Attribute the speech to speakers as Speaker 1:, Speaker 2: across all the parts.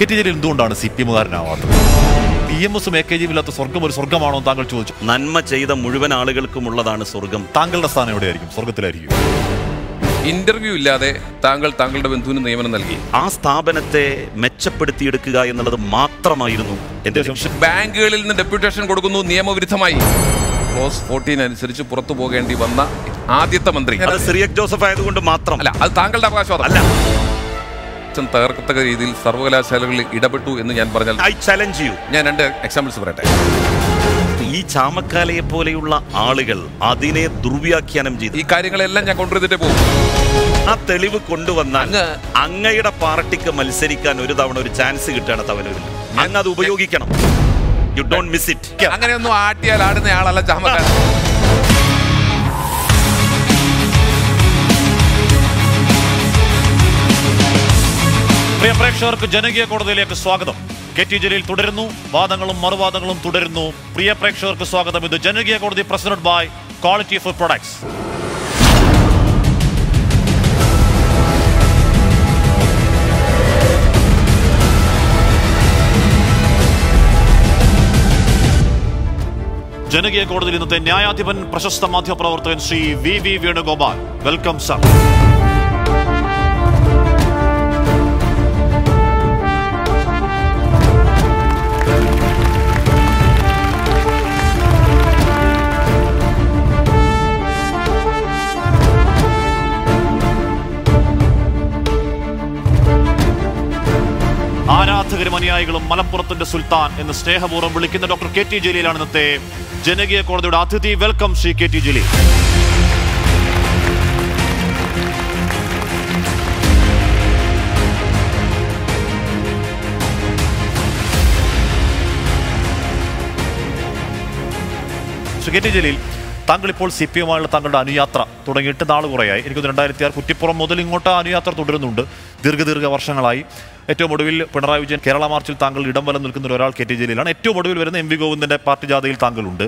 Speaker 1: K Jaleel എന്തുകൊണ്ടാണ് C P എമ്മുകാരനാവാത്തത് P M എസും എ കെ ജിയും ഇല്ലാത്ത സ്വർഗം ഒരു സ്വർഗമാണോ താങ്കൾ ചോദിച്ചു.
Speaker 2: നന്മ ചെയ്ത മുഴുവൻ ആളുകൾക്കും ഉള്ളതാണ് സ്വർഗം.
Speaker 1: താങ്കളുടെ സ്ഥാനം എവിടെയായിരിക്കും? സ്വർഗത്തിലായിരിക്കും.
Speaker 3: ഇന്റർവ്യൂ ഇല്ലാതെ താങ്കൾ താങ്കളുടെ ബന്ധുവിന് നിയമനം നൽകി.
Speaker 2: ആ സ്ഥാപനത്തെ മെച്ചപ്പെടുത്തിയെടുക്കുക എന്നുള്ളത് മാത്രമായിരുന്നു എന്റെ ലക്ഷ്യം.
Speaker 3: ബാങ്കുകളിൽ നിന്ന് ഡെപ്യൂട്ടേഷൻ കൊടുക്കുന്നു നിയമവിരുദ്ധമായി. ക്ലോസ് ഫോർട്ടീൻ അനുസരിച്ച് പുറത്തു പോകേണ്ടി വന്ന ആദ്യത്തെ മന്ത്രി.
Speaker 2: അത് സിറിയക് ജോസഫ് ആയതുകൊണ്ട് മാത്രം.
Speaker 3: അല്ല അത് താങ്കളുടെ അവകാശം
Speaker 2: അല്ല.
Speaker 3: അച്ഛൻ തകർക്കത്തക്ക രീതിയിൽ സർവകലാശാലകളിൽ ഇടപെട്ടു എന്ന് ഞാൻ പറഞ്ഞാൽ
Speaker 2: ഐ ചലഞ്ച് യു
Speaker 3: ഞാൻ രണ്ട് എക്സാമ്പിൾസ് പറയട്ടെ.
Speaker 2: ഈ ചാമക്കാലയെ പോലെയുള്ള ആളുകൾ അതിനെ ദുർവ്യാഖ്യാനം ചെയ്തു.
Speaker 3: ഈ കാര്യങ്ങളെല്ലാം ഞാൻ കൊണ്ടുവന്നിട്ട് പോകും.
Speaker 2: ആ തെളിവ് കൊണ്ടുവന്ന
Speaker 3: അങ്ങ്
Speaker 2: അങ്ങയുടെ പാർട്ടിക്ക് മത്സരിക്കാൻ ഒരു തവണ ഒരു ചാൻസ് കിട്ടുകയാണ് തവനൂരിൽ. അങ്ങ് അത് ഉപയോഗിക്കണം. യു ഡോണ്ട് മിസ് ഇറ്റ്
Speaker 3: അങ്ങനെയൊന്നും ആട്ടിയാൽ ആടുന്ന ആളല്ല ചാമക്കാരൻ.
Speaker 1: പ്രിയ പ്രേക്ഷകർക്ക് ജനകീയ കോടതിയിലേക്ക് സ്വാഗതം. കെ ടി ജലീൽ തുടരുന്നു. വാദങ്ങളും മറുവാദങ്ങളും തുടരുന്നു. പ്രിയ പ്രേക്ഷകർക്ക് സ്വാഗതം. ഇത് ജനകീയ കോടതി president by quality food products. ജനകീയ കോടതിയിൽ ഇന്നത്തെ ന്യായാധിപൻ പ്രശസ്ത മാധ്യമപ്രവർത്തകൻ Shri V V Venugopal. Welcome sir. ആരാധകരും അനുയായികളും മലപ്പുറത്തിന്റെ സുൽത്താൻ എന്ന് സ്നേഹപൂർവം വിളിക്കുന്ന ഡോക്ടർ കെ ടി ജലീലാണ് ഇന്നത്തെ ജനകീയ കോടതിയുടെ അതിഥി. Welcome Shri K T Jaleel. Shri K T Jaleel താങ്കൾ ഇപ്പോൾ സി പി എമ്മായുള്ള താങ്കളുടെ അനുയാത്ര തുടങ്ങിയിട്ട് നാൾ കുറയായി. എനിക്ക് രണ്ടായിരത്തി ആറ് കുറ്റിപ്പുറം മുതൽ ഇങ്ങോട്ട് അനുയാത്ര തുടരുന്നുണ്ട്. ദീർഘദീർഘ വർഷങ്ങളായി. ഏറ്റവും ഒടുവിൽ പിണറായി വിജയൻ കേരള മാർച്ചിൽ താങ്കൾ ഇടം വലം നിൽക്കുന്ന ഒരാൾ കെ ടി ജലീലാണ്. ഏറ്റവും ഒടുവിൽ വരുന്ന എം വി ഗോവിന്ദന്റെ പാർട്ടി ജാഥയിൽ താങ്കളുണ്ട്.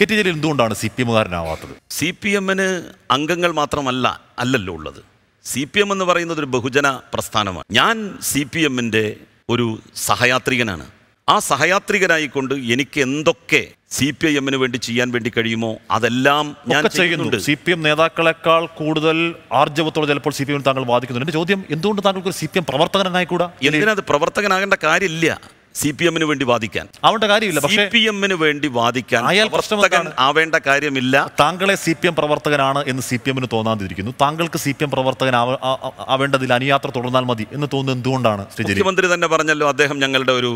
Speaker 1: കെ ടി ജലീൽ എന്തുകൊണ്ടാണ് സി പി എമ്മുകാരനാവാത്തത്?
Speaker 2: സി പി എമ്മിന് അംഗങ്ങൾ മാത്രമല്ല അല്ലല്ലോ ഉള്ളത്. സി പി എം എന്ന് പറയുന്നത് ഒരു ബഹുജന പ്രസ്ഥാനമാണ്. ഞാൻ സി പി എമ്മിന്റെ ഒരു സഹയാത്രികനാണ്. ആ സഹയാത്രികനായിക്കൊണ്ട് എനിക്ക് എന്തൊക്കെ സി പി ഐ എമ്മിന് വേണ്ടി ചെയ്യാൻ വേണ്ടി കഴിയുമോ അതെല്ലാം ഞാൻ
Speaker 1: ചെയ്യുന്നു
Speaker 2: ചെയ്യുന്നുണ്ട്.
Speaker 1: സി പി എം നേതാക്കളെക്കാൾ കൂടുതൽ ആർജവത്തോടെ ചിലപ്പോൾ സി പി എം താങ്കൾ വാദിക്കുന്നുണ്ട് എന്റെ ചോദ്യം എന്തുകൊണ്ട് താങ്കൾക്ക് സി പി എം പ്രവർത്തകനായിക്കൂടാ?
Speaker 2: എന്തിനത് പ്രവർത്തകനാകേണ്ട കാര്യമില്ല സി പി എമ്മിന് വേണ്ടി വാദിക്കാൻ
Speaker 1: ആവേണ്ട കാര്യമില്ല
Speaker 2: സി പി എമ്മിന് വേണ്ടി വാദിക്കാൻ
Speaker 1: അയാൾ
Speaker 2: പ്രവർത്തകൻ? ആവേണ്ട കാര്യമില്ല.
Speaker 1: താങ്കളെ സി പി എം പ്രവർത്തകനാണ് എന്ന് സി പി എമ്മിന് തോന്നാതിരിക്കുന്നു. താങ്കൾക്ക് സി പി എം പ്രവർത്തകൻ ആവേണ്ടതിൽ അനുയാത്ര തുടർന്നാൽ മതി എന്ന് തോന്നുന്നത് എന്തുകൊണ്ടാണ്
Speaker 2: മുഖ്യമന്ത്രി തന്നെ പറഞ്ഞല്ലോ അദ്ദേഹം ഞങ്ങളുടെ ഒരു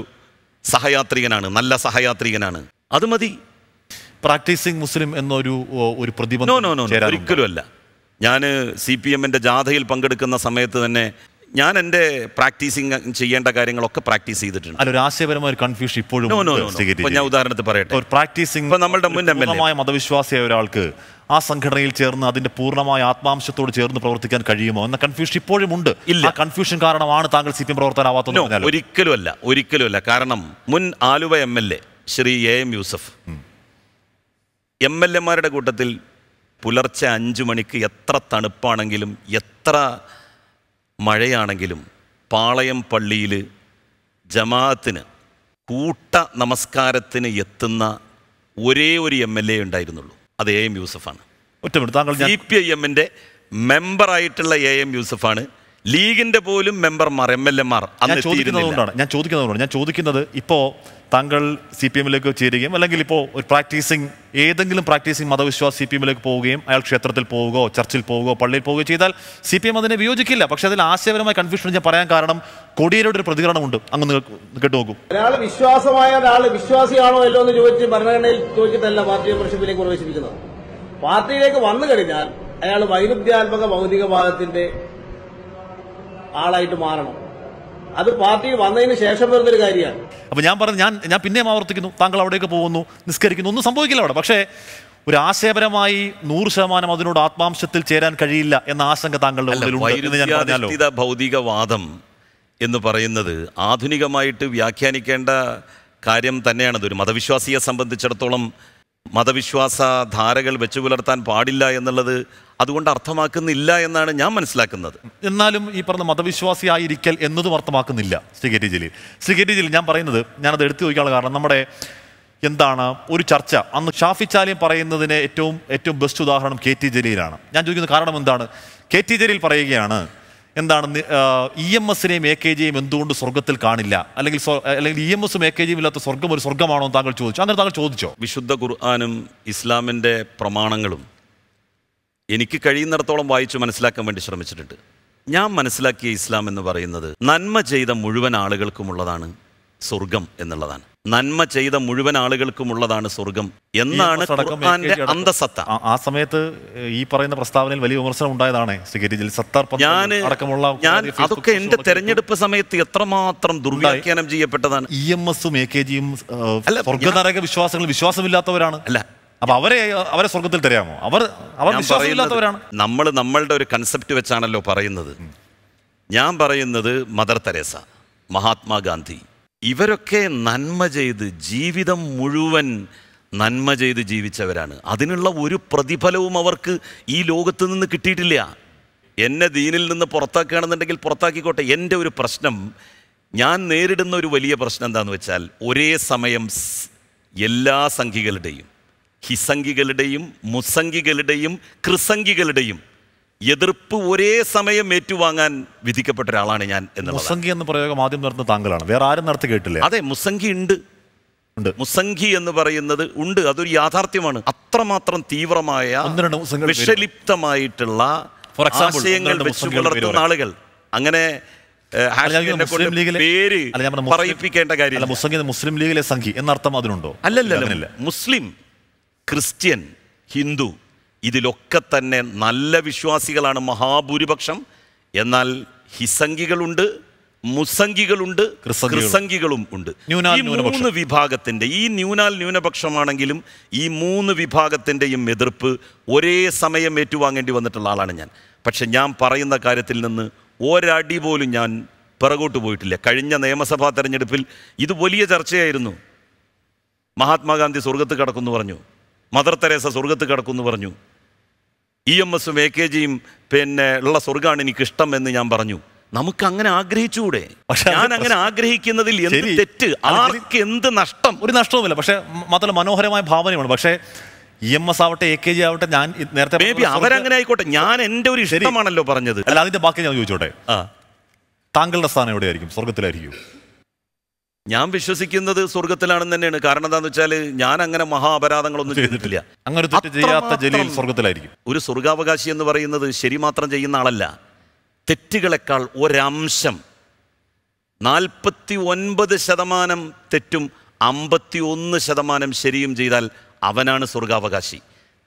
Speaker 2: സഹയാത്രികനാണ് നല്ല സഹയാത്രികനാണ്. അത് മതി.
Speaker 1: പ്രാക്ടീസിങ് മുസ്ലിം എന്നൊരു ഒരു പ്രതിബന്ധം
Speaker 2: ഒരിക്കലും അല്ല. ഞാൻ സി പി എമ്മിന്റെ ജാഥയിൽ പങ്കെടുക്കുന്ന സമയത്ത് തന്നെ ഞാൻ എന്റെ പ്രാക്ടീസിങ് ചെയ്യേണ്ട കാര്യങ്ങളൊക്കെ പ്രാക്ടീസ് ചെയ്തിട്ടുണ്ട്.
Speaker 1: അല്ല ഒരു ആശയപരമായ ഒരു കൺഫ്യൂഷൻ ഇപ്പോഴും
Speaker 2: ഞാൻ ഉദാഹരണത്തിൽ പറയട്ടെ.
Speaker 1: ഒരു പ്രാക്ടീസിംഗ്
Speaker 2: ഇപ്പൊ നമ്മളുടെ മുൻ
Speaker 1: പൂർണമായ മതവിശ്വാസിയായ ഒരാൾക്ക് ആ സംഘടനയിൽ ചേർന്ന് അതിന്റെ പൂർണമായ ആത്മാംശത്തോട് ചേർന്ന് പ്രവർത്തിക്കാൻ കഴിയുമോ എന്ന കൺഫ്യൂഷൻ ഇപ്പോഴും ഉണ്ട്.
Speaker 2: ഇല്ല.
Speaker 1: കൺഫ്യൂഷൻ കാരണമാണ് താങ്കൾ സി പി എം പ്രവർത്തനാവാത്തത്
Speaker 2: ഒരിക്കലും അല്ല ഒരിക്കലും അല്ല കാരണം മുൻ Aluva M L A Shri A M Yusuf M L എമാരുടെ കൂട്ടത്തിൽ പുലർച്ചെ അഞ്ചു മണിക്ക് എത്ര തണുപ്പാണെങ്കിലും എത്ര മഴയാണെങ്കിലും പാളയം പള്ളിയിൽ ജമാഅത്തിന് കൂട്ട നമസ്കാരത്തിന് എത്തുന്ന ഒരേ ഒരു എം എൽ എ ഉണ്ടായിരുന്നുള്ളൂ. അത് എ എം യൂസഫാണ്.
Speaker 1: ഒറ്റ മിനിറ്റ് താങ്കൾ
Speaker 2: സി പി ഐ എമ്മിന്റെ മെമ്പറായിട്ടുള്ള എ എം യൂസഫാണ്. ലീഗിന്റെ പോലും മെമ്പർമാർ എം എൽ എമാർ
Speaker 1: ഞാൻ ചോദിക്കുന്നതുകൊണ്ടാണ് ഞാൻ ചോദിക്കുന്നതുകൊണ്ടാണ്. ഞാൻ ചോദിക്കുന്നത് ഇപ്പോ താങ്കൾ സി പി എമ്മിലേക്ക് ചേരുകയും അല്ലെങ്കിൽ ഇപ്പോൾ ഒരു പ്രാക്ടീസിങ് ഏതെങ്കിലും പ്രാക്ടീസിങ് മതവിശ്വാസ സി പി എമ്മിലേക്ക് പോവുകയും അയാൾ ക്ഷേത്രത്തിൽ പോവുകയോ ചർച്ചിൽ പോവുകയോ പള്ളിയിൽ പോവുകയോ ചെയ്താൽ സി പി എം അതിനെ വിയോജിക്കില്ല. പക്ഷെ അതിൽ ആശയപരമായ കൺഫ്യൂഷൻ ഞാൻ പറയാൻ കാരണം കൊടിയേരുടെ ഒരു പ്രതികരണമുണ്ട്. അങ്ങ് കേട്ടു നോക്കൂ.
Speaker 4: ഒരാൾ വിശ്വാസമായ ഒരാൾ വിശ്വാസിയാണോ അല്ലോ എന്ന് ചോദിച്ച് ഭരണഘടനയിൽ ചോദിച്ചിട്ടല്ല പാർട്ടി മെമ്പർഷിപ്പിലേക്ക് പ്രവേശിപ്പിക്കുന്നത്. പാർട്ടിയിലേക്ക് വന്നു കഴിഞ്ഞാൽ അയാൾ വൈരുദ്ധ്യാത്മക ഭൗതികവാദത്തിന്റെ ആളായിട്ട് മാറണം. അത് പാർട്ടി വന്നതിന് ശേഷം വരുന്നൊരു കാര്യമാണ്.
Speaker 1: അപ്പൊ ഞാൻ പറഞ്ഞു ഞാൻ ഞാൻ പിന്നെയും ആവർത്തിക്കുന്നു. താങ്കൾ അവിടേക്ക് പോകുന്നു നിസ്കരിക്കുന്നു. ഒന്നും സംഭവിക്കില്ല അവിടെ. പക്ഷേ ഒരു ആശയപരമായി നൂറ് ശതമാനം അതിനോട് ആത്മാംശത്തിൽ ചേരാൻ കഴിയില്ല എന്ന ആശങ്ക താങ്കളുടെ
Speaker 2: ഭൗതികവാദം എന്ന് പറയുന്നത് ആധുനികമായിട്ട് വ്യാഖ്യാനിക്കേണ്ട കാര്യം തന്നെയാണ്. ഒരു മതവിശ്വാസിയെ സംബന്ധിച്ചിടത്തോളം മതവിശ്വാസ ധാരകൾ വെച്ചു പുലർത്താൻ പാടില്ല എന്നുള്ളത് അതുകൊണ്ട് അർത്ഥമാക്കുന്നില്ല എന്നാണ് ഞാൻ മനസ്സിലാക്കുന്നത്.
Speaker 1: എന്നാലും ഈ പറഞ്ഞ മതവിശ്വാസിയായിരിക്കൽ എന്നതും അർത്ഥമാക്കുന്നില്ല Shri K T Jaleel. Shri K T Jaleel ഞാൻ പറയുന്നത് ഞാനത് എടുത്തു ചോദിക്കാനുള്ള കാരണം നമ്മുടെ എന്താണ് ഒരു ചർച്ച. അന്ന് ഷാഫി ചാലിയം പറയുന്നതിന് ഏറ്റവും ഏറ്റവും ബെസ്റ്റ് ഉദാഹരണം കെ ടി ജലീലാണ്. ഞാൻ ചോദിക്കുന്ന കാരണം എന്താണ്? കെ ടി ജലീൽ പറയുകയാണ് എന്താണ് ഇ എം എസിനെയും എ കെ ജിയും എന്തുകൊണ്ട് സ്വർഗത്തിൽ കാണില്ല? അല്ലെങ്കിൽ അല്ലെങ്കിൽ ഇ എം എസും എ കെ ജിയും ഇല്ലാത്ത സ്വർഗം ഒരു സ്വർഗമാണോ താങ്കൾ ചോദിച്ചു. അങ്ങനെ താങ്കൾ ചോദിച്ചോ?
Speaker 2: വിശുദ്ധ ഖുർആാനും ഇസ്ലാമിന്റെ പ്രമാണങ്ങളും എനിക്ക് കഴിയുന്നിടത്തോളം വായിച്ചു മനസ്സിലാക്കാൻ വേണ്ടി ശ്രമിച്ചിട്ടുണ്ട്. ഞാൻ മനസ്സിലാക്കിയ ഇസ്ലാം എന്ന് പറയുന്നത് നന്മ ചെയ്ത മുഴുവൻ ആളുകൾക്കുമുള്ളതാണ് സ്വർഗം എന്നുള്ളതാണ്. നന്മ ചെയ്ത മുഴുവൻ ആളുകൾക്കുമുള്ളതാണ് സ്വർഗം എന്നാണ്. അന്തസത്ത.
Speaker 1: ആ- സമയത്ത് ഈ പറയുന്ന പ്രസ്താവനയിൽ വലിയ വിമർശനം ഉണ്ടായതാണ്
Speaker 2: ഞാൻ ഞാൻ അതൊക്കെ
Speaker 1: എന്റെ
Speaker 2: തെരഞ്ഞെടുപ്പ് സമയത്ത് എത്രമാത്രം ദുർവ്യാഖ്യാനം ചെയ്യപ്പെട്ടതാണ്.
Speaker 1: ഇ എം എസും എ കെ ജിയും സ്വർഗനരക വിശ്വാസങ്ങൾ വിശ്വാസമില്ലാത്തവരാണ്.
Speaker 2: അല്ല
Speaker 1: അപ്പൊ അവരെ അവരെ സ്വർഗത്തിൽ തരാമോ? അവർ അവർ വിശ്വാസമില്ലാത്തവരാണ്.
Speaker 2: നമ്മൾ നമ്മളുടെ ഒരു കൺസെപ്റ്റ് വെച്ചാണല്ലോ പറയുന്നത്. ഞാൻ പറയുന്നത് മദർ തെരേസ മഹാത്മാഗാന്ധി ഇവരൊക്കെ നന്മ ചെയ്ത് ജീവിതം മുഴുവൻ നന്മ ചെയ്ത് ജീവിച്ചവരാണ്. അതിനുള്ള ഒരു പ്രതിഫലവും അവർക്ക് ഈ ലോകത്ത് നിന്ന് കിട്ടിയിട്ടില്ല. എന്നെ ദീനിൽ നിന്ന് പുറത്താക്കുകയാണെന്നുണ്ടെങ്കിൽ പുറത്താക്കിക്കോട്ടെ. എന്റെ ഒരു പ്രശ്നം ഞാൻ നേരിടുന്ന ഒരു വലിയ പ്രശ്നം എന്താണെന്ന് വെച്ചാൽ ഒരേ സമയം എല്ലാ സംഘികളുടെയും ഹിസംഗികളുടെയും മുസംഗികളുടെയും കൃസംഗികളുടെയും എതിർപ്പ് ഒരേ സമയം ഏറ്റുവാങ്ങാൻ വിധിക്കപ്പെട്ട ഒരാളാണ് ഞാൻ എന്നുള്ളത്
Speaker 1: മുസംഗി എന്ന പ്രയോഗം ആദ്യം നടത്തുന്ന താങ്കളാണ്. വേറെ ആരും നടത്തി കേട്ടില്ല.
Speaker 2: അതെ മുസംഗി ഉണ്ട്.
Speaker 1: ഉണ്ട്.
Speaker 2: മുസംഗി എന്ന് പറയുന്നത് ഉണ്ട്. അതൊരു യാഥാർത്ഥ്യമാണ്. അത്രമാത്രം തീവ്രമായ വിഷലിപ്തമായിട്ടുള്ള ആശയങ്ങൾ വെച്ച് പുലർത്തുന്ന ആളുകൾ. അങ്ങനെ
Speaker 1: മുസ്ലിം ലീഗിലെ
Speaker 2: പേര് പറയിപ്പിക്കേണ്ട കാര്യമില്ല.
Speaker 1: മുസ്ലിം ലീഗിലെ സംഘി. എന്നർത്ഥം അതിനുണ്ടോ?
Speaker 2: അല്ലല്ല മുസ്ലിം ക്രിസ്ത്യൻ ഹിന്ദു ഇതിലൊക്കെ തന്നെ നല്ല വിശ്വാസികളാണ് മഹാഭൂരിപക്ഷം. എന്നാൽ ഹിസംഗികളുണ്ട് മുസംഗികളുണ്ട്
Speaker 1: ക്രിസംഗികളും.
Speaker 2: ക്രിസംഗികളും ഉണ്ട്. ഈ. മൂന്ന് വിഭാഗത്തിന്റെ ഈ ന്യൂനാൽ ന്യൂനപക്ഷമാണെങ്കിലും ഈ മൂന്ന് വിഭാഗത്തിന്റെയും എതിർപ്പ് ഒരേ സമയം ഏറ്റുവാങ്ങേണ്ടി വന്നിട്ടുള്ള ആളാണ് ഞാൻ. പക്ഷെ ഞാൻ പറയുന്ന കാര്യത്തിൽ നിന്ന് ഒരടി പോലും ഞാൻ പിറകോട്ട് പോയിട്ടില്ല. കഴിഞ്ഞ നിയമസഭാ തെരഞ്ഞെടുപ്പിൽ ഇത് വലിയ ചർച്ചയായിരുന്നു. മഹാത്മാഗാന്ധി സ്വർഗത്ത് കിടക്കുന്നു പറഞ്ഞു. മദർ തെരേസ സ്വർഗത്ത് കിടക്കുമെന്ന് പറഞ്ഞു. ഇ എം എസും എ കെ ജിയും പിന്നെ ഉള്ള സ്വർഗമാണ് എനിക്കിഷ്ടം എന്ന് ഞാൻ പറഞ്ഞു. നമുക്ക് അങ്ങനെ ആഗ്രഹിച്ചുകൂടെ?
Speaker 1: പക്ഷെ
Speaker 2: ഞാൻ അങ്ങനെ ആഗ്രഹിക്കുന്നതിൽ എന്ത് തെറ്റ്? ആർക്ക് എന്ത് നഷ്ടം?
Speaker 1: ഒരു നഷ്ടവുമില്ല. പക്ഷെ മാത്രമല്ല മനോഹരമായ ഭാവനയുമാണ് പക്ഷേ ഇ എം എസ് ആവട്ടെ എ കെ ജി ആവട്ടെ ഞാൻ നേരത്തെ
Speaker 2: അവരങ്ങനെ ആയിക്കോട്ടെ. ഞാൻ എന്റെ ഒരു ഇഷ്ടമാണല്ലോ പറഞ്ഞത്.
Speaker 1: അല്ല അതിന്റെ ബാക്കി ഞാൻ ചോദിച്ചോട്ടെ?
Speaker 2: ആ.
Speaker 1: താങ്കളുടെ സ്ഥാനം എവിടെയായിരിക്കും? സ്വർഗത്തിലായിരിക്കും
Speaker 2: ഞാൻ വിശ്വസിക്കുന്നത് സ്വർഗത്തിലാണെന്ന് തന്നെയാണ്. കാരണം എന്താന്ന് വെച്ചാൽ ഞാൻ അങ്ങനെ മഹാ അപരാധങ്ങളൊന്നും ചെയ്തിട്ടില്ല.
Speaker 1: അങ്ങനെ ചെയ്യാത്ത ജലീൽ സ്വർഗത്തിലായിരിക്കും.
Speaker 2: ഒരു സ്വർഗാവകാശി എന്ന് പറയുന്നത് ശരി മാത്രം ചെയ്യുന്ന ആളല്ല. തെറ്റുകളെക്കാൾ ഒരംശം നാൽപ്പത്തി ഒൻപത് ശതമാനം തെറ്റും അമ്പത്തി ഒന്ന് ശതമാനം ശരിയും ചെയ്താൽ അവനാണ് സ്വർഗാവകാശി.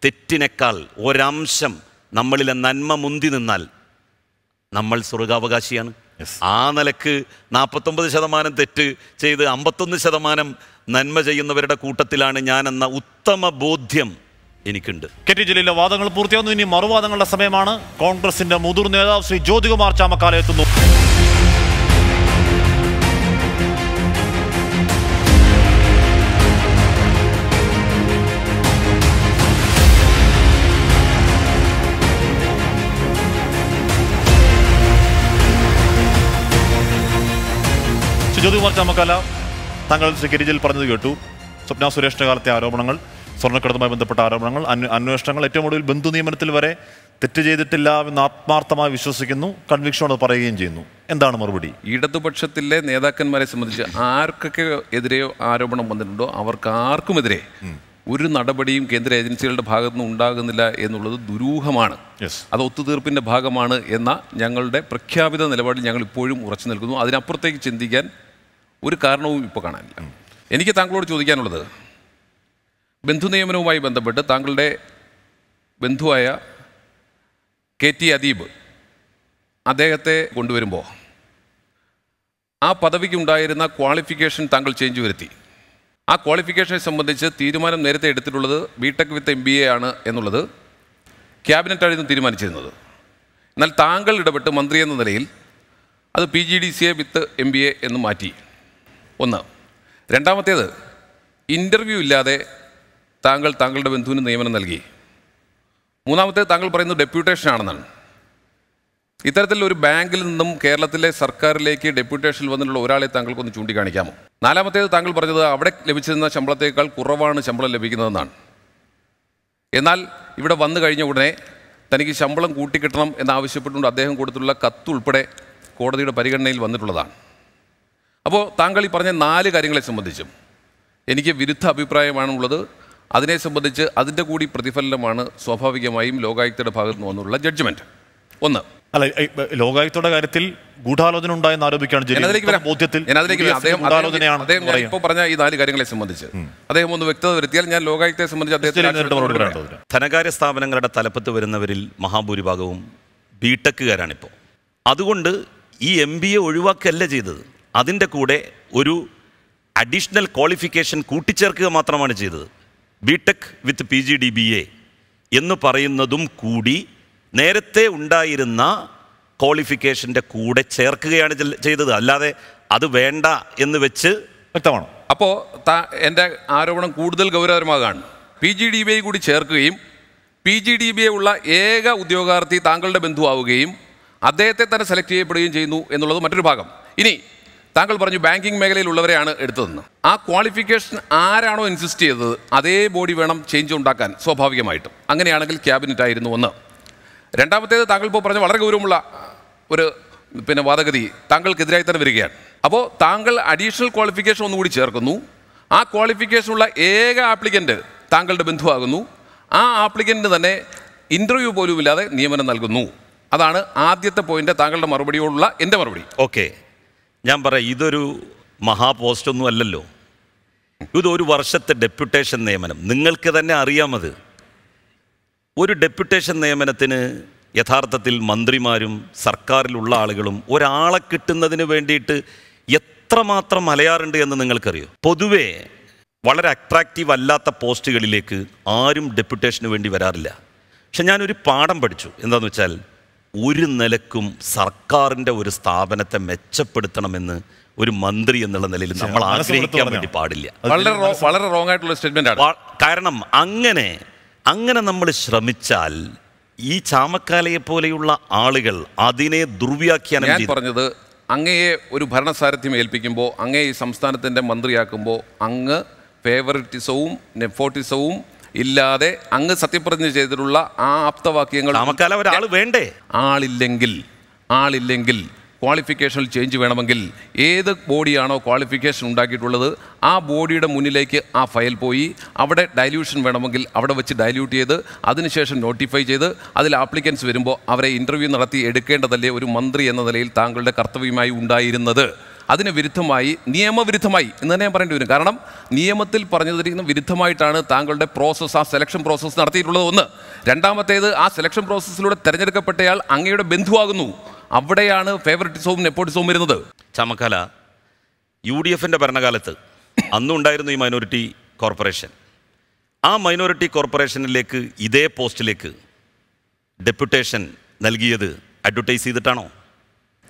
Speaker 2: തെറ്റിനേക്കാൾ ഒരംശം നമ്മളിലെ നന്മ മുന്തി നിന്നാൽ നമ്മൾ സ്വർഗാവകാശിയാണ്. ആ നിലയ്ക്ക് നാൽപ്പത്തൊമ്പത് ശതമാനം തെറ്റ് ചെയ്ത് അമ്പത്തൊന്ന് ശതമാനം നന്മ ചെയ്യുന്നവരുടെ കൂട്ടത്തിലാണ് ഞാൻ എന്ന ഉത്തമ ബോധ്യം എനിക്കുണ്ട്.
Speaker 1: കെ ടി വാദങ്ങൾ പൂർത്തിയാകുന്നു ഇനി മറുവാദങ്ങളുടെ സമയമാണ്. കോൺഗ്രസിന്റെ മുതിർന്ന നേതാവ് ശ്രീ ജ്യോതികുമാർ ചാമക്കാല ജ്യോതികുമാർ ചാമക്കാല താങ്കൾ ശ്രീ ഗിരിജിൽ പറഞ്ഞത് കേട്ടു. സ്വപ്ന സുരേഷിന്റെ കാലത്തെ ആരോപണങ്ങൾ സ്വർണക്കടത്തുമായി ബന്ധപ്പെട്ട ആരോപണങ്ങൾ അന്വേഷണങ്ങൾ ഏറ്റവും ഒടുവിൽ ബന്ധു നിയമനത്തിൽ വരെ തെറ്റ് ചെയ്തിട്ടില്ല എന്ന് ആത്മാർത്ഥമായി വിശ്വസിക്കുന്നു കൺവിക്ഷനോട് പറയുകയും ചെയ്യുന്നു. എന്താണ് മറുപടി?
Speaker 3: ഇടതുപക്ഷത്തിലെ നേതാക്കന്മാരെ സംബന്ധിച്ച് ആർക്കൊക്കെ എതിരെയോ ആരോപണം വന്നിട്ടുണ്ടോ? അവർക്ക് ആർക്കുമെതിരെ ഒരു നടപടിയും കേന്ദ്ര ഏജൻസികളുടെ ഭാഗത്തു നിന്ന് ഉണ്ടാകുന്നില്ല എന്നുള്ളത് ദുരൂഹമാണ്. അത് ഒത്തുതീർപ്പിന്റെ ഭാഗമാണ് എന്ന ഞങ്ങളുടെ പ്രഖ്യാപിത നിലപാടിൽ ഞങ്ങൾ ഇപ്പോഴും ഉറച്ചു നിൽക്കുന്നു. അതിനപ്പുറത്തേക്ക് ചിന്തിക്കാൻ ഒരു കാരണവും ഇപ്പോൾ കാണാനില്ല. എനിക്ക് താങ്കളോട് ചോദിക്കാനുള്ളത് ബന്ധു നിയമനവുമായി ബന്ധപ്പെട്ട് താങ്കളുടെ ബന്ധുവായ കെ ടി അദീബ് അദ്ദേഹത്തെ കൊണ്ടുവരുമ്പോൾ ആ പദവിക്കുണ്ടായിരുന്ന ക്വാളിഫിക്കേഷൻ താങ്കൾ ചേഞ്ച് വരുത്തി. ആ ക്വാളിഫിക്കേഷനെ സംബന്ധിച്ച് തീരുമാനം നേരത്തെ എടുത്തിട്ടുള്ളത് BTech with M B A ആണ് എന്നുള്ളത് ക്യാബിനറ്റായിരുന്നു തീരുമാനിച്ചിരുന്നത്. എന്നാൽ താങ്കൾ ഇടപെട്ട് മന്ത്രി എന്ന നിലയിൽ അത് P G D C A with M B A എന്ന് മാറ്റി. ഒന്ന്. രണ്ടാമത്തേത് ഇന്റർവ്യൂ ഇല്ലാതെ താങ്കൾ താങ്കളുടെ ബന്ധുവിന് നിയമനം നൽകി. മൂന്നാമത്തേത് താങ്കൾ പറയുന്നത് ഡെപ്യൂട്ടേഷൻ ആണെന്നാണ്. ഇത്തരത്തിൽ ഒരു ബാങ്കിൽ നിന്നും കേരളത്തിലെ സർക്കാരിലേക്ക് ഡെപ്യൂട്ടേഷനിൽ വന്നിട്ടുള്ള ഒരാളെ താങ്കൾക്കൊന്ന് ചൂണ്ടിക്കാണിക്കാമോ? നാലാമത്തേത് താങ്കൾ പറഞ്ഞത് അവിടെ ലഭിച്ചിരുന്ന ശമ്പളത്തേക്കാൾ കുറവാണ് ശമ്പളം ലഭിക്കുന്നതെന്നാണ്. എന്നാൽ ഇവിടെ വന്നു കഴിഞ്ഞ ഉടനെ തനിക്ക് ശമ്പളം കൂട്ടിക്കിട്ടണം എന്നാവശ്യപ്പെട്ടുകൊണ്ട് അദ്ദേഹം കൊടുത്തിട്ടുള്ള കത്തുൾപ്പെടെ കോടതിയുടെ പരിഗണനയിൽ വന്നിട്ടുള്ളതാണ്. അപ്പോൾ താങ്കൾ ഈ പറഞ്ഞ നാല് കാര്യങ്ങളെ സംബന്ധിച്ചും എനിക്ക് വിരുദ്ധ അഭിപ്രായമാണുള്ളത്. അതിനെ സംബന്ധിച്ച് അതിന്റെ കൂടി പ്രതിഫലനമാണ് സ്വാഭാവികമായും ലോകായുക്തയുടെ ഭാഗത്ത് നിന്ന് വന്നുള്ള ജഡ്ജ്മെന്റ് ഒന്ന്.
Speaker 1: അല്ല ലോകായുക്തയുടെ കാര്യത്തിൽ ഗൂഢാലോചന ഉണ്ടായെന്ന് ആരോപിക്കുകയാണ് ബോധ്യത്തിൽ
Speaker 3: ഇപ്പോൾ പറഞ്ഞ ഈ നാല് കാര്യങ്ങളെ സംബന്ധിച്ച്. അദ്ദേഹം ഒന്ന് വ്യക്തത വരുത്തിയാൽ ഞാൻ ലോകായുക്തയെ സംബന്ധിച്ച് അദ്ദേഹത്തിന്
Speaker 2: ധനകാര്യ സ്ഥാപനങ്ങളുടെ തലപ്പത്ത് വരുന്നവരിൽ മഹാഭൂരിഭാഗവും ബിടെക്കുകാരാണിപ്പോൾ അതുകൊണ്ട് ഈ എം ബി എ ഒഴിവാക്കുകയല്ല ചെയ്തത്? അതിന്റെ കൂടെ ഒരു അഡീഷണൽ ക്വാളിഫിക്കേഷൻ കൂട്ടിച്ചേർക്കുക മാത്രമാണ് ചെയ്തത്. B tech with P G D B A എന്ന് പറയുന്നതും കൂടി നേരത്തെ ഉണ്ടായിരുന്ന ക്വാളിഫിക്കേഷന്റെ കൂടെ ചേർക്കുകയാണ് ചെയ്തത്. അല്ലാതെ അത് വേണ്ട എന്ന് വെച്ച്
Speaker 1: വ്യക്തമാണ്?
Speaker 3: അപ്പോൾ എന്റെ ആരോപണം കൂടുതൽ ഗൗരവമാകാണ്. P G D B I കൂടി ചേർക്കുകയും P G D B I ഉള്ള ഏക ഉദ്യോഗാർത്ഥി താങ്കളുടെ ബന്ധുവാവുകയും അദ്ദേഹത്തെ തന്നെ സെലക്ട് ചെയ്യപ്പെടുകയും ചെയ്യുന്നു എന്നുള്ളത് മറ്റൊരു ഭാഗം. ഇനി താങ്കൾ പറഞ്ഞു ബാങ്കിങ് മേഖലയിലുള്ളവരെയാണ് എടുത്തതെന്ന് ആ ക്വാളിഫിക്കേഷൻ ആരാണോ ഇൻസിസ്റ്റ് ചെയ്തത് അതേ ബോഡി വേണം ചേഞ്ച് ഉണ്ടാക്കാൻ സ്വാഭാവികമായിട്ടും. അങ്ങനെയാണെങ്കിൽ ക്യാബിനറ്റ് ആയിരുന്നു ഒന്ന്. രണ്ടാമത്തേത് താങ്കൾ ഇപ്പോൾ പറഞ്ഞ വളരെ ഗൗരവമുള്ള ഒരു പിന്നെ വാദഗതി താങ്കൾക്കെതിരായി തന്നെ വരികയാണ്. അപ്പോൾ താങ്കൾ അഡീഷണൽ ക്വാളിഫിക്കേഷൻ ഒന്നുകൂടി ചേർക്കുന്നു. ആ ക്വാളിഫിക്കേഷനുള്ള ഏക ആപ്ലിക്കന്റ് താങ്കളുടെ ബന്ധുവാകുന്നു. ആ ആപ്ലിക്കന്റിന് തന്നെ ഇന്റർവ്യൂ പോലും ഇല്ലാതെ നിയമനം നൽകുന്നു. അതാണ് ആദ്യത്തെ പോയിന്റ് താങ്കളുടെ മറുപടിയോടുള്ള എന്റെ മറുപടി.
Speaker 2: ഓക്കെ. ഞാൻ പറയാം ഇതൊരു മഹാപോസ്റ്റൊന്നും അല്ലല്ലോ. ഇതൊരു വർഷത്തെ ഡെപ്യൂട്ടേഷൻ നിയമനം. നിങ്ങൾക്ക് തന്നെ അറിയാമത് ഒരു ഡെപ്യൂട്ടേഷൻ നിയമനത്തിന് യഥാർത്ഥത്തിൽ മന്ത്രിമാരും സർക്കാരിലുള്ള ആളുകളും ഒരാളെ കിട്ടുന്നതിന് വേണ്ടിയിട്ട് എത്രമാത്രം അലയാറുണ്ട് എന്ന് നിങ്ങൾക്കറിയോ? പൊതുവേ വളരെ അട്രാക്റ്റീവ് അല്ലാത്ത പോസ്റ്റുകളിലേക്ക് ആരും ഡെപ്യൂട്ടേഷന് വേണ്ടി വരാറില്ല. പക്ഷെ ഞാനൊരു പാഠം പഠിച്ചു. എന്താണെന്ന് വെച്ചാൽ ഒരു നിലക്കും സർക്കാരിന്റെ ഒരു സ്ഥാപനത്തെ മെച്ചപ്പെടുത്തണമെന്ന് ഒരു മന്ത്രി എന്നുള്ള നിലയിൽ നമ്മൾ ആഗ്രഹിക്കാൻ? വേണ്ടി പാടില്ല.
Speaker 3: വളരെ വളരെ റോങ് ആയിട്ടുള്ള സ്റ്റേറ്റ്മെന്റ് ആണ്
Speaker 2: കാരണം അങ്ങനെ അങ്ങനെ നമ്മൾ ശ്രമിച്ചാൽ ഈ ചാമക്കാലയെ പോലെയുള്ള ആളുകൾ അതിനെ ദുർവ്യാഖ്യാനം
Speaker 3: ഞാൻ പറഞ്ഞത് അങ്ങയെ ഒരു ഭരണസാരഥ്യം ഏൽപ്പിക്കുമ്പോൾ അങ്ങേ ഈ സംസ്ഥാനത്തിന്റെ മന്ത്രിയാക്കുമ്പോൾ അങ്ങ് ഫേവറിറ്റിസവും നെഫോട്ടിസവും ഇല്ലാതെ അങ്ങ് സത്യപ്രതിജ്ഞ ചെയ്തിട്ടുള്ള ആ ആപ്തവാക്യങ്ങൾ
Speaker 2: ഒരാൾ വേണ്ടേ?
Speaker 3: ആളില്ലെങ്കിൽ ആളില്ലെങ്കിൽ ക്വാളിഫിക്കേഷനിൽ ചേഞ്ച് വേണമെങ്കിൽ ഏത് ബോഡിയാണോ ക്വാളിഫിക്കേഷൻ ഉണ്ടാക്കിയിട്ടുള്ളത് ആ ബോഡിയുടെ മുന്നിലേക്ക് ആ ഫയൽ പോയി അവിടെ ഡൈല്യൂഷൻ വേണമെങ്കിൽ അവിടെ വെച്ച് ഡൈല്യൂട്ട് ചെയ്ത് അതിനുശേഷം നോട്ടിഫൈ ചെയ്ത് അതിൽ ആപ്ലിക്കൻസ് വരുമ്പോൾ അവരെ ഇന്റർവ്യൂ നടത്തി എടുക്കേണ്ടതല്ലേ ഒരു മന്ത്രി എന്ന നിലയിൽ താങ്കളുടെ കർത്തവ്യമായി ഉണ്ടായിരുന്നത്? അതിന് വിരുദ്ധമായി നിയമവിരുദ്ധമായി എന്ന് തന്നെ ഞാൻ പറയേണ്ടി വരും. കാരണം നിയമത്തിൽ പറഞ്ഞതിരിക്കുന്ന വിരുദ്ധമായിട്ടാണ് താങ്കളുടെ പ്രോസസ്സ് ആ സെലക്ഷൻ പ്രോസസ്സ് നടത്തിയിട്ടുള്ളത്. ഒന്ന് രണ്ടാമത്തേത് ആ സെലക്ഷൻ പ്രോസസ്സിലൂടെ തിരഞ്ഞെടുക്കപ്പെട്ടയാൾ അങ്ങയുടെ ബന്ധുവാകുന്നു. അവിടെയാണ് ഫേവറിറ്റിസവും നെപ്പോട്ടിസവും വരുന്നത്.
Speaker 2: ചമക്കല യു ഡി എഫിന്റെ ഭരണകാലത്ത് അന്നുണ്ടായിരുന്നു ഈ മൈനോറിറ്റി കോർപ്പറേഷൻ ആ മൈനോറിറ്റി കോർപ്പറേഷനിലേക്ക് ഇതേ പോസ്റ്റിലേക്ക് ഡെപ്യൂട്ടേഷൻ നൽകിയത് അഡ്വർടൈസ് ചെയ്തിട്ടാണോ?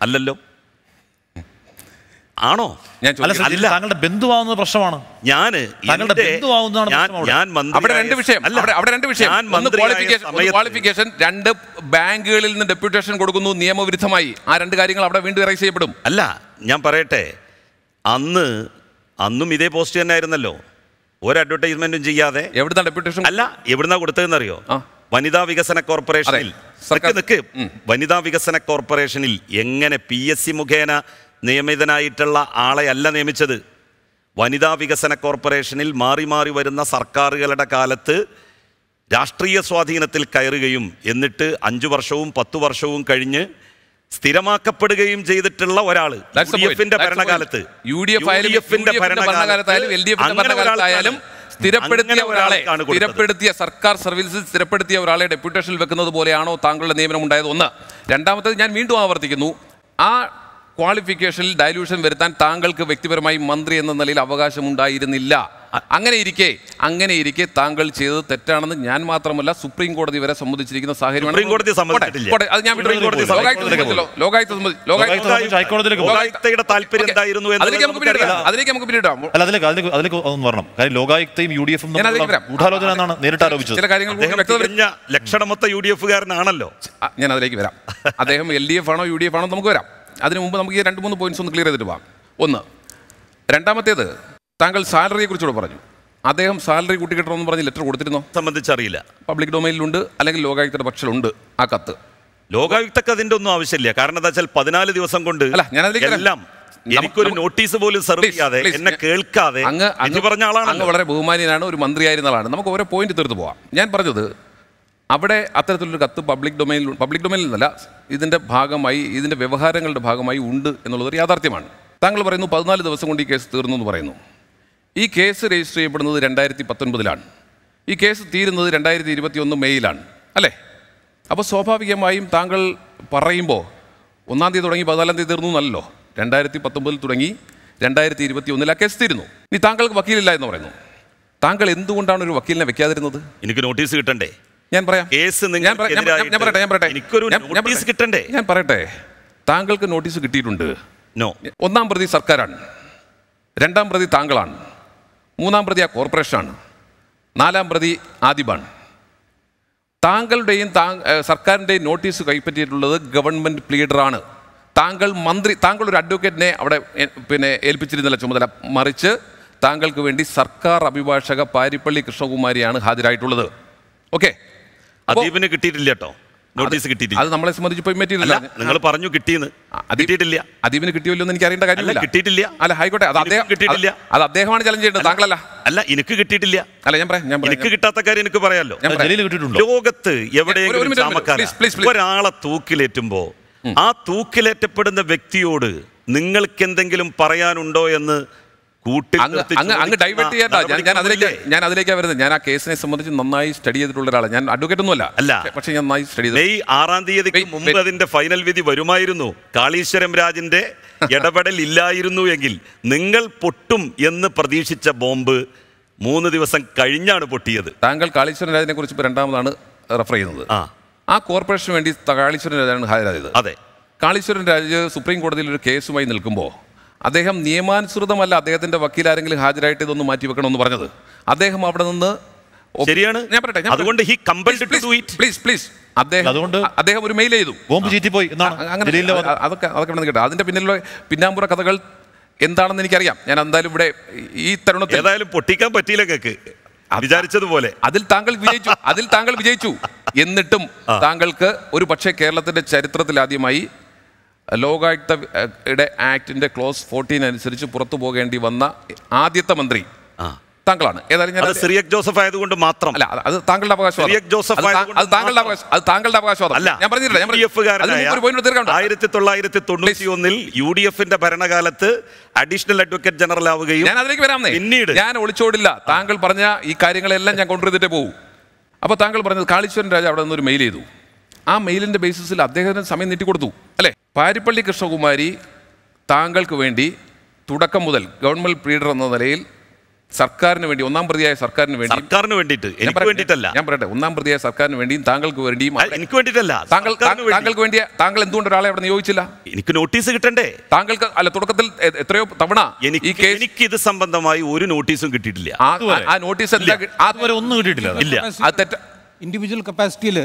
Speaker 2: അല്ലല്ലോ. ആണോ?
Speaker 3: ഞാൻ
Speaker 1: അല്ല താങ്കളുടെ ബന്ധുവാകുന്ന പ്രശ്നമാണ്.
Speaker 2: ഞാൻ
Speaker 1: താങ്കളുടെ ബന്ധുവാകുന്നതാണ്
Speaker 2: ഞാൻ-
Speaker 1: അവിടെ.
Speaker 2: ഞാൻ
Speaker 3: രണ്ട് വിഷയം. അവിടെ രണ്ട് വിഷയം.
Speaker 2: ഞാൻ
Speaker 3: ഒന്ന് ക്വാളിഫിക്കേഷൻ ക്വാളിഫിക്കേഷൻ രണ്ട് ബാങ്കുകളിൽ നിന്ന് ഡെപ്യൂട്ടേഷൻ കൊടുക്കുന്നു നിയമവിരുദ്ധമായി. ആ രണ്ട് കാര്യങ്ങൾ അവിടെ വീണ്ടും ഇറൈസ് ചെയ്യപ്പെടും.
Speaker 2: അല്ല ഞാൻ പറയട്ടെ. അന്ന് അന്നും ഇതേ പോസ്റ്റ് തന്നെ ആയിരുന്നല്ലോ ഒരു അഡ്വർടൈസ്മെന്റും ചെയ്യാതെ.
Speaker 3: എവിടുന്ന ഡെപ്യൂട്ടേഷൻ
Speaker 2: അല്ല എവിടുന്നാ കൊടുത്തതെന്നറിയോ?
Speaker 3: അറിയോ
Speaker 2: വനിതാ വികസന കോർപ്പറേഷനിൽ. നിൽക്ക്. വനിതാ വികസന കോർപ്പറേഷനിൽ എങ്ങനെ പി എസ് സി മുഖേന നിയമിതനായിട്ടുള്ള ആളെ അല്ല നിയമിച്ചത്. വനിതാ വികസന കോർപ്പറേഷനിൽ മാറി മാറി വരുന്ന സർക്കാരുകളുടെ കാലത്ത് രാഷ്ട്രീയ സ്വാധീനത്തിൽ കയറുകയും എന്നിട്ട് അഞ്ചു വർഷവും പത്തു വർഷവും കഴിഞ്ഞ് സ്ഥിരമാക്കപ്പെടുകയും ചെയ്തിട്ടുള്ള
Speaker 3: ഒരാൾ
Speaker 2: യു ഡി. എഫിന്റെ. ഭരണകാലത്ത്.
Speaker 3: യു ഡി
Speaker 2: എഫിന്റെ
Speaker 3: ഭരണകാലത്തായാലും സ്ഥിരപ്പെടുത്തിയ ഒരാളെ സ്ഥിരപ്പെടുത്തിയ സർക്കാർ സർവീസിൽ സ്ഥിരപ്പെടുത്തിയ ഒരാളെ ഡെപ്യൂട്ടേഷനിൽ വെക്കുന്നത് പോലെയാണോ താങ്കളുടെ നിയമനം ഉണ്ടായത് ഒന്ന്. രണ്ടാമത്തേത് ഞാൻ വീണ്ടും ആവർത്തിക്കുന്നു. ആ ക്വാളിഫിക്കേഷനിൽ ഡയലൂഷൻ വരുത്താൻ താങ്കൾക്ക് വ്യക്തിപരമായി മന്ത്രി എന്ന നിലയിൽ അവകാശമുണ്ടായിരുന്നില്ല. അങ്ങനെ ഇരിക്കെ അങ്ങനെ ഇരിക്കെ താങ്കൾ ചെയ്തത് തെറ്റാണെന്ന് ഞാൻ മാത്രമല്ല സുപ്രീം കോടതി വരെ
Speaker 1: സംബന്ധിച്ചിരിക്കുന്ന ലോകായുക്തയും യു ഡി എഫും. ഗൂഢാലോചന എന്നാണ് നേരിട്ട് ആരോപിച്ചത്.
Speaker 3: ചില കാര്യങ്ങൾ
Speaker 2: ലക്ഷണമൊത്ത യു ഡി എഫുകാരനാണല്ലോ
Speaker 3: ഞാൻ അതിലേക്ക് വരാം. അദ്ദേഹം എൽ ഡി എഫ് ആണോ യു ഡി എഫ് ആണോ നമുക്ക് വരാം. അതിനു മുമ്പ് നമുക്ക് ഈ രണ്ട് മൂന്ന് പോയിന്റ്സ് ഒന്ന് ക്ലിയർ ചെയ്തിട്ട് പോകാം ഒന്ന് രണ്ടാമത്തേത് താങ്കൾ സാലറിയെ കുറിച്ചുകൂടെ പറഞ്ഞു. അദ്ദേഹം സാലറി കൂട്ടിക്കിട്ടണമെന്ന് പറഞ്ഞ് ലെറ്റർ കൊടുത്തിരുന്നോ?
Speaker 2: സംബന്ധിച്ചറിയില്ല.
Speaker 3: പബ്ലിക് ഡൊമൈനിലുണ്ട് അല്ലെങ്കിൽ ലോകായുക്തയുടെ പക്ഷമുണ്ട് ആ കത്ത്.
Speaker 2: ലോകായുക്തക്ക് അതിന്റെ ഒന്നും ആവശ്യമില്ല. കാരണം എന്താ വെച്ചാൽ പതിനാല് ദിവസം കൊണ്ട്
Speaker 3: അല്ല, ഞാൻ.
Speaker 2: എല്ലാം എനിക്കൊരു നോട്ടീസ് പോലും സെർവ് ചെയ്യാതെ എന്നെ കേൾക്കാതെ
Speaker 3: അങ്ങ് അങ്ങ്
Speaker 2: പറഞ്ഞ ആളാണ്
Speaker 3: വളരെ ബഹുമാനിയനാണ് ഒരു മന്ത്രിയായിരുന്ന ആളാണ്. നമുക്ക് ഓരോ പോയിന്റ് തീർത്ത് പോവാം. ഞാൻ പറഞ്ഞത് അവിടെ അത്തരത്തിലൊരു കത്ത് പബ്ലിക് ഡൊമൈനിൽ പബ്ലിക് ഡൊമൈനിൽ നിന്നല്ല ഇതിന്റെ ഭാഗമായി ഇതിന്റെ വ്യവഹാരങ്ങളുടെ ഭാഗമായി ഉണ്ട് എന്നുള്ളത് ഒരു യാഥാർത്ഥ്യമാണ്. താങ്കൾ പറയുന്നു പതിനാല് ദിവസം കൊണ്ട് ഈ കേസ് തീർന്നു എന്ന് പറയുന്നു. ഈ കേസ് രജിസ്റ്റർ ചെയ്യപ്പെടുന്നത് രണ്ടായിരത്തി പത്തൊൻപതിലാണ് ഈ കേസ് തീരുന്നത് രണ്ടായിരത്തി ഇരുപത്തി ഒന്ന് മെയ്യിലാണ് അല്ലേ? അപ്പോൾ സ്വാഭാവികമായും താങ്കൾ പറയുമ്പോൾ ഒന്നാം തീയതി തുടങ്ങി പതിനാലാം തീയതി തീർന്നു എന്നല്ലോ രണ്ടായിരത്തി പത്തൊമ്പതിൽ തുടങ്ങി രണ്ടായിരത്തി ഇരുപത്തി ഒന്നിൽ ആ കേസ് തീരുന്നു. ഇനി താങ്കൾക്ക് വക്കീലില്ല എന്ന് പറയുന്നു. താങ്കൾ എന്തുകൊണ്ടാണ് ഒരു വക്കീലിനെ വെക്കാതിരുന്നത്?
Speaker 2: എനിക്ക് നോട്ടീസ് കിട്ടണ്ടേ?
Speaker 3: ഞാൻ പറയാം.
Speaker 2: കേസ്
Speaker 3: ഞാൻ ഞാൻ പറ- ഞാൻ പറയട്ടെ ഞാൻ പറയട്ടെ.
Speaker 2: എനിക്കൊരു നോട്ടീസ് കിട്ടണ്ടേ?
Speaker 3: ഞാൻ പറയട്ടെ. താങ്കൾക്ക് നോട്ടീസ് കിട്ടിയിട്ടുണ്ട്.
Speaker 2: നോ
Speaker 3: ഒന്നാം പ്രതി സർക്കാരാണ്. രണ്ടാം പ്രതി താങ്കളാണ്. മൂന്നാം പ്രതി ആ കോർപ്പറേഷനാണ്. നാലാം പ്രതി ആദിബാണ്. താങ്കളുടെയും താ- സർക്കാരിന്റെയും നോട്ടീസ് കൈപ്പറ്റിയിട്ടുള്ളത് ഗവൺമെന്റ് പ്ലീഡറാണ് താങ്കൾ മന്ത്രി താങ്കൾ ഒരു അഡ്വക്കേറ്റിനെ അവിടെ പിന്നെ ഏൽപ്പിച്ചിരുന്നില്ല ചുമതല. മറിച്ച് താങ്കൾക്ക് വേണ്ടി സർക്കാർ അഭിഭാഷക പാരിപ്പള്ളി കൃഷ്ണകുമാരിയാണ് ഹാജരായിട്ടുള്ളത്. ഓക്കെ
Speaker 2: അദീപിന് കിട്ടിയിട്ടില്ല കേട്ടോ. നോട്ടീസ് കിട്ടിയിട്ടില്ല.
Speaker 3: അത് നമ്മളെ സംബന്ധിച്ച് ഇപ്പൊ
Speaker 2: നിങ്ങൾ പറഞ്ഞു കിട്ടിയെന്ന്. കിട്ടിയിട്ടില്ല.
Speaker 3: അദീപിന് കിട്ടിയല്ലോ എനിക്ക് അറിയേണ്ട കാര്യമില്ല.
Speaker 2: കിട്ടിയിട്ടില്ല.
Speaker 3: അല്ല ആയിക്കോട്ടെ അത് അദ്ദേഹം
Speaker 2: കിട്ടിയിട്ടില്ല.
Speaker 3: അത് അദ്ദേഹമാണ് ചലഞ്ച് ചെയ്യേണ്ടത് താങ്കളല്ല.
Speaker 2: അല്ല എനിക്ക് കിട്ടിയിട്ടില്ല.
Speaker 3: അല്ല ഞാൻ പറയാം
Speaker 2: എനിക്ക് കിട്ടാത്ത കാര്യം എനിക്ക്
Speaker 1: പറയാമല്ലോ
Speaker 2: ലോകത്ത് എവിടെയെങ്കിലും. ഒരാളെ തൂക്കിലേറ്റുമ്പോ ആ തൂക്കിലേറ്റപ്പെടുന്ന വ്യക്തിയോട് നിങ്ങൾക്ക് എന്തെങ്കിലും പറയാനുണ്ടോ എന്ന്
Speaker 3: അങ്ങ് ഡൈവേർട്ട് ചെയ്യണ്ട ഞാൻ ഞാൻ അതിലേക്ക് ഞാൻ അതിലേക്കാണ് വരുന്നത്. ഞാൻ ആ കേസിനെ സംബന്ധിച്ച് നന്നായി സ്റ്റഡി ചെയ്തിട്ടുള്ള ഒരാളാണ്. ഞാൻ അഡ്വക്കേറ്റ് ഒന്നുമല്ല.
Speaker 2: അല്ല.
Speaker 3: പക്ഷെ ഞാൻ നന്നായി സ്റ്റഡി ചെയ്തു.
Speaker 2: മെയ് ആറാം തീയതിക്ക് മുമ്പ് അതിന്റെ ഫൈനൽ വിധി വരുമായിരുന്നു. കാളീശ്വരം രാജിന്റെ ഇടപെടൽ ഇല്ലായിരുന്നു എങ്കിൽ നിങ്ങൾ പൊട്ടും എന്ന് പ്രതീക്ഷിച്ച ബോംബ് മൂന്ന് ദിവസം കഴിഞ്ഞാണ് പൊട്ടിയത്.
Speaker 3: താങ്കൾ കാളീശ്വരൻ രാജിനെ കുറിച്ച് ഇപ്പൊ രണ്ടാമതാണ് റെഫർ ചെയ്യുന്നത്.
Speaker 2: ആ.
Speaker 3: കോർപ്പറേഷന് വേണ്ടി കാളീശ്വരൻ രാജാണ് ഹാജരായത്.
Speaker 2: അതെ.
Speaker 3: കാളീശ്വരൻ രാജ് സുപ്രീം കോടതിയിൽ ഒരു കേസുമായി നിൽക്കുമ്പോൾ അദ്ദേഹം നിയമാനുസൃതമല്ല അദ്ദേഹത്തിന്റെ വക്കീലാരെങ്കിലും ഹാജരായിട്ട് ഇതൊന്ന് മാറ്റി വെക്കണമെന്ന് പറഞ്ഞത്. അദ്ദേഹം അവിടെ നിന്ന്
Speaker 2: ശരിയാണ്.
Speaker 3: ഞാൻ പറയട്ടെ
Speaker 2: അതുകൊണ്ട്.
Speaker 3: പ്ലീസ് പ്ലീസ് അദ്ദേഹം
Speaker 1: അതുകൊണ്ട്
Speaker 3: അദ്ദേഹം ഒരു മെയിൽ ചെയ്തു.
Speaker 1: ബോംബ് ചീറ്റിപ്പോയി
Speaker 3: അങ്ങനെ അതൊക്കെ അതൊക്കെ കേട്ടോ. അതിന്റെ പിന്നിലുള്ള പിന്നാമ്പുറ കഥകൾ എന്താണെന്ന് എനിക്കറിയാം. ഞാൻ എന്തായാലും ഇവിടെ ഈ തരുണത്തിൽ
Speaker 2: ഏതായാലും പൊട്ടിക്കാൻ പറ്റിയില്ല കേക്ക്. വിചാരിച്ചതുപോലെ.
Speaker 3: അതിൽ താങ്കൾ വിജയിച്ചു. അതിൽ താങ്കൾ വിജയിച്ചു. എന്നിട്ടും താങ്കൾക്ക് ഒരു പക്ഷേ കേരളത്തിന്റെ ചരിത്രത്തിൽ ആദ്യമായി ലോകായുക്തയുടെ ആക്ടിന്റെ ക്ലോസ് ഫോർട്ടീൻ അനുസരിച്ച് പുറത്തു പോകേണ്ടി വന്ന ആദ്യത്തെ മന്ത്രി താങ്കളാണ്. ഏതായാലും ഞാൻ
Speaker 2: അത് സിറിയക് ജോസഫ് ആയതുകൊണ്ട് മാത്രം.
Speaker 3: അല്ല അത് താങ്കളുടെ അവകാശം
Speaker 2: സിറിയക് ജോസഫ്
Speaker 3: അത് താങ്കളുടെ. അവകാശം അത് താങ്കളുടെ അവകാശം
Speaker 2: അല്ല
Speaker 3: ഞാൻ പറഞ്ഞിട്ടില്ല
Speaker 2: ആയിരത്തി തൊള്ളായിരത്തി തൊണ്ണൂറ്റി ഒന്നിൽ യു ഡി എഫിന്റെ ഭരണകാലത്ത് അഡീഷണൽ അഡ്വക്കേറ്റ് ജനറൽ ആവുകയും
Speaker 3: ഞാൻ അതിലേക്ക് വരാമെന്നേ
Speaker 2: പിന്നീട്
Speaker 3: ഞാൻ ഒളിച്ചോടില്ല. താങ്കൾ പറഞ്ഞ ഈ കാര്യങ്ങളെല്ലാം ഞാൻ കൊണ്ടുവരുന്നിട്ട് പോകും. അപ്പോൾ താങ്കൾ പറഞ്ഞത് കാളീശ്വരൻ രാജ അവിടെ ഒരു മെയിൽ ചെയ്തു. ആ മെയിലിന്റെ ബേസിസിൽ അദ്ദേഹത്തിന് സമയം നീട്ടിക്കൊടുത്തു. അല്ലേ? പാരിപ്പള്ളി കൃഷ്ണകുമാരി താങ്കൾക്ക് വേണ്ടി തുടക്കം മുതൽ ഗവൺമെന്റ് പ്രീഡർ എന്ന നിലയിൽ സർക്കാരിന് വേണ്ടി ഒന്നാം പ്രതിയായ സർക്കാരിന് വേണ്ടി
Speaker 2: സർക്കാരിന് വേണ്ടിയിട്ട്. എനിക്ക് വേണ്ടിയിട്ടല്ല.
Speaker 3: ഞാൻ പറയട്ടെ ഒന്നാം പ്രതിയായ സർക്കാരിന് വേണ്ടിയും താങ്കൾക്ക് വേണ്ടിയും
Speaker 2: അല്ല, എനിക്ക് വേണ്ടിയിട്ടല്ല.
Speaker 3: താങ്കൾ
Speaker 2: താങ്കൾക്ക് വേണ്ടി.
Speaker 3: താങ്കൾക്ക് വേണ്ടിയ താങ്കൾ എന്തുകൊണ്ട് ഒരാളെ അവിടെ നിയോഗിച്ചില്ല?
Speaker 2: എനിക്ക് നോട്ടീസ് കിട്ടണ്ടേ?
Speaker 3: താങ്കൾക്ക് അല്ല തുടക്കത്തിൽ എത്രയോ തവണ
Speaker 2: എനിക്ക് എനിക്ക് ഇത് സംബന്ധമായി ഒരു നോട്ടീസും കിട്ടിയിട്ടില്ല.
Speaker 3: ആ- നോട്ടീസ്
Speaker 1: ഒന്നും കിട്ടിയിട്ടില്ല.
Speaker 2: ഇല്ല.
Speaker 3: അത് തെറ്റ
Speaker 5: ഇൻഡിവിജ്വൽ കപ്പാസിറ്റിയിൽ.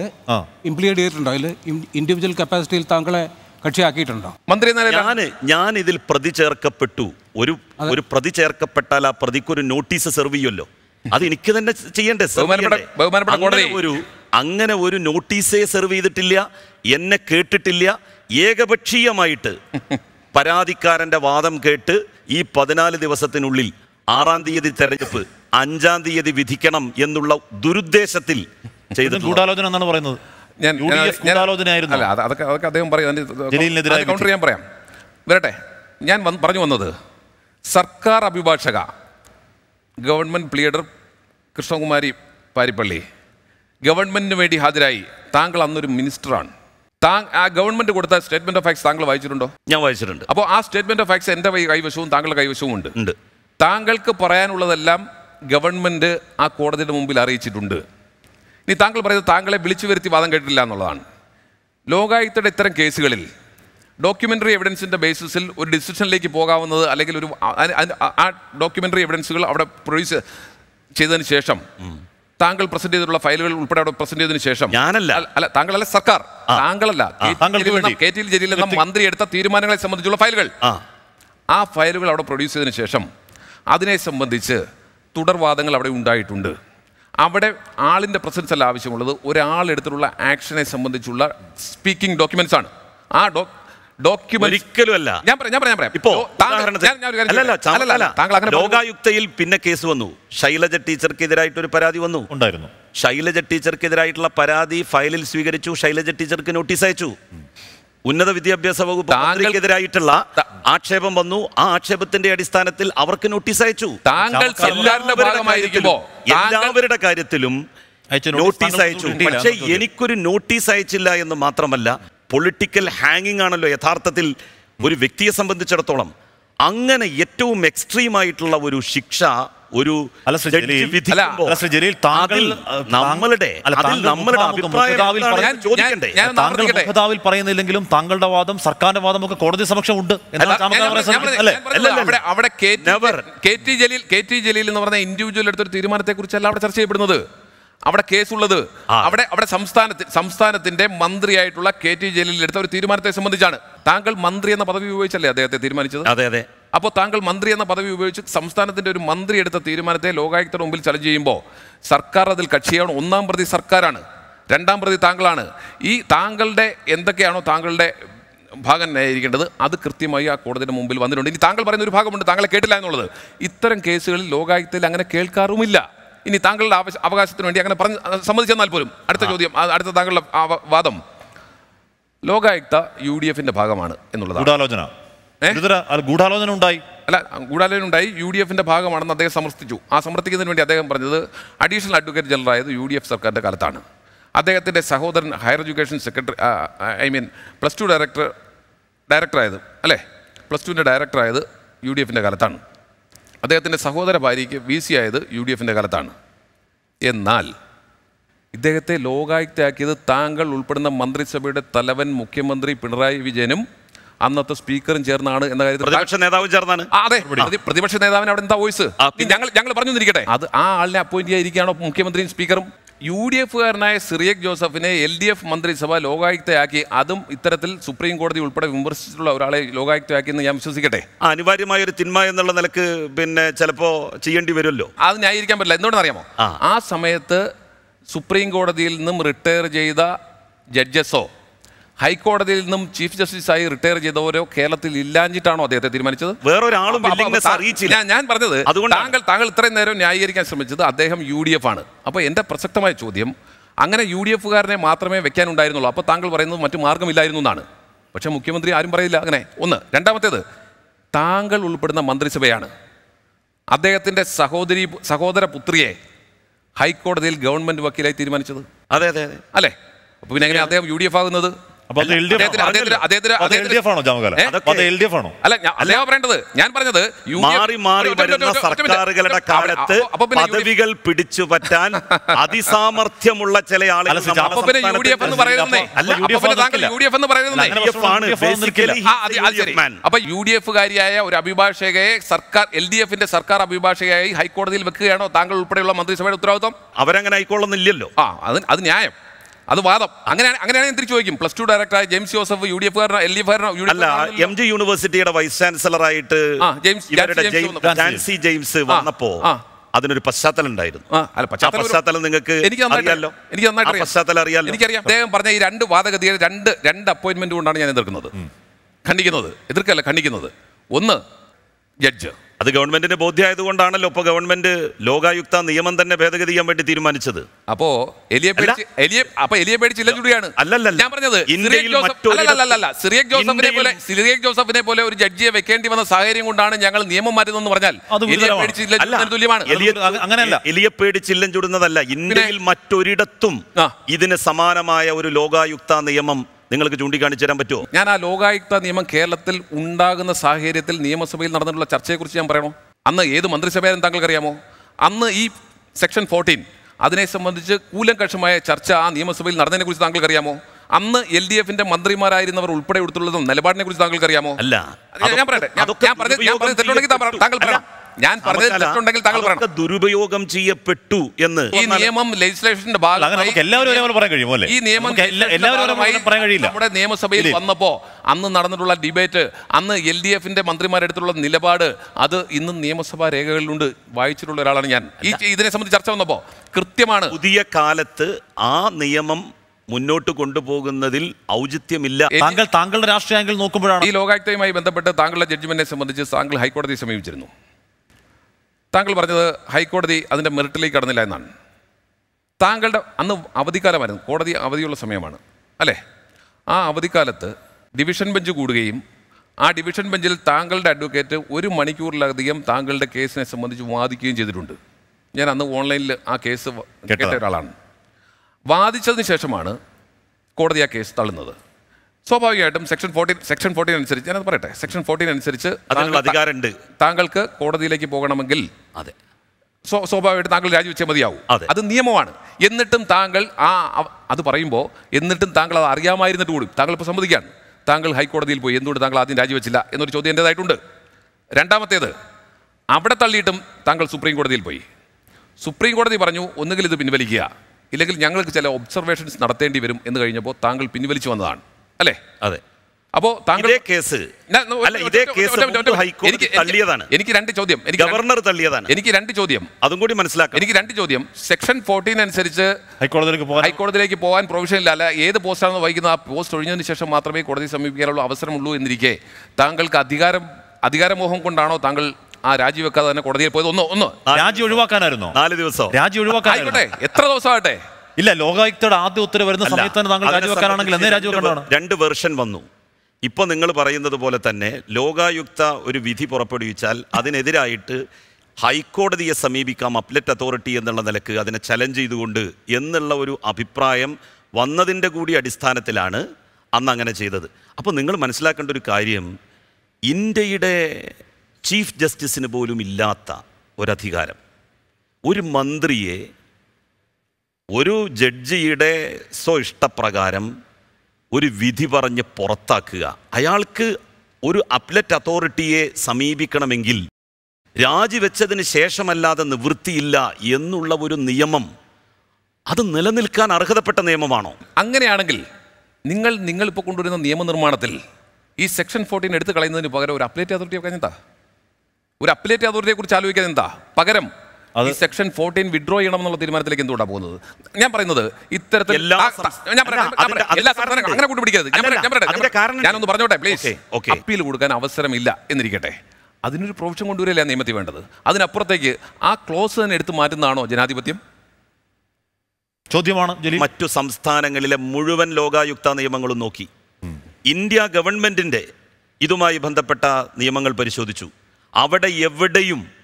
Speaker 5: ഇംപ്ലിയേഡ് ചെയ്തിട്ടുണ്ടോ. അതിൽ ഇൻഡിവിജ്വൽ കപ്പാസിറ്റിയിൽ താങ്കളെ കക്ഷിയാക്കിയിട്ടുണ്ടോ?
Speaker 3: മന്ത്രി
Speaker 2: ഞാൻ ഞാൻ ഇതിൽ പ്രതി ചേർക്കപ്പെട്ടു. ഒരു ഒരു പ്രതി ചേർക്കപ്പെട്ടാൽ ആ പ്രതിക്ക് ഒരു നോട്ടീസ് സെർവ് ചെയ്യുമല്ലോ. അത് എനിക്ക് തന്നെ ചെയ്യണ്ടേ
Speaker 3: ബഹുമാനപ്പെട്ട- ബഹുമാനപ്പെട്ട കോടതി.
Speaker 2: ഒരു അങ്ങനെ ഒരു നോട്ടീസേ സെർവ് ചെയ്തിട്ടില്ല എന്നെ കേട്ടിട്ടില്ല ഏകപക്ഷീയമായിട്ട് പരാതിക്കാരന്റെ വാദം കേട്ട് ഈ പതിനാല് ദിവസത്തിനുള്ളിൽ ആറാം തീയതി തെരഞ്ഞെടുപ്പ് അഞ്ചാം തീയതി വിധിക്കണം എന്നുള്ള ദുരുദ്ദേശത്തിൽ ചെയ്ത
Speaker 1: ഗൂഢാലോചന എന്നാണ് പറയുന്നത്.
Speaker 3: ഞാൻ ഞാൻ- അല്ല അത് അതൊക്കെ അതൊക്കെ അദ്ദേഹം പറയും. കൗണ്ടർ ചെയ്യാൻ പറയാം. വരട്ടെ. ഞാൻ പറഞ്ഞു വന്നത് സർക്കാർ അഭിഭാഷക ഗവൺമെന്റ് പ്ലീഡർ കൃഷ്ണകുമാരി പാരിപ്പള്ളി ഗവൺമെന്റിന് വേണ്ടി ഹാജരായി. താങ്കൾ അന്നൊരു മിനിസ്റ്ററാണ്. താങ്ക് ആ ഗവൺമെന്റ് കൊടുത്ത സ്റ്റേറ്റ്മെന്റ് ഓഫ് ഫാക്സ് താങ്കൾ വായിച്ചിട്ടുണ്ടോ?
Speaker 2: ഞാൻ വായിച്ചിട്ടുണ്ട്.
Speaker 3: അപ്പോൾ ആ സ്റ്റേറ്റ്മെന്റ് ഓഫ് ഫാക്സ് എന്റെ കൈവശവും താങ്കളുടെ കൈവശവും ഉണ്ട്. താങ്കൾക്ക് പറയാനുള്ളതെല്ലാം ഗവൺമെന്റ് ആ കോടതിയുടെ മുമ്പിൽ അറിയിച്ചിട്ടുണ്ട്. ഇനി താങ്കൾ പറയുന്നത് താങ്കളെ വിളിച്ചു വരുത്തി വാദം കേട്ടില്ല എന്നുള്ളതാണ്. ലോകായുക്തയുടെ ഇത്തരം കേസുകളിൽ ഡോക്യുമെന്ററി എവിഡൻസിന്റെ ബേസിസിൽ ഒരു ഡിസിഷനിലേക്ക് പോകാവുന്നത് അല്ലെങ്കിൽ ഒരു ആ- ഡോക്യുമെന്ററി എവിഡൻസുകൾ അവിടെ പ്രൊഡ്യൂസ് ചെയ്തതിന് ശേഷം താങ്കൾ പ്രസന്റ് ചെയ്തിട്ടുള്ള ഫയലുകൾ ഉൾപ്പെടെ അവിടെ പ്രസന്റ് ചെയ്തതിനു ശേഷം
Speaker 2: ഞാനല്ല.
Speaker 3: അല്ല- താങ്കളല്ല സർക്കാർ. താങ്കളല്ല. കെ ടി ജലീൽ എന്ന- മന്ത്രി എടുത്ത തീരുമാനങ്ങളെ സംബന്ധിച്ചുള്ള ഫയലുകൾ.
Speaker 2: ആ.
Speaker 3: ആ ഫയലുകൾ അവിടെ പ്രൊഡ്യൂസ് ചെയ്തതിനു ശേഷം അതിനെ സംബന്ധിച്ച് തുടർവാദങ്ങൾ അവിടെ ഉണ്ടായിട്ടുണ്ട്. അവിടെ ആളിന്റെ പ്രസൻസ് അല്ല ആവശ്യമുള്ളത്. ഒരാളെടുത്തിട്ടുള്ള ആക്ഷനെ സംബന്ധിച്ചുള്ള സ്പീക്കിംഗ് ഡോക്യുമെന്റ്സ് ആണ്. ആ
Speaker 2: ഡോ
Speaker 3: ഞാൻ പറയാം ഞാൻ പറയാം ഞാൻ പറയാം.
Speaker 2: ഇപ്പോ
Speaker 3: ലോ- ഞാൻ- ഞാൻ ഒരു കാര്യം
Speaker 2: അല്ലല്ല
Speaker 3: ചോദിക്കട്ടെ? അല്ലല്ല,
Speaker 2: ചാമക്കാല.
Speaker 3: താങ്കൾ അങ്ങനെ
Speaker 2: ലോകായുക്തയിൽ പിന്നെ കേസ് വന്നു. ശൈലജ ടീച്ചർക്കെതിരായിട്ട് ഒരു പരാതി വന്നു.
Speaker 1: ഉണ്ടായിരുന്നു.
Speaker 2: ശൈലജ ടീച്ചർക്കെതിരായിട്ടുള്ള പരാതി ഫയലിൽ സ്വീകരിച്ചു. ശൈലജ ടീച്ചർക്ക് നോട്ടീസ് അയച്ചു. ഉന്നത വിദ്യാഭ്യാസ വകുപ്പ്
Speaker 3: എതിരായിട്ടുള്ള
Speaker 2: ആക്ഷേപം വന്നു. ആ ആക്ഷേപത്തിന്റെ അടിസ്ഥാനത്തിൽ അവർക്ക് നോട്ടീസ് അയച്ചു.
Speaker 3: താങ്കൾ
Speaker 2: എല്ലാവരുടെ കാര്യത്തിലും- കാര്യത്തിലും
Speaker 1: നോട്ടീസ്
Speaker 2: അയച്ചു. പക്ഷേ. എനിക്കൊരു നോട്ടീസ് അയച്ചില്ല എന്ന് മാത്രമല്ല പൊളിറ്റിക്കൽ ഹാങ്ങിങ് ആണല്ലോ യഥാർത്ഥത്തിൽ ഒരു വ്യക്തിയെ സംബന്ധിച്ചിടത്തോളം. അങ്ങനെ ഏറ്റവും എക്സ്ട്രീം ആയിട്ടുള്ള ഒരു ശിക്ഷ ഒരു
Speaker 1: പറയുന്നില്ലെങ്കിലും താങ്കളുടെ വാദം സർക്കാരിന്റെ വാദം ഒക്കെ കോടതി സമക്ഷം ഉണ്ട്.
Speaker 3: അവിടെ. K T Jaleel K T Jaleel എന്ന് പറഞ്ഞ ഇൻഡിവിജ്വൽ എടുത്തൊരു തീരുമാനത്തെ കുറിച്ചല്ല അവിടെ ചർച്ച ചെയ്യപ്പെടുന്നത്. അവിടെ കേസുള്ളത്. അവിടെ അവിടെ സംസ്ഥാനത്തിൽ സംസ്ഥാനത്തിന്റെ മന്ത്രിയായിട്ടുള്ള കെ ടി ജലീൽ എടുത്ത ഒരു തീരുമാനത്തെ സംബന്ധിച്ചാണ്. താങ്കൾ മന്ത്രി എന്ന പദവി ഉപയോഗിച്ചല്ലേ അദ്ദേഹത്തെ തീരുമാനിച്ചത്?
Speaker 2: അതെ അതെ.
Speaker 3: അപ്പോൾ താങ്കൾ മന്ത്രി എന്ന പദവി ഉപയോഗിച്ച് സംസ്ഥാനത്തിന്റെ ഒരു മന്ത്രി എടുത്ത തീരുമാനത്തെ ലോകായുക്തയുടെ മുമ്പിൽ ചലഞ്ച് ചെയ്യുമ്പോൾ സർക്കാർ അതിൽ കക്ഷിയാണ് ഒന്നാം പ്രതി സർക്കാരാണ്. രണ്ടാം പ്രതി താങ്കളാണ്. ഈ താങ്കളുടെ എന്തൊക്കെയാണോ താങ്കളുടെ ഭാഗം ന്യായീകരിക്കേണ്ടത് അത് കൃത്യമായി ആ കോടതിയുടെ മുമ്പിൽ വന്നിട്ടുണ്ട്. ഇനി താങ്കൾ പറയുന്ന ഒരു ഭാഗമുണ്ട് താങ്കളെ കേട്ടില്ല എന്നുള്ളത്. ഇത്തരം കേസുകളിൽ ലോകായുക്തയിൽ അങ്ങനെ കേൾക്കാറുമില്ല. ഇനി താങ്കളുടെ ആവശ്യ അവകാശത്തിന് വേണ്ടി അങ്ങനെ പറഞ്ഞ് സമ്മതിച്ചെന്നാൽ പോലും അടുത്ത ചോദ്യം അടുത്ത താങ്കളുടെ വാദം. ലോകായുക്ത യു ഡി എഫിന്റെ ഭാഗമാണ് എന്നുള്ളതാണ്.
Speaker 1: ഗൂഢാലോചന? ഗുരുതര അല്ല, ഗൂഢാലോചന ഉണ്ടായി.
Speaker 3: യു ഡി എഫിന്റെ ഭാഗമാണെന്ന് അദ്ദേഹം സമർത്ഥിച്ചു. ആ സമർത്ഥിക്കുന്നതിന് വേണ്ടി അദ്ദേഹം പറഞ്ഞത് അഡീഷണൽ അഡ്വക്കേറ്റ് ജനറൽ ആയത് യു ഡി എഫ് സർക്കാരിന്റെ കാലത്താണ്. അദ്ദേഹത്തിന്റെ സഹോദരൻ higher education secretary I mean plus two director ഡയറക്ടറായത് അല്ലേ? പ്ലസ് ടുവിന്റെ ഡയറക്ടറായത് യു ഡി എഫിന്റെ കാലത്താണ്. അദ്ദേഹത്തിന്റെ സഹോദര ഭാര്യയ്ക്ക് വി സി ആയത് യു ഡി എഫിന്റെ കാലത്താണ്. എന്നാൽ ഇദ്ദേഹത്തെ ലോകായുക്തയാക്കിയത് താങ്കൾ ഉൾപ്പെടുന്ന മന്ത്രിസഭയുടെ തലവൻ മുഖ്യമന്ത്രി പിണറായി വിജയനും അന്നത്തെ സ്പീക്കറും ചേർന്നാണ് എന്ന കാര്യത്തിൽ
Speaker 2: പ്രതിപക്ഷ നേതാവ് ചേർന്നാണ്.
Speaker 3: അതെ. പ്രതിപക്ഷ നേതാവിന് അവിടെ എന്താ വോയിസ്? ഞങ്ങൾ ഞങ്ങൾ പറഞ്ഞു നിന്നിരിക്കട്ടെ അത് ആ ആളിനെ അപ്പോയിന്റ് ചെയ്തിരിക്കുകയാണോ മുഖ്യമന്ത്രിയും സ്പീക്കറും? യു ഡി എഫുകാരനായ സിറിയക് ജോസഫിനെ എൽ ഡി എഫ് മന്ത്രിസഭ ലോകായുക്തയാക്കി. അതും ഇത്തരത്തിൽ സുപ്രീം കോടതി ഉൾപ്പെടെ വിമർശിച്ചിട്ടുള്ള ഒരാളെ ലോകായുക്തയാക്കി എന്ന് ഞാൻ വിശ്വസിക്കട്ടെ?
Speaker 2: അനിവാര്യമായ ഒരു തിന്മ എന്നുള്ള നിലയ്ക്ക് പിന്നെ ചിലപ്പോ ചെയ്യേണ്ടി വരുമല്ലോ?
Speaker 3: അത് ന്യായീകരിക്കാൻ പറ്റില്ല. എന്തുകൊണ്ടെന്ന് അറിയാമോ
Speaker 2: ആ.
Speaker 3: ആ സമയത്ത് സുപ്രീം കോടതിയിൽ നിന്നും റിട്ടയർ ചെയ്ത ജഡ്ജസോ ഹൈക്കോടതിയിൽ നിന്നും ചീഫ് ജസ്റ്റിസായി റിട്ടയർ ചെയ്തവരോ കേരളത്തിൽ ഇല്ലാഞ്ഞിട്ടാണോ അദ്ദേഹത്തെ തീരുമാനിച്ചത്?
Speaker 2: വേറൊരാളും അറിയിച്ചില്ല.
Speaker 3: ഞാൻ- പറഞ്ഞത്
Speaker 2: അതുകൊണ്ട്
Speaker 3: താങ്കൾ താങ്കൾ ഇത്രയും നേരം ന്യായീകരിക്കാൻ ശ്രമിച്ചത് അദ്ദേഹം യു ഡി എഫ് ആണ്. അപ്പോൾ എന്റെ പ്രസക്തമായ ചോദ്യം അങ്ങനെ യു ഡി എഫുകാരനെ മാത്രമേ വെക്കാനുണ്ടായിരുന്നുള്ളൂ. അപ്പോൾ താങ്കൾ പറയുന്നത് മറ്റു മാർഗമില്ലായിരുന്നു എന്നാണ്. പക്ഷേ മുഖ്യമന്ത്രി ആരും പറയില്ല. അങ്ങനെ ഒന്ന്. രണ്ടാമത്തേത് താങ്കൾ ഉൾപ്പെടുന്ന മന്ത്രിസഭയാണ്. അദ്ദേഹത്തിന്റെ സഹോദരി സഹോദര പുത്രിയെ ഹൈക്കോടതിയിൽ ഗവൺമെന്റ് വക്കീലായി തീരുമാനിച്ചത്.
Speaker 2: അതെ അതെ അതെ.
Speaker 3: അല്ലേ? അപ്പോൾ പിന്നെ എങ്ങനെ അദ്ദേഹം യു ഡി എഫ് ആകുന്നത്?
Speaker 1: അപ്പൊ അത് എൽ ഡി എഫ് ആണോ? ജാമകാലം?
Speaker 3: ഏ?
Speaker 1: അപ്പൊ അത് എൽ ഡി എഫ് ആണോ?
Speaker 3: അല്ല ഞാൻ- അദ്ദേഹം പറയേണ്ടത് ഞാൻ പറഞ്ഞത് യു ഡി എഫ്
Speaker 2: മാറി മാറി വരുന്ന. സർക്കാരുകളുടെ കാലത്ത് പദവികൾ പിടിച്ചു പറ്റാൻ അതിസാമർഥ്യമുള്ള ചില ആളുകൾ
Speaker 3: യു ഡി എഫ് എന്ന് പറയുന്നേ
Speaker 1: യു ഡി എഫ്
Speaker 3: എന്ന്. അപ്പൊ യു ഡി എഫുകാരിയായ ഒരു അഭിഭാഷകയെ സർക്കാർ എൽ ഡി എഫിന്റെ സർക്കാർ അഭിഭാഷകയായി ഹൈക്കോടതിയിൽ വെക്കുകയാണോ താങ്കൾ ഉൾപ്പെടെയുള്ള മന്ത്രിസഭയുടെ ഉത്തരവാദിത്വം?
Speaker 2: അവരങ്ങനെ ആയിക്കൊള്ളുന്നില്ലല്ലോ.
Speaker 3: ആ അത് അത് ന്യായം. അത് വാദം. അങ്ങനെ അങ്ങനെയാണ് ഞാൻ തിരിച്ചു ചോദിക്കും. പ്ലസ് ടു ഡയറക്ടറായ James Joseph U D F L D F U
Speaker 2: അല്ല എം ജി യൂണിവേഴ്സിറ്റിയുടെ വൈസ് ചാൻസലർ ആയിട്ട്
Speaker 3: ആ, ജെയിംസ്- ജാൻസി.
Speaker 2: വന്നപ്പോ. അതിനൊരു പശ്ചാത്തലം ഉണ്ടായിരുന്നു.
Speaker 3: അല്ല, പശ്ചാത്തലം
Speaker 2: നിങ്ങൾക്ക്
Speaker 3: എനിക്ക് അറിയാമല്ലോ
Speaker 2: അറിയാലോ?
Speaker 3: എനിക്ക് നന്നായിട്ട്.
Speaker 2: പശ്ചാത്തലം അറിയാലോ?
Speaker 3: എനിക്കറിയാം. അദ്ദേഹം പറഞ്ഞ ഈ രണ്ട് വാദഗതികൾ രണ്ട് രണ്ട് അപ്പോയിന്റ്മെന്റ് കൊണ്ടാണ് ഞാൻ എതിർക്കുന്നത്. ഖണ്ഡിക്കുന്നത്. എതിർക്കല്ല ഖണ്ഡിക്കുന്നത്. ഒന്ന് ജഡ്ജ്
Speaker 2: അത് ഗവൺമെന്റിന് ബോധ്യമായതുകൊണ്ടാണല്ലോ ഇപ്പൊ ഗവൺമെന്റ് ലോകായുക്ത നിയമം തന്നെ ഭേദഗതി ചെയ്യാൻ വേണ്ടി തീരുമാനിച്ചത്
Speaker 3: അപ്പോ എലിയെ പേടിച്ച് എലിയെ അപ്പൊ പേടിച്ച്
Speaker 2: അല്ലല്ലല്ല.
Speaker 3: ഞാൻ പറഞ്ഞത് സിറിയക് ജോസഫ് സിറിയക് ജോസഫിനെ പോലെ സിറിയക് ജോസഫിനെ പോലെ ഒരു ജഡ്ജിയെ വെക്കേണ്ടി വന്ന സാഹചര്യം കൊണ്ടാണ് ഞങ്ങൾ നിയമം മാറ്റുന്നതെന്ന് പറഞ്ഞാൽ എലിയെ. പേടിച്ച് തുല്യമാണ്
Speaker 1: അങ്ങനെയല്ല.
Speaker 2: എലിയെ പേടിച്ചില്ലം ചുടുന്നതല്ല ഇന്ത്യയിൽ മറ്റൊരിടത്തും. ഇതിന് സമാനമായ ഒരു ലോകായുക്ത നിയമം നിങ്ങൾക്ക് ചൂണ്ടിക്കാണിച്ചു തരാൻ പറ്റുമോ?
Speaker 3: ഞാൻ ആ ലോകായുക്ത നിയമം കേരളത്തിൽ ഉണ്ടാകുന്ന സാഹചര്യത്തിൽ നിയമസഭയിൽ നടന്നിട്ടുള്ള ചർച്ചയെക്കുറിച്ച് ഞാൻ പറയണോ? അന്ന് ഏത് മന്ത്രിസഭയായിരുന്നു താങ്കൾക്കറിയാമോ? അന്ന് ഈ സെക്ഷൻ ഫോർട്ടീൻ അതിനെ സംബന്ധിച്ച് കൂലങ്കഷമായ ചർച്ച ആ നിയമസഭയിൽ നടന്നതിനെ കുറിച്ച് താങ്കൾക്കറിയാമോ? അന്ന് എൽ ഡി എഫിന്റെ മന്ത്രിമാരായിരുന്നവർ ഉൾപ്പെടെ എടുത്തുള്ളതും നിലപാടിനെ കുറിച്ച് താങ്കൾക്കറിയാമോ?
Speaker 2: അല്ല
Speaker 3: ഞാൻ പറയട്ടെ. ഞാൻ- പറഞ്ഞത് തെറ്റുണ്ടെങ്കിൽ താങ്കൾ പറയാം ഞാൻ പറഞ്ഞത് തെറ്റുണ്ടെങ്കിൽ താങ്കൾ പറയണം.
Speaker 2: ദുരുപയോഗം ചെയ്യപ്പെട്ടു എന്ന്.
Speaker 3: ഈ നിയമം ലെജിസ്ലേഷന്റെ ഭാഗമായി
Speaker 1: എല്ലാവരും പറയാൻ കഴിയുമോ
Speaker 3: ഈ നിയമം
Speaker 1: പറയാൻ കഴിയില്ല.
Speaker 3: നമ്മുടെ നിയമസഭയിൽ? വന്നപ്പോ അന്ന് നടന്നിട്ടുള്ള ഡിബേറ്റ് അന്ന് എൽ ഡി എഫിന്റെ മന്ത്രിമാരെടുത്തുള്ള നിലപാട് അത് ഇന്ന് നിയമസഭാ രേഖകളിലുണ്ട്. വായിച്ചിട്ടുള്ള ഒരാളാണ് ഞാൻ. ഈ ഇതിനെ സംബന്ധിച്ച് ചർച്ച വന്നപ്പോ കൃത്യമാണ്.
Speaker 2: പുതിയ കാലത്ത് ആ നിയമം മുന്നോട്ട് കൊണ്ടുപോകുന്നതിൽ ഔചിത്യമില്ല.
Speaker 1: താങ്കൾ താങ്കളുടെ രാഷ്ട്രീയ ആംഗിൾ നോക്കുമ്പോഴാണ്.
Speaker 3: ഈ ലോകായുക്തയുമായി ബന്ധപ്പെട്ട് താങ്കളുടെ ജഡ്ജ്മെന്റിനെ സംബന്ധിച്ച് താങ്കൾ ഹൈക്കോടതിയെ സമീപിച്ചിരുന്നു. താങ്കൾ പറഞ്ഞത് ഹൈക്കോടതി അതിന്റെ മെറിറ്റിലേക്ക് കടന്നില്ല എന്നാണ്. താങ്കളുടെ അന്ന് അവധിക്കാലമായിരുന്നു. കോടതി അവധിയുള്ള സമയമാണ്. അല്ലേ? ആ അവധിക്കാലത്ത് ഡിവിഷൻ ബെഞ്ച് കൂടുകയും ആ ഡിവിഷൻ ബെഞ്ചിൽ താങ്കളുടെ അഡ്വക്കേറ്റ് ഒരു മണിക്കൂറിലധികം താങ്കളുടെ കേസിനെ സംബന്ധിച്ച് വാദിക്കുകയും ചെയ്തിട്ടുണ്ട്. ഞാൻ അന്ന് ഓൺലൈനിൽ ആ കേസ് കേട്ട ഒരാളാണ്. വാദിച്ചതിന് ശേഷമാണ് കോടതി ആ കേസ് തള്ളുന്നത്. സ്വാഭാവികമായിട്ടും സെക്ഷൻ ഫോർട്ടീൻ സെക്ഷൻ ഫോർട്ടീൻ അനുസരിച്ച് ഞാനത് പറയട്ടെ സെക്ഷൻ ഫോർട്ടീൻ അനുസരിച്ച്
Speaker 2: അതിനുള്ള അധികാരമുണ്ട്.
Speaker 3: താങ്കൾക്ക് കോടതിയിലേക്ക് പോകണമെങ്കിൽ
Speaker 2: അതെ.
Speaker 3: സ്വ- സ്വാഭാവികമായിട്ട് താങ്കൾ രാജിവെച്ചേ മതിയാവും.
Speaker 2: അതെ.
Speaker 3: അത് നിയമമാണ്. എന്നിട്ടും താങ്കൾ ആ അത് പറയുമ്പോൾ എന്നിട്ടും താങ്കൾ അത് അറിയാമായിരുന്നിട്ട് കൂടി താങ്കൾ ഇപ്പോൾ സമ്മതിക്കുകയാണ്. താങ്കൾ ഹൈക്കോടതിയിൽ പോയി എന്തുകൊണ്ട് താങ്കൾ ആദ്യം രാജിവെച്ചില്ല എന്നൊരു ചോദ്യം എന്റെതായിട്ടുണ്ട്. രണ്ടാമത്തേത് അവിടെ തള്ളിയിട്ടും താങ്കൾ സുപ്രീം കോടതിയിൽ പോയി. സുപ്രീം കോടതി പറഞ്ഞു ഒന്നുകിൽ ഇത് പിൻവലിക്കുക ഇല്ലെങ്കിൽ ഞങ്ങൾക്ക് ചില ഒബ്സർവേഷൻസ് നടത്തേണ്ടി വരും എന്ന് കഴിഞ്ഞപ്പോൾ താങ്കൾ പിൻവലിച്ചു വന്നതാണ്. അല്ലേ?
Speaker 2: അതെ.
Speaker 3: അപ്പോ താങ്കൾ
Speaker 2: കേസ്. ഇതേ കേസ് ഹൈക്കോടതി തള്ളിയതാണ്.
Speaker 3: എനിക്ക് രണ്ട് ചോദ്യം എനിക്ക്
Speaker 2: ഗവർണർ തള്ളിയതാണ്.
Speaker 3: എനിക്ക് രണ്ട് ചോദ്യം.
Speaker 2: അതും കൂടി മനസ്സിലാക്കാം.
Speaker 3: എനിക്ക് രണ്ട് ചോദ്യം. സെക്ഷൻ ഫോർട്ടീൻ അനുസരിച്ച്
Speaker 1: ഹൈക്കോടതിയിലേക്ക് പോകാൻ
Speaker 3: ഹൈക്കോടതിയിലേക്ക് പോകാൻ പ്രൊവിഷൻ ഇല്ല. അല്ല ഏത് പോസ്റ്റാണെന്ന് വഹിക്കുന്ന ആ പോസ്റ്റ് ഒഴിഞ്ഞതിന് ശേഷം മാത്രമേ കോടതി സമീപിക്കാനുള്ള അവസരമുള്ളൂ എന്നിരിക്കെ താങ്കൾക്ക് അധികാരം അധികാരമോഹം കൊണ്ടാണോ താങ്കൾ ആ രാജി വെക്കാതെ തന്നെ കോടതിയിൽ പോയത്? ഒന്ന് ഒന്ന്.
Speaker 1: രാജി ഒഴിവാക്കാനായിരുന്നു?
Speaker 2: നാല് ദിവസം.
Speaker 1: രാജി ഒഴിവാക്കാൻ
Speaker 3: ആയിക്കോട്ടെ. എത്ര ദിവസമാകട്ടെ?
Speaker 1: ഇല്ല ലോകായുക്തയുടെ ആദ്യ ഉത്തരവ് വരുന്ന സമയത്ത് തന്നെ താങ്കൾ രാജിവെക്കാനാണെങ്കിൽ എന്നേ രാജിവെക്കേണ്ടതാണ്.
Speaker 2: രണ്ട് വേർഷൻ വെർഷൻ വന്നു. ഇപ്പോൾ നിങ്ങൾ പറയുന്നത് പോലെ തന്നെ ലോകായുക്ത ഒരു വിധി പുറപ്പെടുവിച്ചാൽ അതിനെതിരായിട്ട് ഹൈക്കോടതിയെ സമീപിക്കാം അപ്ലറ്റ് അതോറിറ്റി എന്നുള്ള നിലയ്ക്ക് അതിനെ ചലഞ്ച് ചെയ്തുകൊണ്ട് എന്നുള്ള ഒരു അഭിപ്രായം വന്നതിന്റെ കൂടി അടിസ്ഥാനത്തിലാണ് അന്ന് അങ്ങനെ ചെയ്തത്. അപ്പോൾ നിങ്ങൾ മനസ്സിലാക്കേണ്ട ഒരു കാര്യം ഇന്ത്യയുടെ ചീഫ് ജസ്റ്റിസിന് പോലും ഇല്ലാത്ത ഒരധികാരം. ഒരു മന്ത്രിയെ ഒരു ജഡ്ജിയുടെ സ്വ ഇഷ്ടപ്രകാരം ഒരു വിധി പറഞ്ഞ് പുറത്താക്കുക. അയാൾക്ക് ഒരു അപ്ലറ്റ് അതോറിറ്റിയെ സമീപിക്കണമെങ്കിൽ രാജിവെച്ചതിന് ശേഷമല്ലാതെ നിവൃത്തിയില്ല എന്നുള്ള ഒരു നിയമം അത് നിലനിൽക്കാൻ അർഹതപ്പെട്ട നിയമമാണോ?
Speaker 3: അങ്ങനെയാണെങ്കിൽ നിങ്ങൾ ഇപ്പോൾ കൊണ്ടുവരുന്ന നിയമനിർമ്മാണത്തിൽ ഈ സെക്ഷൻ ഫോർട്ടീൻ എടുത്തു കളയുന്നതിന് പകരം ഒരു അപ്ലേറ്റ് അതോറിറ്റിയെ എന്താ ഒരു അപ്ലേറ്റ് അതോറിറ്റിയെ കുറിച്ച് ആലോചിക്കാൻ എന്താ പകരം ഈ സെക്ഷൻ ഫോർട്ടീൻ വിഡ്രോ ചെയ്യണം എന്നുള്ള തീരുമാനത്തിലേക്ക് എന്തുകൊണ്ടാണ് പോകുന്നത്? ഞാൻ പറയുന്നത് ഇത്തരത്തിൽ അങ്ങനെ
Speaker 2: കൂട്ടുപിടിക്കരുത്.
Speaker 3: ഞാനൊന്ന് പറഞ്ഞോട്ടെ പ്ലീസ്. അപ്പീൽ കൊടുക്കാൻ അവസരമില്ല എന്നിരിക്കട്ടെ. അതിനൊരു പ്രൊവിഷൻ കൊണ്ടുവരില്ല നിയമത്തിൽ വേണ്ടത്? അതിനപ്പുറത്തേക്ക് ആ ക്ലോസ് തന്നെ എടുത്തു മാറ്റുന്നതാണോ ജനാധിപത്യം?
Speaker 1: ചോദ്യമാണ് ജലീൽ.
Speaker 2: മറ്റു സംസ്ഥാനങ്ങളിലെ മുഴുവൻ ലോകായുക്ത നിയമങ്ങളും നോക്കി. ഇന്ത്യ ഗവൺമെന്റിന്റെ ഇതുമായി ബന്ധപ്പെട്ട നിയമങ്ങൾ പരിശോധിച്ചു. അവിടെ എവിടെയും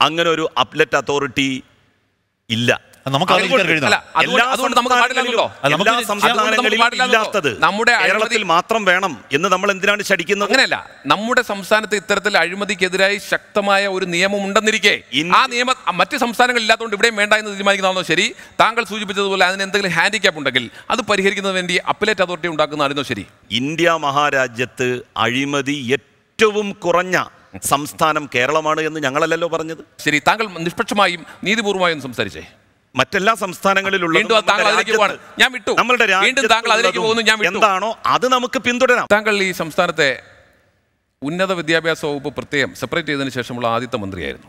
Speaker 2: അങ്ങനെ ഒരു അപ്ലറ്റ് അതോറിറ്റി ഇല്ല.
Speaker 3: നമ്മുടെ അഴിമതി-
Speaker 2: കേരളത്തിൽ മാത്രം വേണം എന്ന് നമ്മൾ എന്തിനാണ് ശടിക്കുന്നത്
Speaker 3: അങ്ങനെയല്ല. നമ്മുടെ സംസ്ഥാനത്ത് ഇത്തരത്തിൽ അഴിമതിക്കെതിരായി ശക്തമായ ഒരു നിയമം ഉണ്ടെന്നിരിക്കെ. ആ നിയമം മറ്റ് സംസ്ഥാനങ്ങളിൽ ഇല്ലാത്തതുകൊണ്ട് ഇവിടെയും വേണ്ട എന്ന് തീരുമാനിക്കുന്നതാണോ? ശരി. താങ്കൾ സൂചിപ്പിച്ചതുപോലെ അതിന് എന്തെങ്കിലും ഹാൻഡിക്യാപ്പ് ഉണ്ടെങ്കിൽ അത് പരിഹരിക്കുന്നതിന് വേണ്ടി അപ്പലേറ്റ് അതോറിറ്റി ഉണ്ടാക്കുന്നതാണോ? ശരി.
Speaker 2: ഇന്ത്യ മഹാരാജ്യത്ത് അഴിമതി ഏറ്റവും കുറഞ്ഞ സംസ്ഥാനം കേരളമാണ് എന്ന് ഞങ്ങളല്ലല്ലോ പറഞ്ഞത്.
Speaker 3: ശരി താങ്കൾ നിഷ്പക്ഷമായും നീതിപൂർവമായും സംസാരിച്ചേ.
Speaker 2: മറ്റെല്ലാ സംസ്ഥാനങ്ങളിലുള്ള
Speaker 3: വിട്ടു.
Speaker 2: നമ്മളുടെ
Speaker 3: ഞാൻ വിട്ടു.
Speaker 2: എന്താണോ അത് നമുക്ക് പിന്തുടരാം.
Speaker 3: താങ്കൾ ഈ സംസ്ഥാനത്തെ ഉന്നത വിദ്യാഭ്യാസ വകുപ്പ് പ്രത്യേകം സെപ്പറേറ്റ് ചെയ്തതിനു ശേഷമുള്ള ആദ്യത്തെ മന്ത്രിയായിരുന്നു.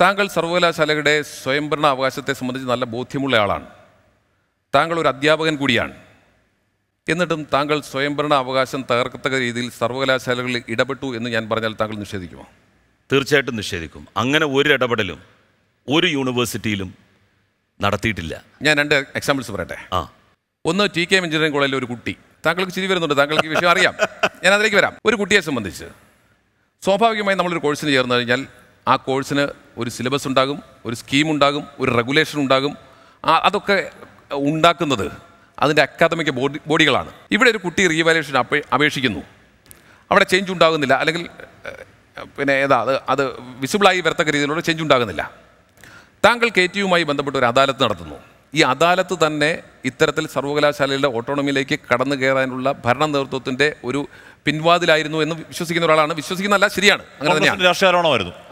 Speaker 3: താങ്കൾ സർവകലാശാലയുടെ സ്വയംഭരണ അവകാശത്തെ സംബന്ധിച്ച് നല്ല ബോധ്യമുള്ള ആളാണ്. താങ്കൾ ഒരു അധ്യാപകൻ കൂടിയാണ്. എന്നിട്ടും താങ്കൾ സ്വയംഭരണ അവകാശം തകർക്കത്തക്ക രീതിയിൽ സർവകലാശാലകളിൽ ഇടപെട്ടു എന്ന് ഞാൻ പറഞ്ഞാൽ താങ്കൾ നിഷേധിക്കുമോ?
Speaker 2: തീർച്ചയായിട്ടും നിഷേധിക്കും. അങ്ങനെ ഒരു ഇടപെടലും ഒരു യൂണിവേഴ്സിറ്റിയിലും നടത്തിയിട്ടില്ല.
Speaker 3: ഞാൻ രണ്ട് എക്സാമ്പിൾസ് പറയട്ടെ?
Speaker 2: ആ.
Speaker 3: ഒന്ന് ടി കെ എം എഞ്ചിനീയറിംഗ് കോളേജിൽ ഒരു കുട്ടി. താങ്കൾക്ക് ചിരി വരുന്നുണ്ട്. താങ്കൾക്ക് ഈ വിഷയം അറിയാം. ഞാൻ അതിലേക്ക് വരാം. ഒരു കുട്ടിയെ സംബന്ധിച്ച്. സ്വാഭാവികമായി നമ്മളൊരു കോഴ്സിന് ചേർന്ന് കഴിഞ്ഞാൽ ആ കോഴ്സിന് ഒരു സിലബസ് ഉണ്ടാകും ഒരു സ്കീം ഉണ്ടാകും ഒരു റെഗുലേഷൻ ഉണ്ടാകും. അതൊക്കെ ഉണ്ടാക്കുന്നത് അതിന്റെ അക്കാദമിക് ബോഡി ബോഡികളാണ്. ഇവിടെ ഒരു കുട്ടി റീവാലുവേഷൻ അപേ അപേക്ഷിക്കുന്നു. അവിടെ ചേഞ്ച് ഉണ്ടാകുന്നില്ല. അല്ലെങ്കിൽ പിന്നെ ഏതാ അത് അത് വിസിബിളായി വരത്തക്ക രീതിയിലുള്ള ചേഞ്ച് ഉണ്ടാകുന്നില്ല. താങ്കൾ കെ ടി യുമായി ബന്ധപ്പെട്ട് ഒരു അദാലത്ത് നടത്തുന്നു. ഈ അദാലത്ത് തന്നെ ഇത്തരത്തിൽ സർവകലാശാലയുടെ ഓട്ടോണമിയിലേക്ക് കടന്നു കയറാനുള്ള ഭരണ നേതൃത്വത്തിന്റെ ഒരു പിൻവാതിലായിരുന്നു എന്ന് വിശ്വസിക്കുന്ന ഒരാളാണ്. വിശ്വസിക്കുന്നതല്ല ശരിയാണ്. അങ്ങനെ തന്നെയാണ്.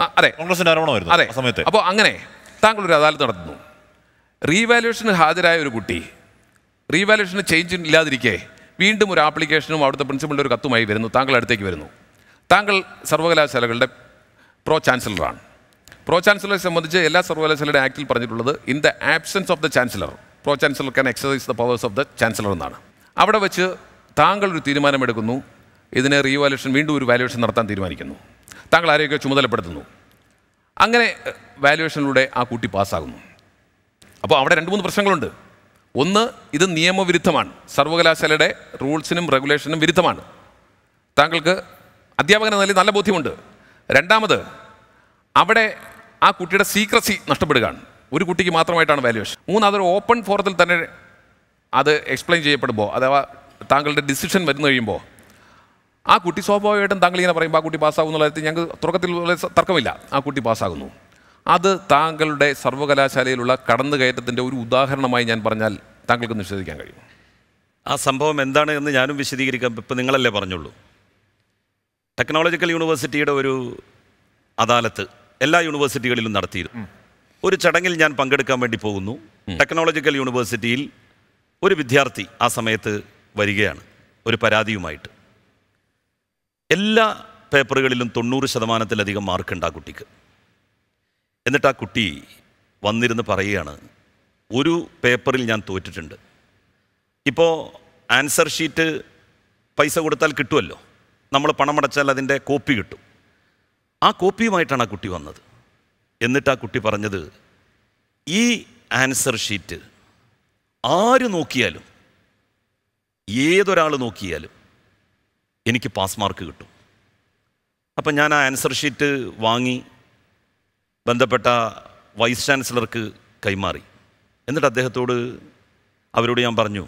Speaker 3: അതെ.
Speaker 1: കോൺഗ്രസിന്റെ ആരോപണമായിരുന്നു
Speaker 3: അതെ.
Speaker 1: സമയത്ത്.
Speaker 3: അപ്പോൾ അങ്ങനെ താങ്കൾ ഒരു അദാലത്ത് നടത്തുന്നു. റീവാലുവേഷന് ഹാജരായ ഒരു കുട്ടി റീവാലുവേഷന് ചേഞ്ച് ഇല്ലാതിരിക്കെ. വീണ്ടും ഒരു ആപ്ലിക്കേഷനും അവിടുത്തെ പ്രിൻസിപ്പളിന്റെ ഒരു കത്തുമായി വരുന്നു. താങ്കൾ അടുത്തേക്ക് വരുന്നു. താങ്കൾ സർവകലാശാലകളുടെ പ്രോ ചാൻസലറാണ് പ്രോ ചാൻസലറെ സംബന്ധിച്ച് എല്ലാ സർവകലാശാലയുടെ ആക്ടിൽ പറഞ്ഞിട്ടുള്ളത് in the absence of the chancellor pro chancellor can exercise the powers of the chancellor എന്നാണ്. അവിടെ വെച്ച് താങ്കൾ ഒരു തീരുമാനമെടുക്കുന്നു. ഇതിനെ റീവാലുവേഷൻ വീണ്ടും ഒരു വാലുവേഷൻ നടത്താൻ തീരുമാനിക്കുന്നു. താങ്കൾ ആരെയൊക്കെ ചുമതലപ്പെടുത്തുന്നു? അങ്ങനെ വാലുവേഷനിലൂടെ ആ കുട്ടി പാസ്സാകുന്നു അപ്പോൾ അവിടെ രണ്ട് മൂന്ന് പ്രശ്നങ്ങളുണ്ട്. ഒന്ന് ഇത് നിയമവിരുദ്ധമാണ്. സർവകലാശാലയുടെ റൂൾസിനും റെഗുലേഷനും വിരുദ്ധമാണ്. താങ്കൾക്ക് അധ്യാപകൻ എന്ന നിലയിൽ നല്ല ബോധ്യമുണ്ട്. രണ്ടാമത് അവിടെ ആ കുട്ടിയുടെ സീക്രസി നഷ്ടപ്പെടുകയാണ്. ഒരു കുട്ടിക്ക് മാത്രമായിട്ടാണ് വാല്യുവേഷൻ മൂന്ന് അതൊരു ഓപ്പൺ ഫോറത്തിൽ തന്നെ അത് എക്സ്പ്ലെയിൻ ചെയ്യപ്പെടുമ്പോൾ അഥവാ താങ്കളുടെ ഡിസിഷൻ വരുന്നു കഴിയുമ്പോൾ ആ കുട്ടി സ്വാഭാവികമായിട്ടും താങ്കൾ ഇങ്ങനെ പറയുമ്പോൾ ആ കുട്ടി പാസ്സാകുന്നുള്ള കാര്യത്തിൽ ഞങ്ങൾക്ക് തുടക്കത്തിൽ തർക്കമില്ല. ആ കുട്ടി പാസ്സാകുന്നു അത് താങ്കളുടെ സർവകലാശാലയിലുള്ള കടന്നുകയറ്റത്തിന്റെ ഒരു ഉദാഹരണമായി ഞാൻ പറഞ്ഞാൽ താങ്കൾക്ക് നിഷേധിക്കാൻ കഴിയും.
Speaker 2: ആ സംഭവം എന്താണ് എന്ന് ഞാനും വിശദീകരിക്കാം. ഇപ്പം നിങ്ങളല്ലേ പറഞ്ഞുള്ളൂ. ടെക്നോളജിക്കൽ യൂണിവേഴ്സിറ്റിയുടെ ഒരു അദാലത്ത് എല്ലാ യൂണിവേഴ്സിറ്റികളിലും നടത്തിയിരുന്നു. ഒരു ചടങ്ങിൽ ഞാൻ പങ്കെടുക്കാൻ വേണ്ടി പോകുന്നു. ടെക്നോളജിക്കൽ യൂണിവേഴ്സിറ്റിയിൽ ഒരു വിദ്യാർത്ഥി ആ സമയത്ത് വരികയാണ് ഒരു പരാതിയുമായിട്ട്. എല്ലാ പേപ്പറുകളിലും തൊണ്ണൂറ് ശതമാനത്തിലധികം മാർക്കുണ്ട് ആ കുട്ടിക്ക്. എന്നിട്ട് ആ കുട്ടി വന്നിരുന്ന് പറയുകയാണ് ഒരു പേപ്പറിൽ ഞാൻ തോറ്റിട്ടുണ്ട്. ഇപ്പോൾ ആൻസർ ഷീറ്റ് പൈസ കൊടുത്താൽ കിട്ടുമല്ലോ നമ്മൾ പണമടച്ചാൽ അതിന്റെ കോപ്പി കിട്ടും. ആ കോപ്പിയുമായിട്ടാണ് ആ കുട്ടി വന്നത്. എന്നിട്ട് ആ കുട്ടി പറഞ്ഞത് ഈ ആൻസർ ഷീറ്റ് ആര് നോക്കിയാലും ഏതൊരാൾ നോക്കിയാലും എനിക്ക് പാസ് മാർക്ക് കിട്ടും. അപ്പം ഞാൻ ആ ആൻസർ ഷീറ്റ് വാങ്ങി ബന്ധപ്പെട്ട വൈസ് ചാൻസലർക്ക് കൈമാറി. എന്നിട്ട് അദ്ദേഹത്തോട് അവരോട് ഞാൻ പറഞ്ഞു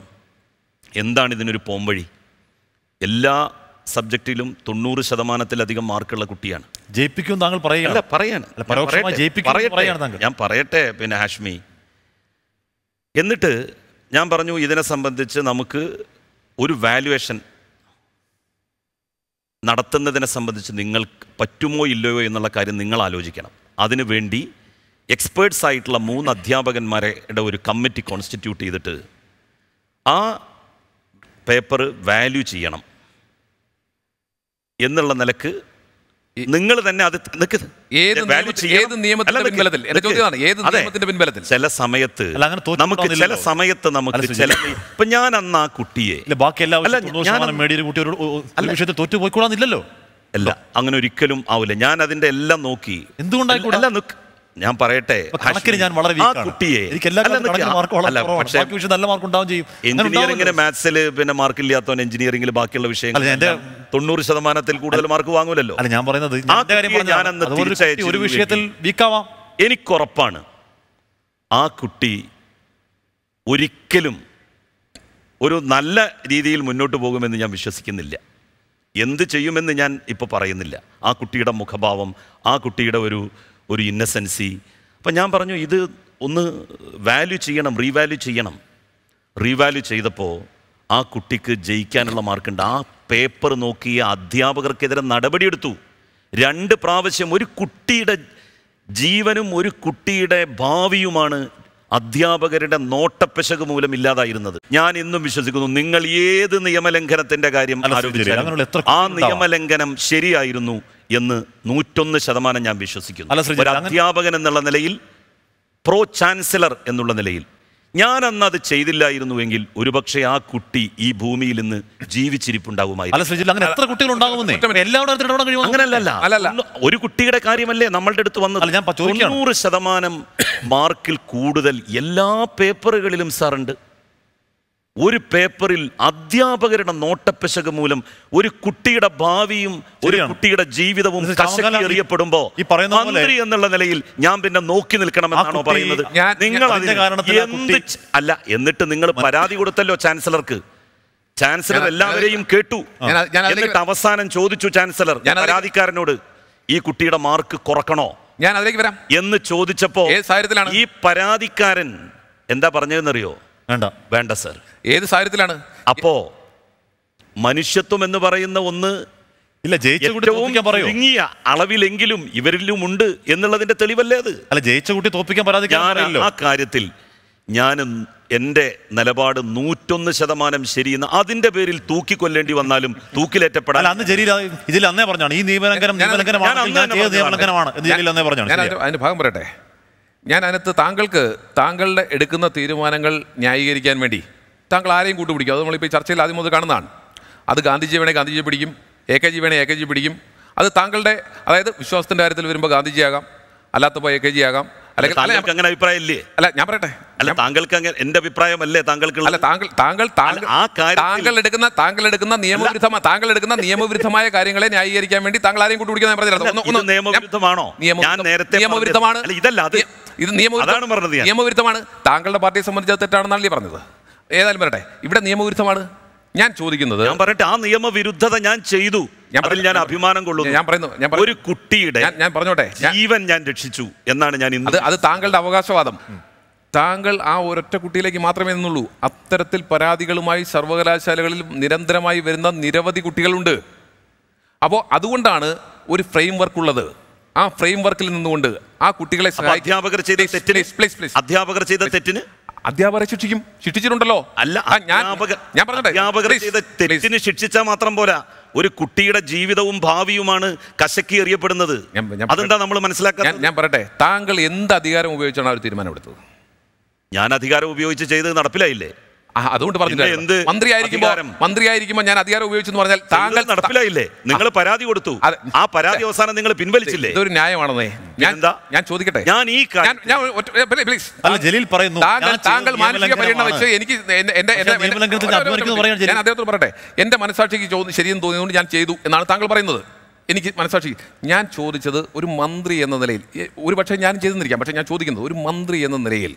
Speaker 2: എന്താണ് ഇതിനൊരു പോംവഴി? എല്ലാ സബ്ജക്റ്റിലും തൊണ്ണൂറ് ശതമാനത്തിലധികം മാർക്കുള്ള കുട്ടിയാണ്.
Speaker 1: ജയിപ്പിക്കും താങ്കൾ
Speaker 2: പറയാണ്. ഞാൻ പറയട്ടെ പിന്നെ ഹാഷ്മി. എന്നിട്ട് ഞാൻ പറഞ്ഞു ഇതിനെ സംബന്ധിച്ച് നമുക്ക് ഒരു വാല്യുവേഷൻ നടത്തുന്നതിനെ സംബന്ധിച്ച് നിങ്ങൾക്ക് പറ്റുമോ ഇല്ലയോ എന്നുള്ള കാര്യം നിങ്ങൾ ആലോചിക്കണം. അതിനു വേണ്ടി എക്സ്പേർട്സ് ആയിട്ടുള്ള മൂന്ന് അധ്യാപകന്മാരുടെ ഒരു കമ്മിറ്റി കോൺസ്റ്റിറ്റ്യൂട്ട് ചെയ്തിട്ട് ആ പേപ്പർ വാല്യൂ ചെയ്യണം എന്നുള്ള നിലയ്ക്ക് നിങ്ങൾ തന്നെ അത് നിക്ക്.
Speaker 3: ഏത്
Speaker 2: value
Speaker 3: നിയമത്തി- ഏത് നിയമത്തിന്റെ പിൻബലത്തിൽ? എന്റെ
Speaker 2: നിക്ക്.
Speaker 3: ഏത് നിയമത്തിന്റെ പിൻബലത്തിൽ?
Speaker 2: ചില സമയത്ത് നമുക്ക് ചില സമയത്ത് നമുക്ക് ചില. ഇപ്പൊ ഞാൻ അന്ന് ആ കുട്ടിയെ
Speaker 1: ബാക്കി
Speaker 2: അല്ല,
Speaker 1: എല്ലാവരും
Speaker 2: അല്ല. അങ്ങനെ ഒരിക്കലും ആവില്ല. ഞാൻ അതിന്റെ എല്ലാം നോക്കി. എന്തുകൊണ്ടാണ് ഞാൻ പറയട്ടെ
Speaker 1: ഞാൻ വളരെ
Speaker 2: കുട്ടിയെ. എഞ്ചിനീയറിംഗിന്. മാത്സിൽ പിന്നെ മാർക്ക് ഇല്ലാത്തവൻ എഞ്ചിനീയറിംഗിൽ ബാക്കിയുള്ള വിഷയങ്ങൾ തൊണ്ണൂറ് ശതമാനത്തിൽ കൂടുതൽ മാർക്ക് വാങ്ങൂലല്ലോ.
Speaker 1: അല്ല ഞാൻ പറയുന്നത് ഞാൻ ഒരു വിഷയത്തിൽ വീക്കാവാം
Speaker 2: എനിക്കുറപ്പാണ്. ആ കുട്ടി ഒരിക്കലും ഒരു നല്ല രീതിയിൽ മുന്നോട്ട് പോകുമെന്ന് ഞാൻ വിശ്വസിക്കുന്നില്ല. എന്ത് ചെയ്യുമെന്ന് ഞാൻ ഇപ്പോൾ പറയുന്നില്ല. ആ കുട്ടിയുടെ മുഖഭാവം ആ കുട്ടിയുടെ ഒരു ഒരു ഇന്നസെൻസി അപ്പം ഞാൻ പറഞ്ഞു ഇത് ഒന്ന് വാല്യൂ ചെയ്യണം റീവാല്യൂ ചെയ്യണം. റീവാല്യൂ ചെയ്തപ്പോൾ ആ കുട്ടിക്ക് ജയിക്കാനുള്ള മാർക്കുണ്ട്. ആ പേപ്പർ നോക്കിയ അധ്യാപകർക്കെതിരെ നടപടിയെടുത്തു. രണ്ട് പ്രാവശ്യം ഒരു കുട്ടിയുടെ ജീവനും ഒരു കുട്ടിയുടെ ഭാവിയുമാണ് അധ്യാപകരുടെ നോട്ടപ്പശക് മൂലം ഇല്ലാതായിരുന്നത്. ഞാൻ ഇന്നും വിശ്വസിക്കുന്നു നിങ്ങൾ ഏത് നിയമലംഘനത്തിന്റെ കാര്യം ആ നിയമലംഘനം ശരിയായിരുന്നു എന്ന് നൂറ്റൊന്ന് ശതമാനം ഞാൻ വിശ്വസിക്കുന്നു. ഒരു അധ്യാപകൻ എന്നുള്ള നിലയിൽ പ്രോ ചാൻസലർ എന്നുള്ള നിലയിൽ ഞാൻ അന്ന് അത് ചെയ്തില്ലായിരുന്നുവെങ്കിൽ ഒരുപക്ഷെ ആ കുട്ടി ഈ ഭൂമിയിൽ നിന്ന് ജീവിച്ചിരിപ്പുണ്ടാകുമായിരുന്നു
Speaker 1: അല്ല ശ്രീജിൽ അങ്ങനെ എത്ര കുട്ടികൾ ഉണ്ടാകുമെന്നേ? എല്ലാവരും
Speaker 3: അല്ലല്ല.
Speaker 2: ഒരു കുട്ടിയുടെ കാര്യമല്ലേ നമ്മളുടെ അടുത്ത് വന്നത്?
Speaker 1: ഞാൻ.
Speaker 2: തൊണ്ണൂറ് ശതമാനം മാർക്കിൽ കൂടുതൽ എല്ലാ പേപ്പറുകളിലും സാറുണ്ട്. ഒരു പേപ്പറിൽ അധ്യാപകരുടെ നോട്ടപ്പിശക് മൂലം ഒരു കുട്ടിയുടെ ഭാവിയും ഒരു കുട്ടിയുടെ ജീവിതവും
Speaker 1: അറിയപ്പെടുമ്പോ
Speaker 2: എറിയപ്പെടുമ്പോ മന്ത്രി എന്നുള്ള നിലയിൽ ഞാൻ പിന്നെ നോക്കി നിൽക്കണമെന്നാണോ പറയുന്നത്. നിങ്ങൾ എന്ത് അല്ല എന്നിട്ട് നിങ്ങൾ പരാതി കൊടുത്തല്ലോ ചാൻസലർക്ക്. ചാൻസലർ എല്ലാവരെയും കേട്ടു. എന്നിട്ട് അവസാനം ചോദിച്ചു ചാൻസലർ പരാതിക്കാരനോട് ഈ കുട്ടിയുടെ മാർക്ക് കുറക്കണോ?
Speaker 3: ഞാൻ അതിലേക്ക് വരാം.
Speaker 2: എന്ന് ചോദിച്ചപ്പോ? ഈ പരാതിക്കാരൻ എന്താ പറഞ്ഞതെന്നറിയോ?
Speaker 1: വേണ്ട.
Speaker 2: വേണ്ട സർ
Speaker 3: ഏത് സാഹചര്യത്തിലാണ്?
Speaker 2: അപ്പോ? മനുഷ്യത്വം എന്ന് പറയുന്ന ഒന്ന്
Speaker 1: ഇല്ല ജയിച്ച കുട്ടി
Speaker 2: ഏറ്റവും
Speaker 1: തോപ്പിക്കാൻ പറയോ?
Speaker 2: ചുരുങ്ങിയ അളവിലെങ്കിലും ഇവരിലും ഉണ്ട് എന്നുള്ളതിന്റെ തെളിവല്ലേ അത്?
Speaker 1: അല്ല ജയിച്ച കുട്ടി തോപ്പിക്കാൻ പറയാതെ
Speaker 2: ആ കാര്യത്തിൽ ഞാൻ എന്റെ നിലപാട് നൂറ്റൊന്ന് ശതമാനം ശരിയെന്ന് അതിന്റെ പേരിൽ തൂക്കിക്കൊല്ലേണ്ടി വന്നാലും തൂക്കിലേറ്റപ്പെടാൻ
Speaker 1: അന്ന് ഇതിൽ അന്നേ പറഞ്ഞാണ്. ഈ നിയമലംഘനം നിയമലംഘനമാണ്. നിയമലംഘനമാണ്. എന്ന് ജലീൽ അന്നേ പറഞ്ഞാണ്.
Speaker 3: അതിന്റെ ഭാഗം പറയട്ടെ. ഞാൻ അതിനകത്ത് താങ്കൾക്ക് താങ്കളുടെ എടുക്കുന്ന തീരുമാനങ്ങൾ ന്യായീകരിക്കാൻ വേണ്ടി. താങ്കൾ ആരെയും കൂട്ടുപിടിക്കും. അത് നമ്മളിപ്പോൾ ചർച്ചയിൽ ആദ്യം മുതൽ കാണുന്നതാണ്. അത് ഗാന്ധിജി വേണേൽ ഗാന്ധിജി പിടിക്കും. എ കെ ജി വേണേൽ എ കെ ജി പിടിക്കും. അത് താങ്കളുടെ അതായത് വിശ്വാസത്തിന്റെ കാര്യത്തിൽ വരുമ്പോൾ ഗാന്ധിജി ആകാം. അല്ലാത്തപ്പോൾ എ കെ ജി ആകാം. അല്ലെങ്കിൽ
Speaker 2: താങ്കൾക്ക് അങ്ങനെ അഭിപ്രായം ഇല്ലേ?
Speaker 3: അല്ല ഞാൻ പറയട്ടെ.
Speaker 2: അല്ല താങ്കൾക്ക് അങ്ങനെ എന്റെ അഭിപ്രായമല്ലേ താങ്കൾക്ക്
Speaker 3: അല്ല താങ്കൾ താങ്കൾ താങ്കൾ
Speaker 2: ആ
Speaker 3: താങ്കൾ എടുക്കുന്ന താങ്കൾ എടുക്കുന്ന നിയമവിരുദ്ധമായ താങ്കൾ എടുക്കുന്ന നിയമവിരുദ്ധമായ കാര്യങ്ങളെ ന്യായീകരിക്കാൻ വേണ്ടി താങ്കൾ ആരെയും കൂട്ടുപിടിക്കുന്ന ഞാൻ പറഞ്ഞില്ല
Speaker 2: നിയമവിരുദ്ധമാണോ? ഞാൻ നേരത്തെ
Speaker 3: നിയമവിരുദ്ധമാണ്.
Speaker 2: ഇതല്ല, അത്
Speaker 3: ഇത്
Speaker 2: നിയമവിരുദ്ധമാണ്.
Speaker 3: നിയമവിരുദ്ധമാണ്. താങ്കളുടെ പാർട്ടിയെ സംബന്ധിച്ച് തെറ്റാണെന്നാണല്ലേ പറഞ്ഞത്. ഏതായാലും വരട്ടെ. ഇവിടെ നിയമവിരുദ്ധമാണ്. ഞാൻ ചോദിക്കുന്നത്
Speaker 2: ഞാൻ പറയട്ടെ ആ നിയമവിരുദ്ധത ഞാൻ ചെയ്തു. അതിൽ ഞാൻ അഭിമാനം കൊള്ളുന്നു.
Speaker 3: ഞാൻ പറയുന്നു ഞാൻ.
Speaker 2: ഒരു കുട്ടിയുടെ
Speaker 3: ഞാൻ- പറഞ്ഞോട്ടെ.
Speaker 2: ജീവൻ ഞാൻ രക്ഷിച്ചു എന്നാണ് ഞാൻ ഇന്ന്
Speaker 3: അത് അത് താങ്കളുടെ അവകാശവാദം. താങ്കൾ ആ ഒരൊറ്റ കുട്ടിയിലേക്ക് മാത്രമേ നിന്നുള്ളൂ. അത്തരത്തിൽ പരാതികളുമായി സർവകലാശാലകളിൽ നിരന്തരമായി വരുന്ന നിരവധി കുട്ടികളുണ്ട്. അപ്പോൾ അതുകൊണ്ടാണ് ഒരു ഫ്രെയിം വർക്ക് ഉള്ളത്. ആ ഫ്രെയിം വർക്കിൽ നിന്നുകൊണ്ട് ആ കുട്ടികളെ
Speaker 2: അധ്യാപകർ ചെയ്ത തെറ്റിന്. അധ്യാപകർ ചെയ്ത തെറ്റിന്?
Speaker 3: അധ്യാപകരെ ശിക്ഷിക്കും. ശിക്ഷിച്ചിട്ടുണ്ടല്ലോ.
Speaker 2: അല്ല
Speaker 3: ഞാൻ ഞാൻ
Speaker 2: അധ്യാപകർ ചെയ്ത. തെറ്റിന് ശിക്ഷിച്ചാൽ മാത്രം പോരാ. ഒരു കുട്ടിയുടെ ജീവിതവും ഭാവിയുമാണ് കശക്കി എറിയപ്പെടുന്നത്. അതെന്താ നമ്മൾ മനസ്സിലാക്കാൻ
Speaker 3: ഞാൻ പറയട്ടെ. താങ്കൾ എന്ത് അധികാരം ഉപയോഗിച്ചാണ് ആ ഒരു തീരുമാനമെടുത്തത്?
Speaker 2: ഞാൻ അധികാരം ഉപയോഗിച്ച് ചെയ്തത് നടപ്പിലായില്ലേ?
Speaker 3: അതുകൊണ്ട് പറഞ്ഞില്ല മന്ത്രിയായിരിക്കുമ്പോൾ
Speaker 2: അധികാരം?
Speaker 3: മന്ത്രിയായിരിക്കുമ്പോൾ ഞാൻ അധികാരം ഉപയോഗിച്ചെന്ന് പറഞ്ഞാൽ താങ്കൾ
Speaker 2: നടപ്പിലായില്ലേ? നിങ്ങൾ പരാതി കൊടുത്തു. ആ പരാതി അവസാനം നിങ്ങൾ പിൻവലിച്ചില്ലേ?
Speaker 3: ഇതൊരു ന്യായമാണെന്നേ. ഞാൻ? ഞാൻ ചോദിക്കട്ടെ.
Speaker 2: ഞാൻ ഈ
Speaker 3: പ്ലീസ്.
Speaker 1: അല്ല ജലീൽ പറയുന്നു.
Speaker 3: താങ്കൾ മാനസിക പരിഗണന വെച്ച് എനിക്ക് എന്റെ-. ഞാൻ അദ്ദേഹത്തോട് പറയട്ടെ. എന്റെ മനസാക്ഷിക്ക് ചോദ്യം ശരിയെന്ന് തോന്നിയതുകൊണ്ട് ഞാൻ ചെയ്തു എന്നാണ് താങ്കൾ പറയുന്നത്. എനിക്ക് മനസ്സാക്ഷി ഞാൻ ചോദിച്ചത് ഒരു മന്ത്രി എന്ന നിലയിൽ ഏ, ഒരു പക്ഷേ ഞാൻ ചെയ്തെന്നിരിക്കാം. പക്ഷേ ഞാൻ ചോദിക്കുന്നത് ഒരു മന്ത്രി എന്ന നിലയിൽ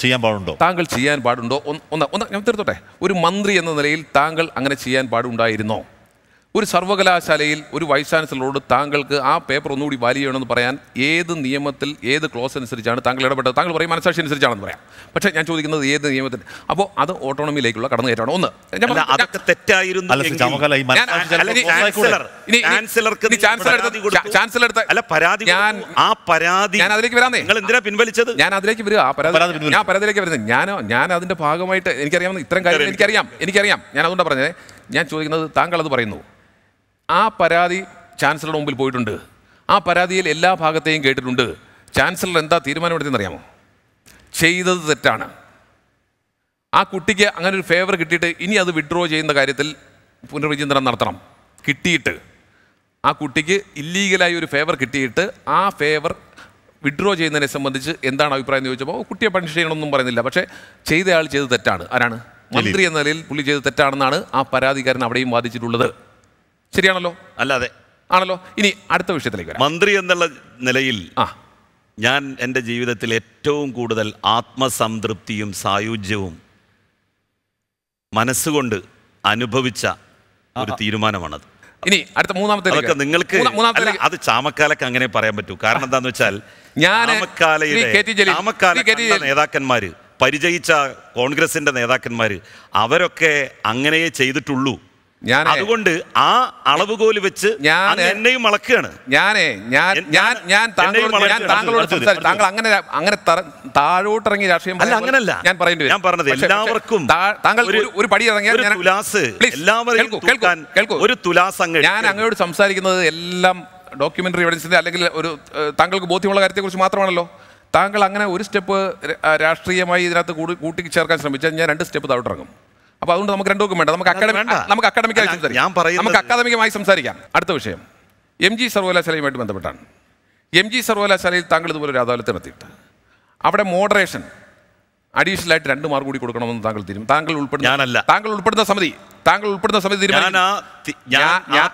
Speaker 1: ചെയ്യാൻ പാടുണ്ടോ?
Speaker 3: താങ്കൾ ചെയ്യാൻ പാടുണ്ടോ? ഒന്ന് ഒന്ന് ഞാൻ തീർത്തോട്ടെ ഒരു മന്ത്രി എന്ന നിലയിൽ താങ്കൾ അങ്ങനെ ചെയ്യാൻ പാടുണ്ടായിരുന്നോ? ഒരു സർവകലാശാലയിൽ ഒരു വൈസ് ചാൻസലറോട് താങ്കൾക്ക് ആ പേപ്പർ ഒന്നുകൂടി വാല്യൂ ചെയ്യണമെന്ന് പറയാൻ ഏത് നിയമത്തിൽ ഏത് ക്ലോസ് അനുസരിച്ചാണ് താങ്കൾ ഇടപെട്ടത്? താങ്കൾ പറയും മനസ്സാക്ഷി അനുസരിച്ചാണെന്ന് പറയാം. പക്ഷേ ഞാൻ ചോദിക്കുന്നത് ഏത് നിയമത്തിൽ? അപ്പോൾ അത് ഓട്ടോണമിയിലേക്കുള്ള കടന്നുകയറ്റമാണ്. ഒന്ന് ഞാൻ അതിലേക്ക് വരാന്നേ.
Speaker 2: നിങ്ങൾ എന്തിനാ പിൻവലിച്ചത്?
Speaker 3: ഞാൻ അതിലേക്ക് വരിക. ആ
Speaker 1: പരാതി
Speaker 3: പരാതി ഞാൻ പരാതിയിലേക്ക് വരുന്നത് ഞാൻ ഞാൻ അതിന്റെ ഭാഗമായിട്ട് എനിക്കറിയാവുന്ന ഇത്തരം കാര്യങ്ങൾ എനിക്കറിയാം. എനിക്കറിയാം. ഞാൻ അതുകൊണ്ടാണ് പറഞ്ഞത്. ഞാൻ ചോദിക്കുന്നത് താങ്കൾ അത് പറയുന്നു. ആ പരാതി ചാൻസലറുടെ മുമ്പിൽ പോയിട്ടുണ്ട്. ആ പരാതിയിൽ എല്ലാ ഭാഗത്തെയും കേട്ടിട്ടുണ്ട്. ചാൻസലർ എന്താ തീരുമാനമെടുത്തെന്ന് അറിയാമോ ചെയ്തത് തെറ്റാണ്. ആ കുട്ടിക്ക് അങ്ങനെ ഒരു ഫേവർ കിട്ടിയിട്ട് ഇനി അത് വിഡ്രോ ചെയ്യുന്ന കാര്യത്തിൽ പുനർവിചിന്തനം നടത്തണം. കിട്ടിയിട്ട്. ആ കുട്ടിക്ക് ഇല്ലീഗലായി ഒരു ഫേവർ കിട്ടിയിട്ട് ആ ഫേവർ വിഡ്രോ ചെയ്യുന്നതിനെ സംബന്ധിച്ച് എന്താണ് അഭിപ്രായം എന്ന് ചോദിച്ചപ്പോൾ കുട്ടിയെ പണിഷ് ചെയ്യണമെന്നും പറയുന്നില്ല. പക്ഷേ ചെയ്തയാൾ ചെയ്ത് തെറ്റാണ്. ആരാണ്? മന്ത്രി എന്ന നിലയിൽ പുള്ളി ചെയ്ത് തെറ്റാണെന്നാണ് ആ പരാതിക്കാരൻ അവിടെയും വാദിച്ചിട്ടുള്ളത്. ശരിയാണല്ലോ?
Speaker 2: അല്ലാതെ
Speaker 3: ആണല്ലോ? ഇനി അടുത്ത വിഷയത്തിലേക്ക് വരാം.
Speaker 2: മന്ത്രി എന്നുള്ള നിലയിൽ
Speaker 3: ആ.
Speaker 2: ഞാൻ എന്റെ ജീവിതത്തിൽ ഏറ്റവും കൂടുതൽ ആത്മസംതൃപ്തിയും സായുജ്യവും മനസ്സുകൊണ്ട് അനുഭവിച്ച ഒരു തീരുമാനമാണത്.
Speaker 3: ഇനി അടുത്ത മൂന്നാമത്തെ
Speaker 2: നിങ്ങൾക്ക് അത് ചാമക്കാലക്ക് അങ്ങനെ പറയാൻ പറ്റൂ. കാരണം എന്താന്ന് വെച്ചാൽ ചാമക്കാലയിലെ. നേതാക്കന്മാര് പരിചയിച്ച കോൺഗ്രസിന്റെ നേതാക്കന്മാര് അവരൊക്കെ അങ്ങനെയേ ചെയ്തിട്ടുള്ളൂ.
Speaker 3: ഞാനേ-
Speaker 2: അതുകൊണ്ട് ആ അളവുകോൽ വെച്ച് ഞാൻ എന്നെയും അളക്കുകയാണ്.
Speaker 3: ഞാനേ ഞാൻ ഞാൻ ഞാൻ താങ്കളോട് ഞാൻ താങ്കളോട് സംസാരിച്ചു. താങ്കൾ അങ്ങനെ അങ്ങനെ താഴോട്ടിറങ്ങി രാഷ്ട്രീയം
Speaker 2: അല്ല, അങ്ങനല്ല.
Speaker 3: ഞാൻ പറയേണ്ടി
Speaker 2: ഞാൻ പറഞ്ഞത് എല്ലാവർക്കും
Speaker 3: താങ്കൾ
Speaker 2: ഒരു-
Speaker 3: പടി ഇറങ്ങിയാൽ
Speaker 2: ഒരു
Speaker 3: ഞാൻ
Speaker 2: തുലാസ്
Speaker 3: കേൾക്കൂ.
Speaker 2: ഒരു തുലാസ് അങ്ങ്
Speaker 3: ഞാൻ അങ്ങയോട് സംസാരിക്കുന്നത് എല്ലാം ഡോക്യുമെന്ററി എവിഡൻസിന്റെ അല്ലെങ്കിൽ ഒരു താങ്കൾക്ക് ബോധ്യമുള്ള കാര്യത്തെക്കുറിച്ച് മാത്രമാണല്ലോ. താങ്കൾ അങ്ങനെ ഒരു സ്റ്റെപ്പ് രാഷ്ട്രീയമായി ഇതിനകത്ത് കൂടി കൂട്ടി ചേർക്കാൻ ശ്രമിച്ചാൽ ഞാൻ രണ്ട് സ്റ്റെപ്പ് താഴോട്ടിറങ്ങും. അപ്പോൾ അതുകൊണ്ട് നമുക്ക് രണ്ടു വേണ്ട. നമുക്ക് അക്കാഡമി. നമുക്ക് അക്കാഡമിക്കായി സംസാരിക്കാം. നമുക്ക് അക്കാദമികമായി സംസാരിക്കാം. അടുത്ത വിഷയം. എം ജി സർവകലാശാലയുമായിട്ട് ബന്ധപ്പെട്ടാണ്. എം ജി സർവകലാശാലയിൽ താങ്കൾ ഇതുപോലെ ഒരു അദാലത്ത് നടത്തിയിട്ട്. അവിടെ മോഡറേഷൻ അഡീഷണൽ ആയിട്ട് രണ്ട് മാർക്ക് കൂടി കൊടുക്കണമെന്ന് താങ്കൾ തീരും താങ്കൾ ഉൾപ്പെടുന്ന
Speaker 2: ഞാനല്ല.
Speaker 3: താങ്കൾ ഉൾപ്പെടുന്ന സമിതി താങ്കൾ ഉൾപ്പെടുന്ന സമിതി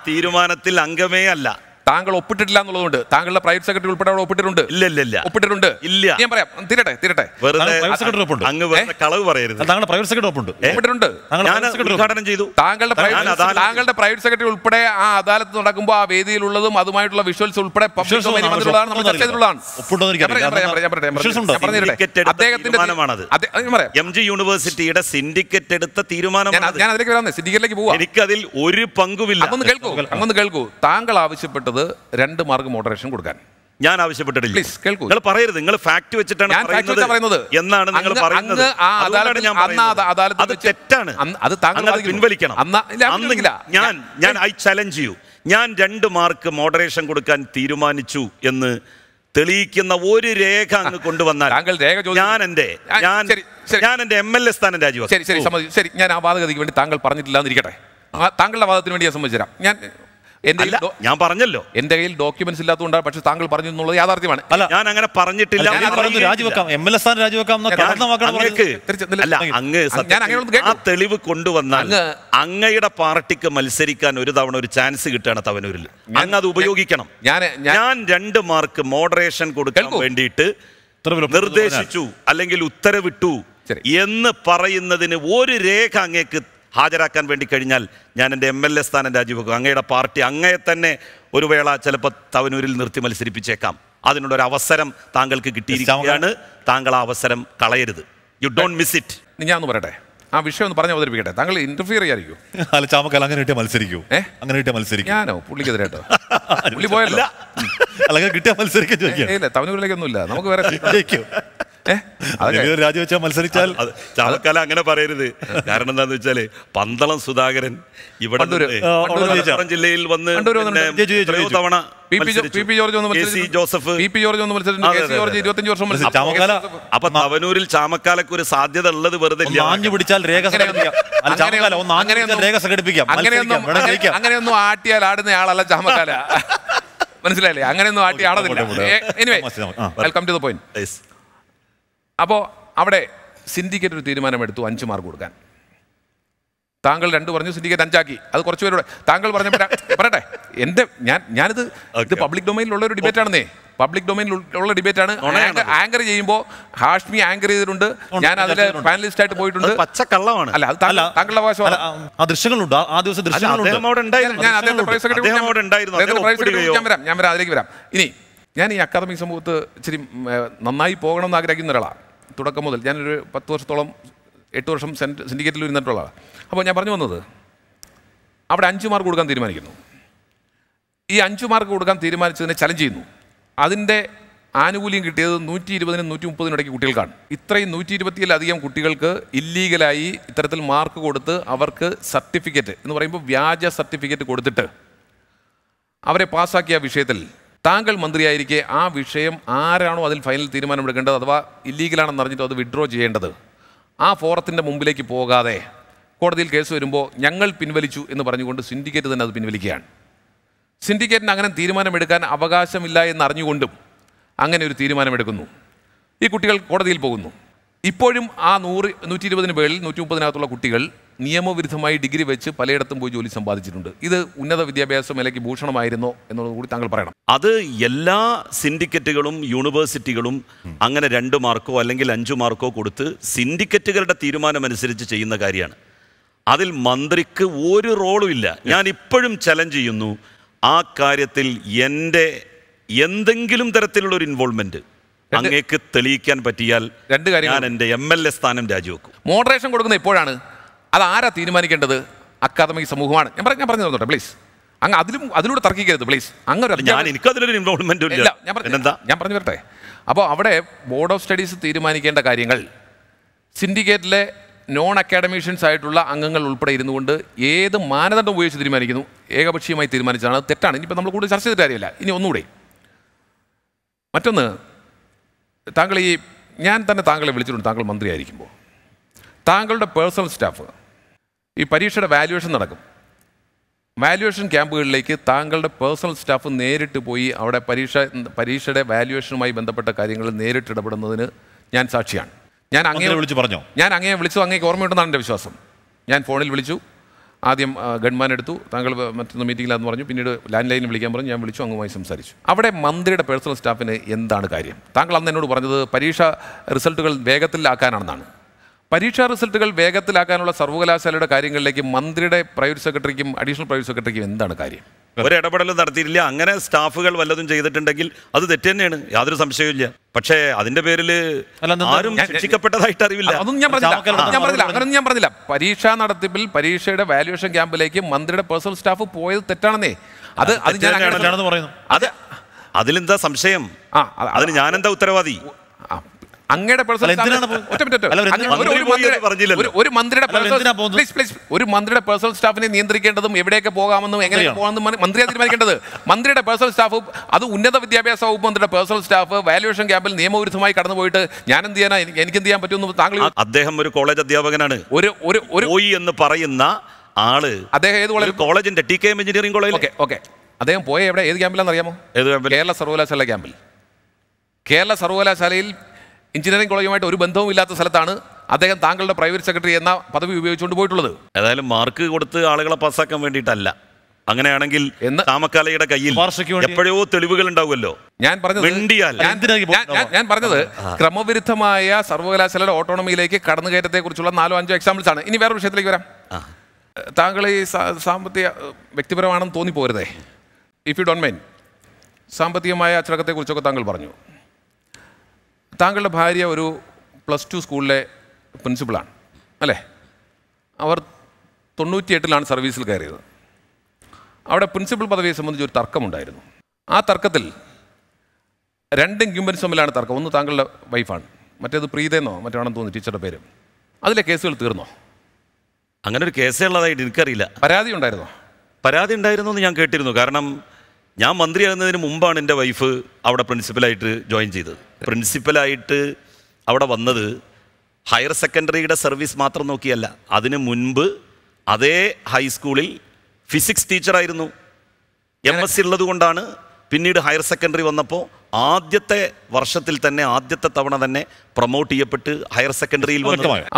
Speaker 2: തീരുമാനത്തിൽ അംഗമേ അല്ല.
Speaker 3: താങ്കൾ ഒപ്പിട്ടിട്ടില്ല എന്നുള്ളതുകൊണ്ട് താങ്കളുടെ പ്രൈവറ്റ് സെക്രട്ടറി ഉൾപ്പെടെ അവിടെ ഒപ്പിട്ടിട്ടുണ്ട്.
Speaker 2: ഇല്ല ഇല്ല ഇല്ല.
Speaker 3: ഒപ്പിട്ടിട്ടുണ്ട്.
Speaker 2: ഇല്ല.
Speaker 3: ഞാൻ പറയാം. തീരട്ടെ തീരട്ടെ.
Speaker 2: അങ്ങ് കളവ് പറയരുത്.
Speaker 1: താങ്കളുടെ പ്രൈവറ്റ് സെക്രട്ടറി ഒപ്പുണ്ട്.
Speaker 3: ഒപ്പിട്ടിട്ടുണ്ട്.
Speaker 2: ഉദ്ഘാടനം ചെയ്തു.
Speaker 3: താങ്കളുടെ പ്രൈവറ്റ് താങ്കളുടെ പ്രൈവറ്റ് സെക്രട്ടറി ഉൾപ്പെടെ ആ അദാലത്ത് നടക്കുമ്പോൾ ആ വേദിയിലുള്ളതും അതുമായിട്ടുള്ള വിഷ്വൽസ് ഉൾപ്പെടെ അദ്ദേഹത്തിന്റെ
Speaker 2: തീരുമാനമാണത്.
Speaker 3: അത് ഞാൻ പറയാം.
Speaker 2: എം ജി യൂണിവേഴ്സിറ്റിയുടെ സിൻഡിക്കറ്റ് എടുത്ത തീരുമാനം
Speaker 3: ഞാൻ അതിലേക്ക് വരാം. സിൻഡിക്കേറ്റിലേക്ക് പോവാം.
Speaker 2: എനിക്കതിൽ ഒരു പങ്കുമില്ല.
Speaker 3: അങ്ങൊന്ന് കേൾക്കൂ അങ്ങൊന്ന് കേൾക്കൂ. താങ്കൾ ആവശ്യപ്പെട്ടത് രണ്ട് മാർക്ക് മോഡറേഷൻ കൊടുക്കാൻ
Speaker 2: ഞാൻ ആവശ്യപ്പെട്ടിട്ടില്ല
Speaker 3: പ്ലീസ് കേൾക്കൂ.
Speaker 2: നിങ്ങൾ പറയരുത് നിങ്ങൾ ഫാക്ട് വെച്ചിട്ടാണ്
Speaker 3: ഞാൻ fact വെച്ചാ പറയുന്നത്.
Speaker 2: എന്നാണ് നിങ്ങൾ
Speaker 3: അങ്ങ്
Speaker 2: പറയുന്നത്
Speaker 3: അങ്ങ് ആ
Speaker 2: അതുകൊണ്ടാണ്
Speaker 3: അദാലത്തിൽ-
Speaker 2: ഞാൻ
Speaker 3: അന്ന് ആ അദാലത്തിൽ
Speaker 2: അത്
Speaker 3: വെച്ച്
Speaker 2: തെറ്റാണ്
Speaker 3: അന്ന് അത് താങ്കൾ
Speaker 2: അങ്ങ് അത്
Speaker 3: വാദിക്കുന്നു.
Speaker 2: പിൻവലിക്കണം
Speaker 3: അന്ന് ഇല്ല, ഞാൻ പിൻവലിക്കില്ല.
Speaker 2: ഞാൻ ഞാൻ
Speaker 3: ഞാൻ-
Speaker 2: ഐ ചലഞ്ച് ചെയ്യൂ ഞാൻ രണ്ട് മാർക്ക് മോഡറേഷൻ കൊടുക്കാൻ തീരുമാനിച്ചു എന്ന് തെളിയിക്കുന്ന ഒരു രേഖ അങ്ങ് കൊണ്ടുവന്നാൽ
Speaker 3: താങ്കൾ രേഖ ചോദിച്ചു.
Speaker 2: ഞാൻ എന്റെ
Speaker 3: ആ,
Speaker 2: ഞാൻ
Speaker 3: ശരി, ശരി.
Speaker 2: ഞാൻ എന്റെ എം എൽ എ സ്ഥാനം രാജിവെക്കും
Speaker 3: ശരി ശരി സമ്മതി ശരി ഞാൻ ആ വാദഗതിക്ക് വേണ്ടി താങ്കൾ പറഞ്ഞിട്ടില്ലാന്നിരിക്കട്ടെ ആ, താങ്കളുടെ വാദത്തിന് വേണ്ടി ഞാൻ സമ്മതിച്ചു തരാം ഞാൻ ഡോ-
Speaker 2: ഞാൻ പറഞ്ഞല്ലോ.
Speaker 3: എന്റെ കയ്യിൽ ഡോക്യുമെന്റ്സ് ഇല്ലാത്തതുകൊണ്ട് പക്ഷെ താങ്കൾ പറഞ്ഞു എന്നുള്ളത് യാഥാർത്ഥ്യമാണ്.
Speaker 1: അല്ല
Speaker 2: ഞാൻ അങ്ങനെ പറഞ്ഞിട്ടില്ല.
Speaker 1: രാജിവെക്കാം. എം എൽ എ സ്ഥാനം രാജിവെക്കാം
Speaker 3: അങ്ങ്
Speaker 2: ആ തെളിവ് കൊണ്ടുവന്നാൽ
Speaker 3: അങ്ങ്
Speaker 2: അങ്ങയുടെ പാർട്ടിക്ക് മത്സരിക്കാൻ ഒരു തവണ ഒരു ചാൻസ് കിട്ടുകയാണ് തവനൂരിൽ. അങ്ങ് അത് ഉപയോഗിക്കണം.
Speaker 3: ഞാൻ ഞാൻ
Speaker 2: രണ്ട് മാർക്ക് മോഡറേഷൻ കൊടുക്കാൻ വേണ്ടിയിട്ട് നിർദ്ദേശിച്ചു അല്ലെങ്കിൽ ഉത്തരവിട്ടു. എന്ന് പറയുന്നതിന് ഒരു രേഖ അങ്ങേക്ക് ഹാജരാക്കാൻ വേണ്ടി കഴിഞ്ഞാൽ ഞാൻ എന്റെ എം എൽ എ സ്ഥാനം രാജിവെക്കും. അങ്ങയുടെ പാർട്ടി അങ്ങയെ തന്നെ ഒരു വേള ചിലപ്പോൾ തവനൂരിൽ നിർത്തി മത്സരിപ്പിച്ചേക്കാം. അതിനുള്ളൊരു അവസരം താങ്കൾക്ക് കിട്ടിയിരിക്കുകയാണ്. താങ്കൾ ആ അവസരം കളയരുത്. യു ഡോണ്ട് മിസ് ഇറ്റ്
Speaker 3: ഞാൻ ഒന്ന് പറയട്ടെ. ആ വിഷയം ഒന്ന് പറഞ്ഞ് അവതരിപ്പിക്കട്ടെ. താങ്കൾ ഇന്റർഫിയർ ചെയ്യാറിയോ
Speaker 1: അല്ല ചാമക്കാൽ അങ്ങനെ കിട്ടിയ മത്സരിക്കൂ.
Speaker 3: ഏ?
Speaker 1: അങ്ങനെ കിട്ടിയ മത്സരിക്കും.
Speaker 3: ഞാനോ? പുള്ളിക്കെതിരായിട്ടോ പുള്ളി പോയല്ല.
Speaker 1: അല്ലെങ്കിൽ കിട്ടിയ മത്സരിക്കാൻ ചോദിക്കാം.
Speaker 3: ഏ, ഇല്ല തവനൂരിലേക്കൊന്നുമില്ല. നമുക്ക് വേറെ
Speaker 1: രാജിവെച്ചാൽ മത്സരിച്ചാൽ
Speaker 2: ചാവക്കാല ചാമക്കാല അങ്ങനെ പറയരുത്. കാരണം എന്താന്ന് വെച്ചാൽ പന്തളം സുധാകരൻ ഇവിടെ ജില്ലയിൽ വന്ന്. തവണ അപ്പൊ തവനൂരിൽ ചാമക്കാലക്ക് ഒരു സാധ്യത ഉള്ളത് വെറുതെ
Speaker 1: ആഞ്ഞു പിടിച്ചാൽ രേഖ രേഖ സംഘടിപ്പിക്കാം.
Speaker 3: അങ്ങനെയൊന്നും ആട്ടിയാൽ ആടുന്ന ആളല്ല ചാമക്കാല. മനസ്സിലായില്ലേ? അങ്ങനെയൊന്നും ആട്ടി ആടുന്നില്ല. Anyway. Welcome to the point. അപ്പോൾ അവിടെ സിൻഡിക്കേറ്റ് ഒരു തീരുമാനമെടുത്തു അഞ്ച് മാർക്ക് കൊടുക്കാൻ. താങ്കൾ രണ്ട് പറഞ്ഞു സിൻഡിക്കേറ്റ് അഞ്ചാക്കി. അത് കുറച്ച് പേരോടെ താങ്കൾ പറഞ്ഞ പറയട്ടെ എന്റെ ഞാൻ ഞാനിത് ഇത്. പബ്ലിക് ഡൊമൈനിലുള്ള ഒരു ഡിബേറ്റ് ആണെന്നേ പബ്ലിക് ഡൊമൈനിൽ ഉള്ള ഡിബേറ്റ് ആണ്. ആങ്കർ ചെയ്യുമ്പോൾ ഹാഷ്മി ആങ്കർ ചെയ്തിട്ടുണ്ട്. ഞാൻ
Speaker 1: അതിലെ.
Speaker 3: പാനലിസ്റ്റ് ആയിട്ട് പോയിട്ടുണ്ട്.
Speaker 2: പച്ച കള്ളമാണ്
Speaker 3: അല്ല അത് താങ്കളുടെ അവകാശമാണ്
Speaker 1: ആ- ദൃശ്യങ്ങളുണ്ട്. ആ- ദിവസം
Speaker 3: ഞാൻ വരാം ഞാൻ വരാം. അതിലേക്ക് വരാം. ഇനി ഞാൻ ഈ അക്കാദമിക് സമൂഹത്ത് ഇച്ചിരി നന്നായി പോകണം എന്ന് ആഗ്രഹിക്കുന്ന ഒരാളാണ് തുടക്കം മുതൽ ഞാനൊരു പത്ത് വർഷത്തോളം എട്ട് വർഷം സെന്റ് സിൻഡിക്കേറ്റിൽ ഇരുന്നിട്ടുള്ള ആളാണ് അപ്പോൾ ഞാൻ പറഞ്ഞു വന്നത് അവിടെ അഞ്ച് മാർക്ക് കൊടുക്കാൻ തീരുമാനിക്കുന്നു. ഈ അഞ്ച് മാർക്ക് കൊടുക്കാൻ തീരുമാനിച്ചതിനെ ചലഞ്ച് ചെയ്യുന്നു. അതിന്റെ ആനുകൂല്യം കിട്ടിയത് നൂറ്റി ഇരുപതിനും നൂറ്റി മുപ്പതിനും ഇടയ്ക്ക് കുട്ടികൾക്കാണ്. ഇത്രയും നൂറ്റി ഇരുപത്തിയിലധികം കുട്ടികൾക്ക് ഇല്ലീഗലായി ഇത്തരത്തിൽ മാർക്ക് കൊടുത്ത് അവർക്ക് സർട്ടിഫിക്കറ്റ് എന്ന് പറയുമ്പോൾ വ്യാജ സർട്ടിഫിക്കറ്റ് കൊടുത്തിട്ട് അവരെ പാസ്സാക്കിയ വിഷയത്തിൽ താങ്കൾ മന്ത്രിയായിരിക്കെ ആ വിഷയം ആരാണോ അതിൽ ഫൈനൽ തീരുമാനമെടുക്കേണ്ടത് അഥവാ ഇല്ലീഗലാണെന്ന് അറിഞ്ഞിട്ട് അത് വിഡ്രോ ചെയ്യേണ്ടത്? ആ ഫോറത്തിന്റെ മുമ്പിലേക്ക് പോകാതെ കോടതിയിൽ കേസ് വരുമ്പോൾ ഞങ്ങൾ പിൻവലിച്ചു എന്ന് പറഞ്ഞുകൊണ്ട് സിൻഡിക്കേറ്റ് തന്നെ അത് പിൻവലിക്കുകയാണ്. സിൻഡിക്കേറ്റിന് അങ്ങനെ തീരുമാനമെടുക്കാൻ അവകാശമില്ല എന്ന് അറിഞ്ഞുകൊണ്ടും അങ്ങനെ ഒരു തീരുമാനമെടുക്കുന്നു. ഈ കുട്ടികൾ കോടതിയിൽ പോകുന്നു. ഇപ്പോഴും ആ നൂറ് നൂറ്റി ഇരുപതിന് പേരിൽ നൂറ്റി മുപ്പതിനകത്തുള്ള കുട്ടികൾ നിയമവിരുദ്ധമായി ഡിഗ്രി വെച്ച് പലയിടത്തും പോയി ജോലി സമ്പാദിച്ചിട്ടുണ്ട്. ഇത് ഉന്നത വിദ്യാഭ്യാസ മേലയ്ക്ക് ഭൂഷണമായിരുന്നോ എന്നുള്ളത് കൂടി താങ്കൾ പറയണം.
Speaker 2: അത് എല്ലാ സിൻഡിക്കറ്റുകളും യൂണിവേഴ്സിറ്റികളും അങ്ങനെ രണ്ട് മാർക്കോ അല്ലെങ്കിൽ അഞ്ച് മാർക്കോ കൊടുത്ത് സിൻഡിക്കറ്റുകളുടെ തീരുമാനമനുസരിച്ച് ചെയ്യുന്ന കാര്യമാണ്. അതിൽ മന്ത്രിക്ക് ഒരു റോളും ഇല്ല. ഞാൻ ഇപ്പോഴും ചലഞ്ച് ചെയ്യുന്നു ആ കാര്യത്തിൽ എന്റെ എന്തെങ്കിലും തരത്തിലുള്ള ഒരു ഇൻവോൾവ്മെന്റ് അങ്ങേക്ക് തെളിയിക്കാൻ പറ്റിയാൽ
Speaker 3: രണ്ട് കാര്യം
Speaker 2: ഞാൻ എന്റെ എം എൽ എ സ്ഥാനം രാജിവെക്കും.
Speaker 3: മോഡറേഷൻ കൊടുക്കുന്നത് എപ്പോഴാണ് അത് ആരാ തീരുമാനിക്കേണ്ടത്? അക്കാദമിക് സമൂഹമാണ്. ഞാൻ പറഞ്ഞു ഞാൻ പറഞ്ഞു തന്നോട്ടെ പ്ലീസ് അങ്ങ് അതിലും അതിലൂടെ തർക്കിക്കരുത് പ്ലീസ് അങ്ങനെ
Speaker 2: ഞാൻ എനിക്ക് അതിലൊരു ഇൻവോൾവ്മെന്റ്
Speaker 3: ഇല്ല. ഞാൻ പറഞ്ഞു വരട്ടെ. അപ്പോൾ അവിടെ ബോർഡ് ഓഫ് സ്റ്റഡീസ് തീരുമാനിക്കേണ്ട കാര്യങ്ങൾ. സിൻഡിക്കേറ്റിലെ നോൺ അക്കാഡമീഷ്യൻസ് ആയിട്ടുള്ള അംഗങ്ങൾ ഉൾപ്പെടെ ഇരുന്നുകൊണ്ട് ഏത് മാനദണ്ഡം ഉപയോഗിച്ച് തീരുമാനിക്കുന്നു? ഏകപക്ഷീയമായി തീരുമാനിച്ചാണ് അത് തെറ്റാണ്. ഇനിയിപ്പോൾ നമ്മൾ കൂടുതൽ ചർച്ച ചെയ്തിട്ട് കാര്യമില്ല. ഇനി ഒന്നുകൂടെ. മറ്റൊന്ന് താങ്കൾ ഈ ഞാൻ തന്നെ താങ്കളെ വിളിച്ചിട്ടുണ്ട്. താങ്കൾ മന്ത്രിയായിരിക്കുമ്പോൾ താങ്കളുടെ പേഴ്സണൽ സ്റ്റാഫ് ഈ പരീക്ഷയുടെ വാല്യുവേഷൻ നടക്കും. വാല്യുവേഷൻ ക്യാമ്പുകളിലേക്ക് താങ്കളുടെ പേഴ്സണൽ സ്റ്റാഫ് നേരിട്ട് പോയി അവിടെ പരീക്ഷ പരീക്ഷയുടെ വാല്യുവേഷനുമായി ബന്ധപ്പെട്ട കാര്യങ്ങൾ നേരിട്ട് ഇടപെടുന്നതിന് ഞാൻ സാക്ഷിയാണ്. ഞാൻ അങ്ങേ
Speaker 1: വിളിച്ചു പറഞ്ഞു?
Speaker 3: ഞാൻ അങ്ങേ വിളിച്ചു അങ്ങേക്ക് ഓർമ്മയുണ്ടെന്നാണ് എന്റെ വിശ്വാസം. ഞാൻ ഫോണിൽ വിളിച്ചു. ആദ്യം ഗൺമാൻ എടുത്തു. താങ്കൾ മറ്റൊന്ന് മീറ്റിംഗിലാന്ന് പറഞ്ഞു. പിന്നീട് ലാൻഡ് ലൈനിൽ വിളിക്കാൻ പറഞ്ഞു. ഞാൻ വിളിച്ചു അങ്ങുമായി സംസാരിച്ചു. അവിടെ മന്ത്രിയുടെ പേഴ്സണൽ സ്റ്റാഫിന് എന്താണ് കാര്യം? താങ്കൾ അന്ന് എന്നോട് പറഞ്ഞത് പരീക്ഷ റിസൾട്ടുകൾ വേഗത്തിലാക്കാനാണെന്നാണ്. പരീക്ഷാ റിസൾട്ടുകൾ വേഗത്തിലാക്കാനുള്ള സർവകലാശാലയുടെ കാര്യങ്ങളിലേക്ക് മന്ത്രിയുടെ പ്രൈവറ്റ് സെക്രട്ടറിക്കും അഡീഷണൽ പ്രൈവറ്റ് സെക്രട്ടറിക്കും എന്താണ് കാര്യം?
Speaker 2: ഒരിടപെടലും നടത്തിയിട്ടില്ല. അങ്ങനെ സ്റ്റാഫുകൾ വല്ലതും ചെയ്തിട്ടുണ്ടെങ്കിൽ അത് തെറ്റ് തന്നെയാണ് യാതൊരു സംശയവുമില്ല. പക്ഷേ അതിന്റെ പേരിൽ ആരും ശിക്ഷിക്കപ്പെട്ടതായിട്ട് അറിവില്ല.
Speaker 3: അതൊന്നും ഞാൻ പറഞ്ഞില്ല. ഞാൻ പറഞ്ഞില്ല. അങ്ങനൊന്നും ഞാൻ പറഞ്ഞില്ല. പരീക്ഷാ നടത്തിപ്പിൽ പരീക്ഷയുടെ വാല്യുവേഷൻ ക്യാമ്പിലേക്ക് മന്ത്രിയുടെ പേഴ്സണൽ സ്റ്റാഫ് പോയത് തെറ്റാണെന്നേ. അത് അത് ഞാൻ
Speaker 1: പറയുന്നു
Speaker 2: അത് അതിലെന്താ സംശയം? അതിന് ഞാനെന്താ ഉത്തരവാദി?
Speaker 3: അങ്ങയുടെ ഒരു- മന്ത്രിയുടെ- ഒരു- മന്ത്രിയുടെ പേഴ്സണൽ സ്റ്റാഫിനെ നിയന്ത്രിക്കേണ്ടതും എവിടെയൊക്കെ പോകാമെന്നും എങ്ങനെ. പോകാമെന്നും മന്ത്രിയാണ് തീരുമാനിക്കേണ്ടത്. മന്ത്രിയുടെ പേഴ്സണൽ സ്റ്റാഫ് അത് ഉന്നത വിദ്യാഭ്യാസ വകുപ്പ് മന്ത്രിയുടെ പേഴ്സണൽ സ്റ്റാഫ് വാല്യുവേഷൻ ക്യാമ്പിൽ നിയമവിരുദ്ധമായി കടന്നുപോയിട്ട് ഞാൻ എന്ത് ചെയ്യാനാ? എനിക്ക് എന്ത് ചെയ്യാൻ പറ്റുമെന്ന് താങ്കൾ
Speaker 2: അദ്ദേഹം ഒരു കോളേജ് അധ്യാപകനാണ്.
Speaker 3: ഒരു ഒരു ഒരു
Speaker 2: എന്ന് പറയുന്ന ആൾ
Speaker 3: അദ്ദേഹം ഏത് കോളേജ്
Speaker 2: കോളേജിന്റെ T K M engineering college
Speaker 3: okay okay. അദ്ദേഹം പോയ എവിടെ? ഏത് ക്യാമ്പിലാണെന്ന് അറിയാമോ
Speaker 2: ഏത് ക്യാമ്പിൽ?
Speaker 3: കേരള സർവകലാശാല ക്യാമ്പിൽ. കേരള സർവകലാശാലയിൽ എഞ്ചിനീയറിംഗ് കോളേജുമായിട്ട് ഒരു ബന്ധവും ഇല്ലാത്ത സ്ഥലത്താണ് അദ്ദേഹം താങ്കളുടെ പ്രൈവറ്റ് സെക്രട്ടറി എന്ന പദവി ഉപയോഗിച്ചുകൊണ്ട് പോയിട്ടുള്ളത്.
Speaker 2: ഏതായാലും മാർക്ക് കൊടുത്ത് ആളുകളെ പാസ്സാക്കാൻ വേണ്ടിയിട്ടല്ല. അങ്ങനെയാണെങ്കിൽ
Speaker 3: എന്ന്
Speaker 2: താമക്കാലയുടെ കയ്യിൽ എപ്പോഴോ തെളിവുകൾ ഉണ്ടാവുമല്ലോ.
Speaker 3: ഞാൻ പറഞ്ഞത് ഞാൻ- പറഞ്ഞത് ക്രമവിരുദ്ധമായ സർവകലാശാലയുടെ ഓട്ടോണമിയിലേക്ക് കടന്നുകയറ്റത്തെ കുറിച്ചുള്ള നാലോ അഞ്ചോ എക്സാമ്പിൾസ് ആണ്. ഇനി വേറെ വിഷയത്തിലേക്ക് വരാം. താങ്കൾ ഈ സാമ്പത്തിക വ്യക്തിപരമാണെന്ന് തോന്നിപ്പോരുതേ. ഇഫ് യു ഡോണ്ട് മൈൻ സാമ്പത്തികമായ അച്ചടക്കത്തെക്കുറിച്ചൊക്കെ താങ്കൾ പറഞ്ഞു. താങ്കളുടെ ഭാര്യ ഒരു പ്ലസ് ടു സ്കൂളിലെ പ്രിൻസിപ്പളാണ് അല്ലേ? അവർ തൊണ്ണൂറ്റിയെട്ടിലാണ് സർവീസിൽ കയറിയത്. അവിടെ പ്രിൻസിപ്പൽ പദവിയെ സംബന്ധിച്ച് ഒരു തർക്കമുണ്ടായിരുന്നു. ആ തർക്കത്തിൽ രണ്ട് ഇൻക്യുമ്പൻസ് തമ്മിലാണ് തർക്കം. ഒന്ന് താങ്കളുടെ വൈഫാണ് മറ്റേത് പ്രീതെന്നോ മറ്റാണെന്ന് തോന്നുന്നു ടീച്ചറുടെ പേര്. അതിലെ കേസുകൾ തീർന്നോ?
Speaker 2: അങ്ങനെ ഒരു കേസേ ഉള്ളതായിട്ട് എനിക്കറിയില്ല.
Speaker 3: പരാതി ഉണ്ടായിരുന്നോ?
Speaker 2: പരാതി ഉണ്ടായിരുന്നു എന്ന് ഞാൻ കേട്ടിരുന്നു. കാരണം ഞാൻ മന്ത്രിയാകുന്നതിന് മുമ്പാണ് എന്റെ വൈഫ് അവിടെ പ്രിൻസിപ്പലായിട്ട് ജോയിൻ ചെയ്തത്. പ്രിൻസിപ്പലായിട്ട് അവിടെ വന്നത് ഹയർ സെക്കൻഡറിയുടെ സർവീസ് മാത്രം നോക്കിയല്ല. അതിന് മുൻപ് അതേ ഹൈസ്കൂളിൽ ഫിസിക്സ് ടീച്ചറായിരുന്നു. എം എസ് സി ഉള്ളത് കൊണ്ടാണ് പിന്നീട് ഹയർ സെക്കൻഡറി വന്നപ്പോൾ ആദ്യത്തെ വർഷത്തിൽ തന്നെ ആദ്യത്തെ തവണ തന്നെ പ്രൊമോട്ട് ചെയ്യപ്പെട്ട് ഹയർ സെക്കൻഡറിയിൽ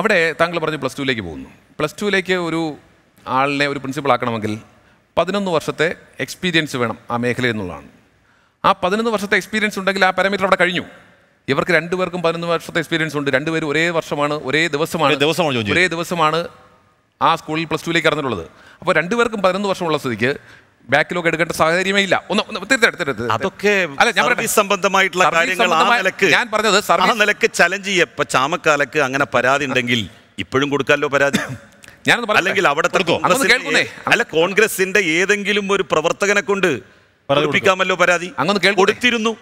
Speaker 3: അവിടെ താങ്കൾ പറഞ്ഞു പ്ലസ് ടുവിലേക്ക് പോകുന്നു. പ്ലസ് ടുവിലേക്ക് ഒരു ആളിനെ ഒരു പ്രിൻസിപ്പൾ ആക്കണമെങ്കിൽ പതിനൊന്ന് വർഷത്തെ എക്സ്പീരിയൻസ് വേണം ആ മേഖലയിൽ എന്നുള്ളതാണ്. ആ പതിനൊന്ന് വർഷത്തെ എക്സ്പീരിയൻസ് ഉണ്ടെങ്കിൽ ആ പാരാമീറ്റർ അവിടെ കഴിഞ്ഞു. ഇവർക്ക് രണ്ടുപേർക്കും പതിനൊന്ന് വർഷത്തെ എക്സ്പീരിയൻസ് ഉണ്ട്. രണ്ടുപേരും ഒരേ വർഷമാണ് ഒരേ ദിവസമാണ്
Speaker 1: ഒരേ ദിവസമാണ്
Speaker 3: ഒരേ ദിവസമാണ് ആ സ്കൂളിൽ പ്ലസ് ടുവിലേക്ക് ഇറങ്ങിയിട്ടുള്ളത് അപ്പോൾ രണ്ടുപേർക്കും പതിനൊന്ന് വർഷമുള്ള സ്ഥിതിക്ക് ബാക്കിലൊക്കെ എടുക്കേണ്ട സാഹചര്യമേ ഇല്ല. ഒന്ന്.
Speaker 2: അതൊക്കെ
Speaker 3: അല്ല ഞാൻ.
Speaker 2: സംബന്ധമായിട്ടുള്ള കാര്യങ്ങൾ
Speaker 3: ഞാൻ പറഞ്ഞത് സർവീസ്
Speaker 2: നിലയ്ക്ക് ചലഞ്ച് ചെയ്യപ്പോ ചാമക്കാലക്ക് അങ്ങനെ പരാതി ഉണ്ടെങ്കിൽ ഇപ്പോഴും കൊടുക്കാമല്ലോ പരാതി?
Speaker 3: ഞാനൊന്ന്.
Speaker 2: അല്ലെങ്കിൽ അവിടുത്തെ?
Speaker 3: അങ്ങൊന്ന്
Speaker 2: അല്ല കോൺഗ്രസിന്റെ ഏതെങ്കിലും ഒരു പ്രവർത്തകനെ കൊണ്ട് കൊടുപ്പിക്കാമല്ലോ പരാതി?
Speaker 3: അങ്ങനെ കേൾക്കുന്നേ.
Speaker 2: കൊടുത്തിരുന്നു.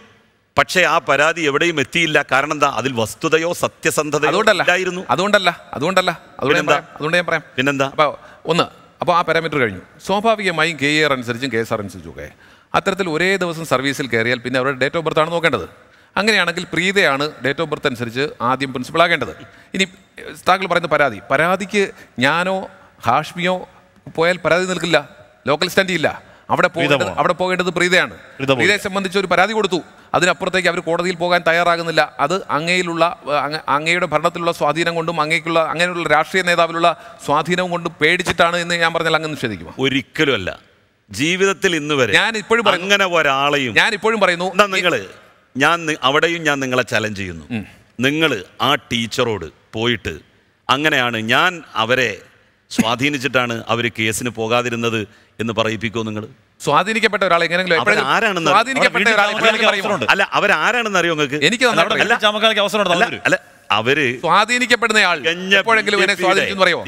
Speaker 2: പക്ഷേ ആ പരാതി എവിടെയും എത്തിയില്ല. കാരണം എന്താ? അതിൽ വസ്തുതയോ സത്യസന്ധതയോ
Speaker 3: അതുകൊണ്ടല്ല. അതുകൊണ്ടല്ല. അതുകൊണ്ടല്ല. അതുകൊണ്ട് ഞാൻ പറയാം. അതുകൊണ്ട് ഞാൻ പറയാം.
Speaker 2: പിന്നെന്താ?
Speaker 3: അപ്പോൾ ഒന്ന് അപ്പോൾ ആ പാരാമീറ്റർ കഴിഞ്ഞു. സ്വാഭാവികമായും കെ ആർ അനുസരിച്ചും കെ എസ് ആർ അനുസരിച്ചും ഒക്കെ അത്തരത്തിൽ ഒരേ ദിവസം സർവീസിൽ കയറിയാൽ പിന്നെ അവരുടെ ഡേറ്റ് ഓഫ് ബർത്ത് ആണ് നോക്കേണ്ടത്. അങ്ങനെയാണെങ്കിൽ പ്രീതയാണ് ഡേറ്റ് ഓഫ് ബർത്ത് അനുസരിച്ച് ആദ്യം പ്രിൻസിപ്പൾ ആകേണ്ടത്. ഇനി താങ്കൾ പറയുന്ന പരാതി. പരാതിക്ക് ഞാനോ ഹാഷ്മിയോ പോയാൽ പരാതി നിൽക്കില്ല ലോക്കൽ സ്റ്റാൻഡി ഇല്ല. അവിടെ പോകേണ്ടത് അവിടെ പോകേണ്ടത് പ്രീതയാണ്. പ്രീതയെ സംബന്ധിച്ച് ഒരു പരാതി കൊടുത്തു. അതിനപ്പുറത്തേക്ക് അവർ കോടതിയിൽ പോകാൻ തയ്യാറാകുന്നില്ല. അത് അങ്ങയിലുള്ള അങ്ങയുടെ ഭരണത്തിലുള്ള സ്വാധീനം കൊണ്ടും അങ്ങേക്കുള്ള അങ്ങനെയുള്ള രാഷ്ട്രീയ നേതാവിലുള്ള സ്വാധീനവും കൊണ്ടും പേടിച്ചിട്ടാണ് എന്ന് ഞാൻ പറഞ്ഞാൽ അങ്ങ് നിഷേധിക്കും
Speaker 2: ഒരിക്കലും അല്ല. ജീവിതത്തിൽ ഇന്ന് വരെ
Speaker 3: ഞാൻ ഇപ്പോഴും
Speaker 2: അങ്ങനെ ഒരാളെയും
Speaker 3: ഞാൻ ഇപ്പോഴും പറയുന്നു.
Speaker 2: നിങ്ങൾ ഞാൻ അവിടെയും ഞാൻ നിങ്ങളെ ചലഞ്ച് ചെയ്യുന്നു. നിങ്ങൾ ആ ടീച്ചറോട് പോയിട്ട് അങ്ങനെയാണ് ഞാൻ അവരെ സ്വാധീനിച്ചിട്ടാണ് അവർ കേസിന് പോകാതിരുന്നത് എന്ന് പറയിപ്പിക്കോ നിങ്ങൾ
Speaker 3: സ്വാധീനിക്കപ്പെട്ട ഒരാൾ എങ്ങനെയെങ്കിലും
Speaker 2: ആരാണെന്ന്
Speaker 3: സ്വാധീനിക്കപ്പെട്ട ഒരാൾ
Speaker 2: അല്ല അവരാരാണെന്ന് അറിയോ നിങ്ങൾക്ക്?
Speaker 3: എനിക്ക്
Speaker 1: അല്ല,
Speaker 3: അവർ.
Speaker 2: സ്വാധീനിക്കപ്പെടുന്നയാൾ
Speaker 3: എപ്പോഴെങ്കിലും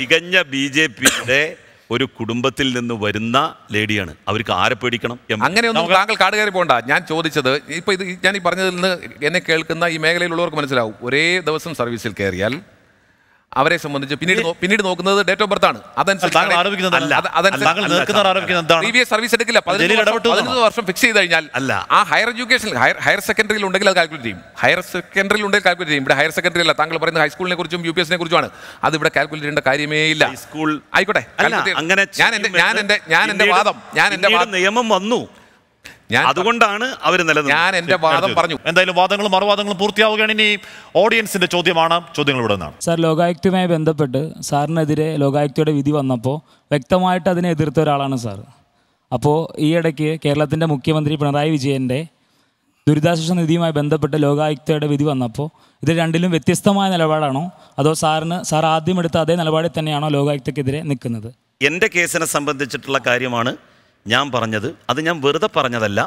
Speaker 2: തികഞ്ഞ ബി ജെ പിയുടെ ഒരു കുടുംബത്തിൽ നിന്ന് വരുന്ന ലേഡിയാണ്. അവർക്ക് ആരെ പേടിക്കണം
Speaker 3: അങ്ങനെയൊന്നും താങ്കൾ കാട് കയറി പോകണ്ട ഞാൻ ചോദിച്ചത് ഇപ്പൊ ഇത് ഞാൻ ഈ പറഞ്ഞതിൽ നിന്ന് എന്നെ കേൾക്കുന്ന ഈ മേഖലയിലുള്ളവർക്ക് മനസ്സിലാവും. ഒരേ ദിവസം സർവീസിൽ കയറിയാൽ അവരെ സംബന്ധിച്ച് പിന്നീട് പിന്നീട് നോക്കുന്നത് ഡേറ്റ് ഓഫ് ബർത്ത് ആണ്. സർവീസ് എടുക്കില്ല. പതിനൊന്ന് വർഷം- ഫിക്സ് ചെയ്ത് കഴിഞ്ഞാൽ
Speaker 2: അല്ല.
Speaker 3: ആ ഹയർ എഡ്യൂക്കേഷൻ ഹയർ സെക്കൻഡറിയിൽ ഉണ്ടെങ്കിൽ അത് കാൽക്കുലേറ്റ് ചെയ്യും. ഹയർ സെക്കൻഡറിയിൽ ഉണ്ടെങ്കിൽ കാൽക്കുലേറ്റ് ചെയ്യും. ഇവിടെ ഹയർ സെക്കൻഡറി അല്ല. താങ്കൾ പറയുന്ന ഹൈസ്കൂളിനെ കുറിച്ചും യു പി എസിനെ കുറിച്ചുമാണ്. അത് ഇവിടെ കാൽക്കുലേറ്റ് ചെയ്യേണ്ട കാര്യമേ ഇല്ല.
Speaker 2: ഹൈസ്കൂൾ
Speaker 3: ആയിക്കോട്ടെ. ഞാൻ എന്റെ ഞാൻ എന്റെ ഞാൻ എന്റെ വാദം. ഞാൻ എന്റെ
Speaker 2: നിയമം വന്നു.
Speaker 3: ഞാൻ
Speaker 2: അതുകൊണ്ടാണ് അവർ നിലനിന്നത്.
Speaker 3: ഞാൻ എന്റെ വാദം പറഞ്ഞു.
Speaker 1: എന്തായാലും വാദങ്ങളും മറുവാദങ്ങളും പൂർത്തിയാവുകയാണ് ഇനി ഓഡിയൻസിന്റെ ചോദ്യമാണ്. ചോദ്യങ്ങൾ ഇവിടെ നിന്നാണ്.
Speaker 6: സാർ ലോകായുക്തയുമായി ബന്ധപ്പെട്ട് സാറിനെതിരെ ലോകായുക്തയുടെ വിധി വന്നപ്പോൾ വ്യക്തമായിട്ട് അതിനെ എതിർത്ത ഒരാളാണ് സാർ അപ്പോൾ ഈ ഇടയ്ക്ക് കേരളത്തിന്റെ മുഖ്യമന്ത്രി പിണറായി വിജയന്റെ ദുരിതാശ്വാസ നിധിയുമായി ബന്ധപ്പെട്ട് ലോകായുക്തയുടെ വിധി വന്നപ്പോൾ ഇത് രണ്ടിലും വ്യത്യസ്തമായ നിലപാടാണോ? അതോ സാറിന് സാർ ആദ്യം എടുത്ത അതേ നിലപാടിൽ തന്നെയാണോ ലോകായുക്തക്കെതിരെ നിൽക്കുന്നത്?
Speaker 2: എന്റെ കേസിനെ സംബന്ധിച്ചിട്ടുള്ള കാര്യമാണ് ഞാൻ പറഞ്ഞത് അത് ഞാൻ വെറുതെ പറഞ്ഞതല്ല.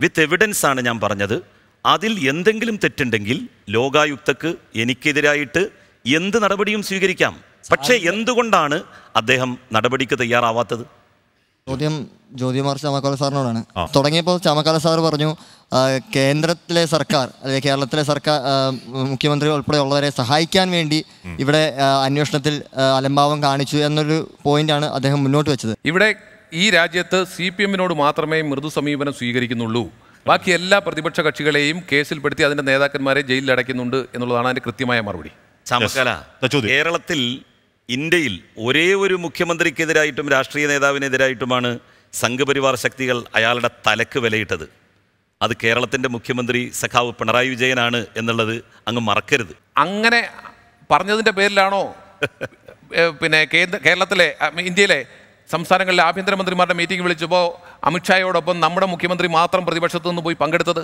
Speaker 2: വിത്ത് എവിഡൻസ് ആണ് ഞാൻ പറഞ്ഞത്. അതിൽ എന്തെങ്കിലും തെറ്റുണ്ടെങ്കിൽ ലോകായുക്തക്ക് എനിക്കെതിരായിട്ട് എന്ത് നടപടിയും സ്വീകരിക്കാം. പക്ഷേ എന്തുകൊണ്ടാണ് അദ്ദേഹം നടപടിക്ക് തയ്യാറാവാത്തത്?
Speaker 7: ചോദ്യം ജ്യോതികുമാർ ചാമക്കാല സാറിനോടാണ്. തുടങ്ങിയപ്പോൾ ചാമക്കാല സാർ പറഞ്ഞു കേന്ദ്രത്തിലെ സർക്കാർ അല്ലെങ്കിൽ കേരളത്തിലെ സർക്കാർ മുഖ്യമന്ത്രി ഉൾപ്പെടെയുള്ളവരെ സഹായിക്കാൻ വേണ്ടി ഇവിടെ അന്വേഷണത്തിൽ അലംഭാവം കാണിച്ചു എന്നൊരു പോയിന്റാണ് അദ്ദേഹം മുന്നോട്ട് വെച്ചത്.
Speaker 3: ഇവിടെ ഈ രാജ്യത്ത് സി പി എമ്മിനോട് മാത്രമേ മൃദു സമീപനം സ്വീകരിക്കുന്നുള്ളൂ. ബാക്കി എല്ലാ പ്രതിപക്ഷ കക്ഷികളെയും കേസിൽപ്പെടുത്തി അതിന്റെ നേതാക്കന്മാരെ ജയിലിൽ അടയ്ക്കുന്നുണ്ട് എന്നുള്ളതാണ് അതിന്റെ കൃത്യമായ മറുപടി.
Speaker 2: കേരളത്തിൽ ഇന്ത്യയിൽ ഒരേ ഒരു മുഖ്യമന്ത്രിക്കെതിരായിട്ടും രാഷ്ട്രീയ നേതാവിനെതിരായിട്ടുമാണ് സംഘപരിവാർ ശക്തികൾ അയാളുടെ തലക്ക് വിലയിട്ടത്. അത് കേരളത്തിന്റെ മുഖ്യമന്ത്രി സഖാവ് പിണറായി വിജയനാണ് എന്നുള്ളത് അങ്ങ് മറക്കരുത്.
Speaker 3: അങ്ങനെ പറഞ്ഞതിന്റെ പേരിലാണോ? പിന്നെ കേന്ദ്ര കേരളത്തിലെ ഇന്ത്യയിലെ സംസ്ഥാനങ്ങളിലെ ആഭ്യന്തരമന്ത്രിമാരുടെ മീറ്റിംഗ് വിളിച്ചപ്പോൾ അമിത്ഷായോടൊപ്പം നമ്മുടെ മുഖ്യമന്ത്രി മാത്രം പ്രതിപക്ഷത്തു നിന്ന് പോയി പങ്കെടുത്തത്?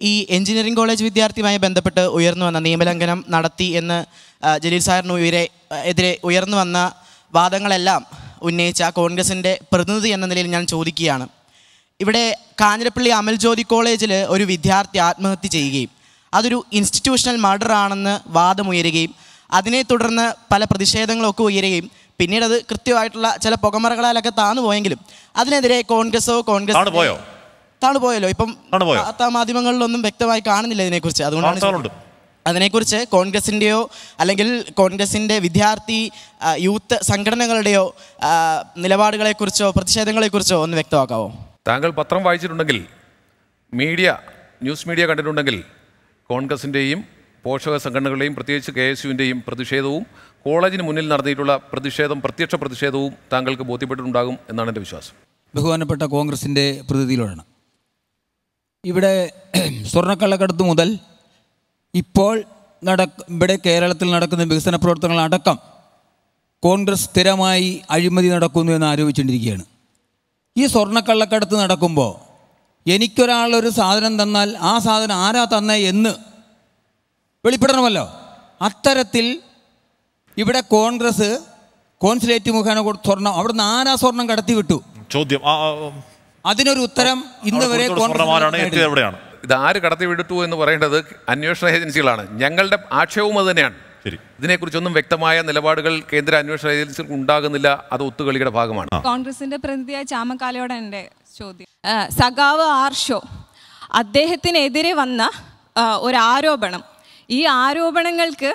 Speaker 8: ഈ എഞ്ചിനീയറിംഗ് കോളേജ് വിദ്യാർത്ഥിയുമായി ബന്ധപ്പെട്ട് ഉയർന്നു വന്ന നിയമലംഘനം നടത്തി എന്ന് ജലീൽ സാറിന് ഉയരെ എതിരെ ഉയർന്നു വന്ന വാദങ്ങളെല്ലാം ഉന്നയിച്ച കോൺഗ്രസിന്റെ പ്രതിനിധി എന്ന നിലയിൽ ഞാൻ ചോദിക്കുകയാണ്. ഇവിടെ കാഞ്ഞിരപ്പള്ളി അമൽ ജ്യോതി കോളേജിൽ ഒരു വിദ്യാർത്ഥി ആത്മഹത്യ ചെയ്യുകയും അതൊരു ഇൻസ്റ്റിറ്റ്യൂഷണൽ മർഡർ ആണെന്ന് വാദമുയരുകയും അതിനെ തുടർന്ന് പല പ്രതിഷേധങ്ങളൊക്കെ ഉയരുകയും പിന്നീട് അത് കൃത്യമായിട്ടുള്ള ചില പുകമറകളാലൊക്കെ താന്നു പോയെങ്കിലും അതിനെതിരെ കോൺഗ്രസോ കോൺഗ്രസ്
Speaker 1: താണു പോയോ?
Speaker 8: താണു പോയല്ലോ. ഇപ്പം? വാർത്താ മാധ്യമങ്ങളിലൊന്നും വ്യക്തമായി കാണുന്നില്ല ഇതിനെക്കുറിച്ച്. അതുകൊണ്ടാണ് അതിനെക്കുറിച്ച് കോൺഗ്രസിന്റെയോ അല്ലെങ്കിൽ കോൺഗ്രസിന്റെ വിദ്യാർത്ഥി യൂത്ത് സംഘടനകളുടെയോ നിലപാടുകളെക്കുറിച്ചോ പ്രതിഷേധങ്ങളെക്കുറിച്ചോ ഒന്ന് വ്യക്തമാക്കാവോ?
Speaker 3: താങ്കൾ പത്രം വായിച്ചിട്ടുണ്ടെങ്കിൽ മീഡിയ ന്യൂസ് മീഡിയ കണ്ടിട്ടുണ്ടെങ്കിൽ കോൺഗ്രസിന്റെയും പോഷക സംഘടനകളുടെയും പ്രത്യേകിച്ച് കെ എസ് യുവിന്റെയും പ്രതിഷേധവും കോളേജിന് മുന്നിൽ നടത്തിയിട്ടുള്ള പ്രതിഷേധം പ്രത്യക്ഷ പ്രതിഷേധവും താങ്കൾക്ക് ബോധ്യപ്പെട്ടിട്ടുണ്ടാകും എന്നാണ് എന്റെ വിശ്വാസം.
Speaker 5: ബഹുമാനപ്പെട്ട കോൺഗ്രസിന്റെ പ്രതിനിധിയിലാണ് ഇവിടെ സ്വർണക്കള്ളക്കടത്ത് മുതൽ ഇപ്പോൾ നട ഇവിടെ കേരളത്തിൽ നടക്കുന്ന വികസന പ്രവർത്തനങ്ങളടക്കം കോൺഗ്രസ് സ്ഥിരമായി അഴിമതി നടക്കുന്നു എന്ന് ആരോപിച്ചുകൊണ്ടിരിക്കുകയാണ്. ഈ സ്വർണക്കള്ളക്കടത്ത് നടക്കുമ്പോൾ എനിക്കൊരാളൊരു സാധനം തന്നാൽ ആ സാധനം ആരാ തന്നേ എന്ന് വെളിപ്പെടണമല്ലോ. അത്തരത്തിൽ ഇവിടെ കോൺഗ്രസ് കോൺസുലേറ്റ് മുഖേന സ്വർണം അവിടെ നിന്ന് ആരാ സ്വർണം കടത്തി വിട്ടു?
Speaker 1: ചോദ്യം
Speaker 5: അതിനൊരു ഉത്തരം ഇന്ന് വരെ
Speaker 1: എവിടെയാണ്?
Speaker 3: ഇത് ആര് കടത്തി വിട്ടു എന്ന് പറയേണ്ടത് അന്വേഷണ ഏജൻസികളാണ്. ഞങ്ങളുടെ ആക്ഷേപവും അത് തന്നെയാണ്. ഇതിനെക്കുറിച്ചൊന്നും വ്യക്തമായ നിലപാടുകൾ കേന്ദ്ര അന്വേഷണ ഏജൻസികൾ ഉണ്ടാകുന്നില്ല. അത് ഒത്തുകളിയുടെ ഭാഗമാണ്.
Speaker 9: കോൺഗ്രസിന്റെ പ്രതിനിധിയായ ചാമക്കാലയോടെ എന്റെ ചോദ്യം. സഖാവ് ആർഷോ അദ്ദേഹത്തിനെതിരെ വന്ന ഒരു ആരോപണം ഈ ആരോപണങ്ങൾക്ക്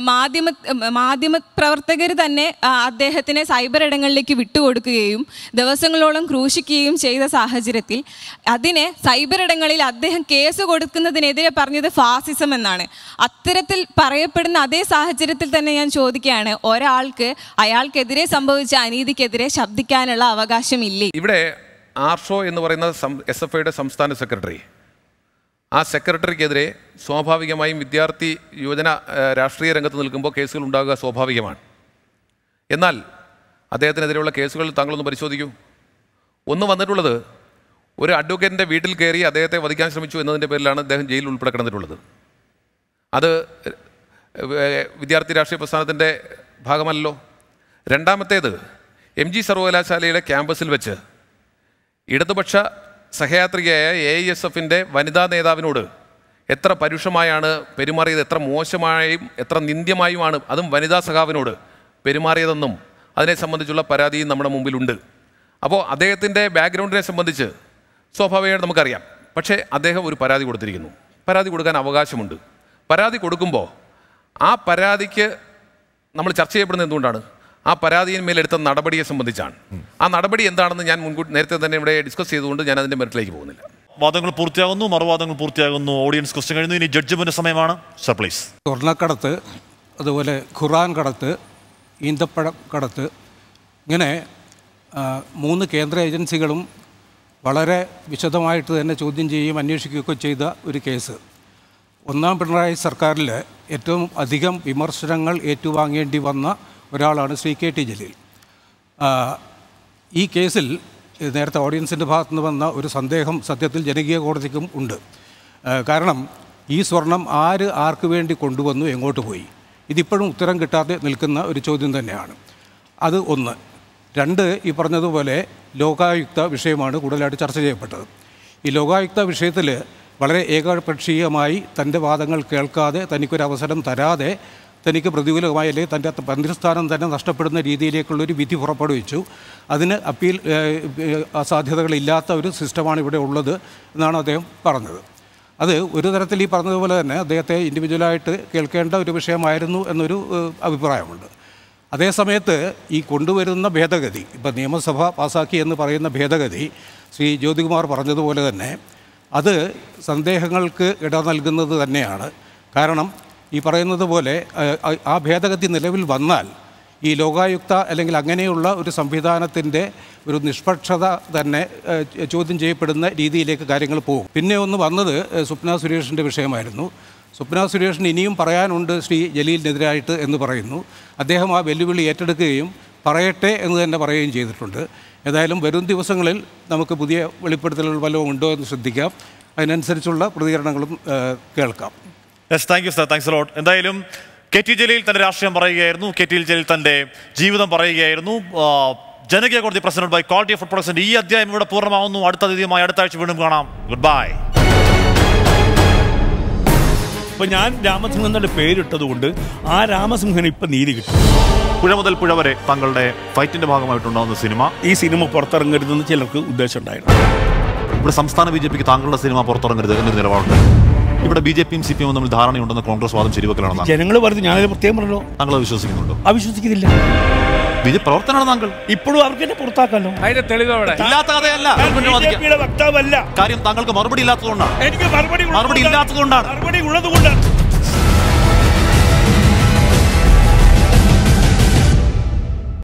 Speaker 9: മാധ്യമ മാധ്യമ പ്രവർത്തകർ തന്നെ അദ്ദേഹത്തിനെ സൈബർ ഇടങ്ങളിലേക്ക് വിട്ടുകൊടുക്കുകയും ദിവസങ്ങളോളം ക്രൂശിക്കുകയും ചെയ്ത സാഹചര്യത്തിൽ അതിനെ സൈബർ ഇടങ്ങളിൽ അദ്ദേഹം കേസ് കൊടുക്കുന്നതിനെതിരെ പറഞ്ഞത് ഫാസിസം എന്നാണ്. അത്തരത്തിൽ പറയപ്പെടുന്ന അതേ സാഹചര്യത്തിൽ തന്നെ ഞാൻ ചോദിക്കുകയാണ് ഒരാൾക്ക് അയാൾക്കെതിരെ സംഭവിച്ച അനീതിക്കെതിരെ ശബ്ദിക്കാനുള്ള അവകാശമില്ലേ?
Speaker 3: ഇവിടെ ആർഷോ എന്ന് പറയുന്ന എസ് എഫ് ഐയുടെ സംസ്ഥാന സെക്രട്ടറി. ആ സെക്രട്ടറിക്കെതിരെ സ്വാഭാവികമായും വിദ്യാർത്ഥി യുവജന രാഷ്ട്രീയ രംഗത്ത് നിൽക്കുമ്പോൾ കേസുകൾ ഉണ്ടാകുക സ്വാഭാവികമാണ്. എന്നാൽ അദ്ദേഹത്തിനെതിരെയുള്ള കേസുകൾ താങ്കളൊന്ന് പരിശോധിക്കൂ. ഒന്ന് വന്നിട്ടുള്ളത് ഒരു അഡ്വക്കേറ്റിന്റെ വീട്ടിൽ കയറി അദ്ദേഹത്തെ വധിക്കാൻ ശ്രമിച്ചു എന്നതിന്റെ പേരിലാണ് അദ്ദേഹം ജയിലിൽ ഉൾപ്പെടെ കിടന്നിട്ടുള്ളത്. അത് വിദ്യാർത്ഥി രാഷ്ട്രീയ പ്രസ്ഥാനത്തിന്റെ ഭാഗമല്ലല്ലോ. രണ്ടാമത്തേത് എം ജി സർവകലാശാലയുടെ ക്യാമ്പസിൽ വെച്ച് ഇടതുപക്ഷ സഹയാത്രികയായ എ എസ് എഫിന്റെ വനിതാ നേതാവിനോട് എത്ര പരുഷമായാണ് പെരുമാറിയത് എത്ര മോശമായും എത്ര നിന്ദ്യമായുമാണ് അതും വനിതാ സഖാവിനോട് പെരുമാറിയതെന്നും അതിനെ സംബന്ധിച്ചുള്ള പരാതിയും നമ്മുടെ മുമ്പിലുണ്ട്. അപ്പോൾ അദ്ദേഹത്തിന്റെ ബാക്ക്ഗ്രൗണ്ടിനെ സംബന്ധിച്ച് സ്വാഭാവികമായിട്ട് നമുക്കറിയാം. പക്ഷേ അദ്ദേഹം ഒരു പരാതി കൊടുത്തിരിക്കുന്നു. പരാതി കൊടുക്കാൻ അവകാശമുണ്ട്. പരാതി കൊടുക്കുമ്പോൾ ആ പരാതിക്ക് നമ്മൾ ചർച്ച ചെയ്യപ്പെടുന്നത് എന്തുകൊണ്ടാണ്? ആ പരാതിയിന്മേലെടുത്ത നടപടിയെ സംബന്ധിച്ചാണ്. ആ നടപടി എന്താണെന്ന് ഞാൻ മുൻകൂട്ടി നേരത്തെ തന്നെ ഇവിടെ ഡിസ്കസ് ചെയ്തുകൊണ്ട് ഞാൻ അതിന്റെ മെറിറ്റിലേക്ക് പോകുന്നില്ല.
Speaker 1: വാദങ്ങൾ പൂർത്തിയാകുന്നു മറുവാദങ്ങൾ പൂർത്തിയാകുന്നു. ഓഡിയൻസ് ക്വസ്റ്റ്യൻ കഴിഞ്ഞു. ഇനി ജഡ്ജ്മെന്റ് സമയമാണ്. സർ പ്ലീസ്
Speaker 5: സ്വർണക്കടത്ത് അതുപോലെ ഖുറാൻ കടത്ത് ഈന്തപ്പഴം കടത്ത് ഇങ്ങനെ മൂന്ന് കേന്ദ്ര ഏജൻസികളും വളരെ വിശദമായിട്ട് തന്നെ ചോദ്യം ചെയ്യുകയും അന്വേഷിക്കുകയൊക്കെ ചെയ്ത ഒരു കേസ്. ഒന്നാം പിണറായി സർക്കാരിൽ ഏറ്റവും അധികം വിമർശനങ്ങൾ ഏറ്റുവാങ്ങേണ്ടി വന്ന ഒരാളാണ് ശ്രീ കെ ടി ജലീൽ. ഈ കേസിൽ നേരത്തെ ഓഡിയൻസിന്റെ ഭാഗത്തു നിന്ന് വന്ന ഒരു സന്ദേഹം സത്യത്തിൽ ജനകീയ കോടതിക്കും ഉണ്ട്. കാരണം ഈ സ്വർണം ആര് ആർക്ക് വേണ്ടി കൊണ്ടുവന്നു എങ്ങോട്ട് പോയി? ഇതിപ്പോഴും ഉത്തരം കിട്ടാതെ നിൽക്കുന്ന ഒരു ചോദ്യം തന്നെയാണ്. അത് ഒന്ന്. രണ്ട് ഈ പറഞ്ഞതുപോലെ ലോകായുക്ത വിഷയമാണ് കൂടുതലായിട്ട് ചർച്ച ചെയ്യപ്പെട്ടത്. ഈ ലോകായുക്ത വിഷയത്തിൽ വളരെ ഏകപക്ഷീയമായി തന്റെ വാദങ്ങൾ കേൾക്കാതെ തനിക്കൊരു അവസരം തരാതെ തനിക്ക് പ്രതികൂലമായി അല്ലെങ്കിൽ തന്റെ മന്ത്രിസ്ഥാനം തന്നെ നഷ്ടപ്പെടുന്ന രീതിയിലേക്കുള്ളൊരു വിധി പുറപ്പെടുവിച്ചു. അതിന് അപ്പീൽ അസാധ്യതകളില്ലാത്ത ഒരു സിസ്റ്റമാണ് ഇവിടെ ഉള്ളത് എന്നാണ് അദ്ദേഹം പറഞ്ഞത്. അത് ഒരു തരത്തിൽ ഈ പറഞ്ഞതുപോലെ തന്നെ അദ്ദേഹത്തെ ഇൻഡിവിജ്വലായിട്ട് കേൾക്കേണ്ട ഒരു വിഷയമായിരുന്നു എന്നൊരു അഭിപ്രായമുണ്ട്. അതേസമയത്ത് ഈ കൊണ്ടുവരുന്ന ഭേദഗതി ഇപ്പം നിയമസഭ പാസാക്കി എന്ന് പറയുന്ന ഭേദഗതി ശ്രീ ജ്യോതികുമാർ പറഞ്ഞതുപോലെ തന്നെ അത് സന്ദേഹങ്ങൾക്ക് ഇട നൽകുന്നത് തന്നെയാണ്. കാരണം ഈ പറയുന്നത് പോലെ ആ- ഭേദഗതി നിലവിൽ വന്നാൽ ഈ ലോകായുക്ത അല്ലെങ്കിൽ അങ്ങനെയുള്ള ഒരു സംവിധാനത്തിന്റെ ഒരു നിഷ്പക്ഷത തന്നെ ചോദ്യം ചെയ്യപ്പെടുന്ന രീതിയിലേക്ക് കാര്യങ്ങൾ പോകും. പിന്നെ ഒന്ന് വന്നത് സ്വപ്ന സുരേഷിന്റെ വിഷയമായിരുന്നു. സ്വപ്ന സുരേഷിന് ഇനിയും പറയാനുണ്ട് ശ്രീ ജലീലിനെതിരായിട്ട് എന്ന് പറയുന്നു. അദ്ദേഹം ആ വെല്ലുവിളി ഏറ്റെടുക്കുകയും പറയട്ടെ എന്ന് തന്നെ പറയുകയും ചെയ്തിട്ടുണ്ട്. ഏതായാലും വരും ദിവസങ്ങളിൽ നമുക്ക് പുതിയ വെളിപ്പെടുത്തലുകൾ വല്ലതും ഉണ്ടോ എന്ന് ശ്രദ്ധിക്കാം. അതിനനുസരിച്ചുള്ള പ്രതികരണങ്ങളും കേൾക്കാം.
Speaker 1: Yes thank you sir thanks lot എന്തായാലും കെ ടി ജലീൽ തന്റെ രാഷ്ട്രീയം പറയുകയായിരുന്നു. കെ ടി ജലീൽ തന്റെ ജീവിതം പറയുകയായിരുന്നു. ജനകീയ കോടതി president by quality of food production ഈ അധ്യായം ഇവിടെ പൂർണമാവുന്നു. അടുത്ത അതിഥിയുമായി അടുത്ത ആഴ്ച വീണ്ടും കാണാം. ഗുഡ് ബൈ
Speaker 10: ഇപ്പൊ ഞാൻ രാമസിംഹൻ എന്നുള്ള പേരിട്ടത് കൊണ്ട് ആ രാമസിംഹന് ഇപ്പൊ നീതി കിട്ടും.
Speaker 1: പുഴ മുതൽ പുഴ വരെ തങ്ങളുടെ ഫൈറ്റിന്റെ ഭാഗമായിട്ടുണ്ടാകുന്ന സിനിമ.
Speaker 10: ഈ സിനിമ പുറത്തിറങ്ങരുതെന്ന് ചിലർക്ക് ഉദ്ദേശം ഉണ്ടായിരുന്നു.
Speaker 1: ഇവിടെ സംസ്ഥാന ബി ജെ പിക്ക് താങ്കളുടെ സിനിമ പുറത്തിറങ്ങരുത് എന്നൊരു നിലപാടുണ്ട്. ഇവിടെ ബി ജെ പിയും സി പി എമ്മും തമ്മിൽ ധാരണയുണ്ടെന്ന് കോൺഗ്രസ് വാദം ശരിവെക്കലാണ്
Speaker 10: ജനങ്ങൾ പറഞ്ഞു ഞാനത് പ്രത്യേകം പറഞ്ഞല്ലോ
Speaker 1: താങ്കൾ വിശ്വസിക്കുന്നുണ്ടോ?
Speaker 10: അവിശ്വസിക്കുന്നില്ല.
Speaker 1: ബി ജെ പ്രവർത്തനമാണ് താങ്കൾ.
Speaker 10: ഇപ്പോഴും അവർക്ക് എന്നെ പുറത്താക്കാലോ?
Speaker 3: അതിന്റെ തെളിവ് അവിടെ.
Speaker 1: ഇല്ലാത്ത കഥയല്ല.
Speaker 10: ഞാൻ വക്താവല്ല.
Speaker 1: കാര്യം താങ്കൾക്ക് മറുപടി ഇല്ലാത്തതുകൊണ്ടാണ്.
Speaker 10: എനിക്ക് മറുപടി
Speaker 1: മറുപടി ഇല്ലാത്തതുകൊണ്ടാണ്.
Speaker 10: മറുപടി ഉള്ളത് കൊണ്ടാണ്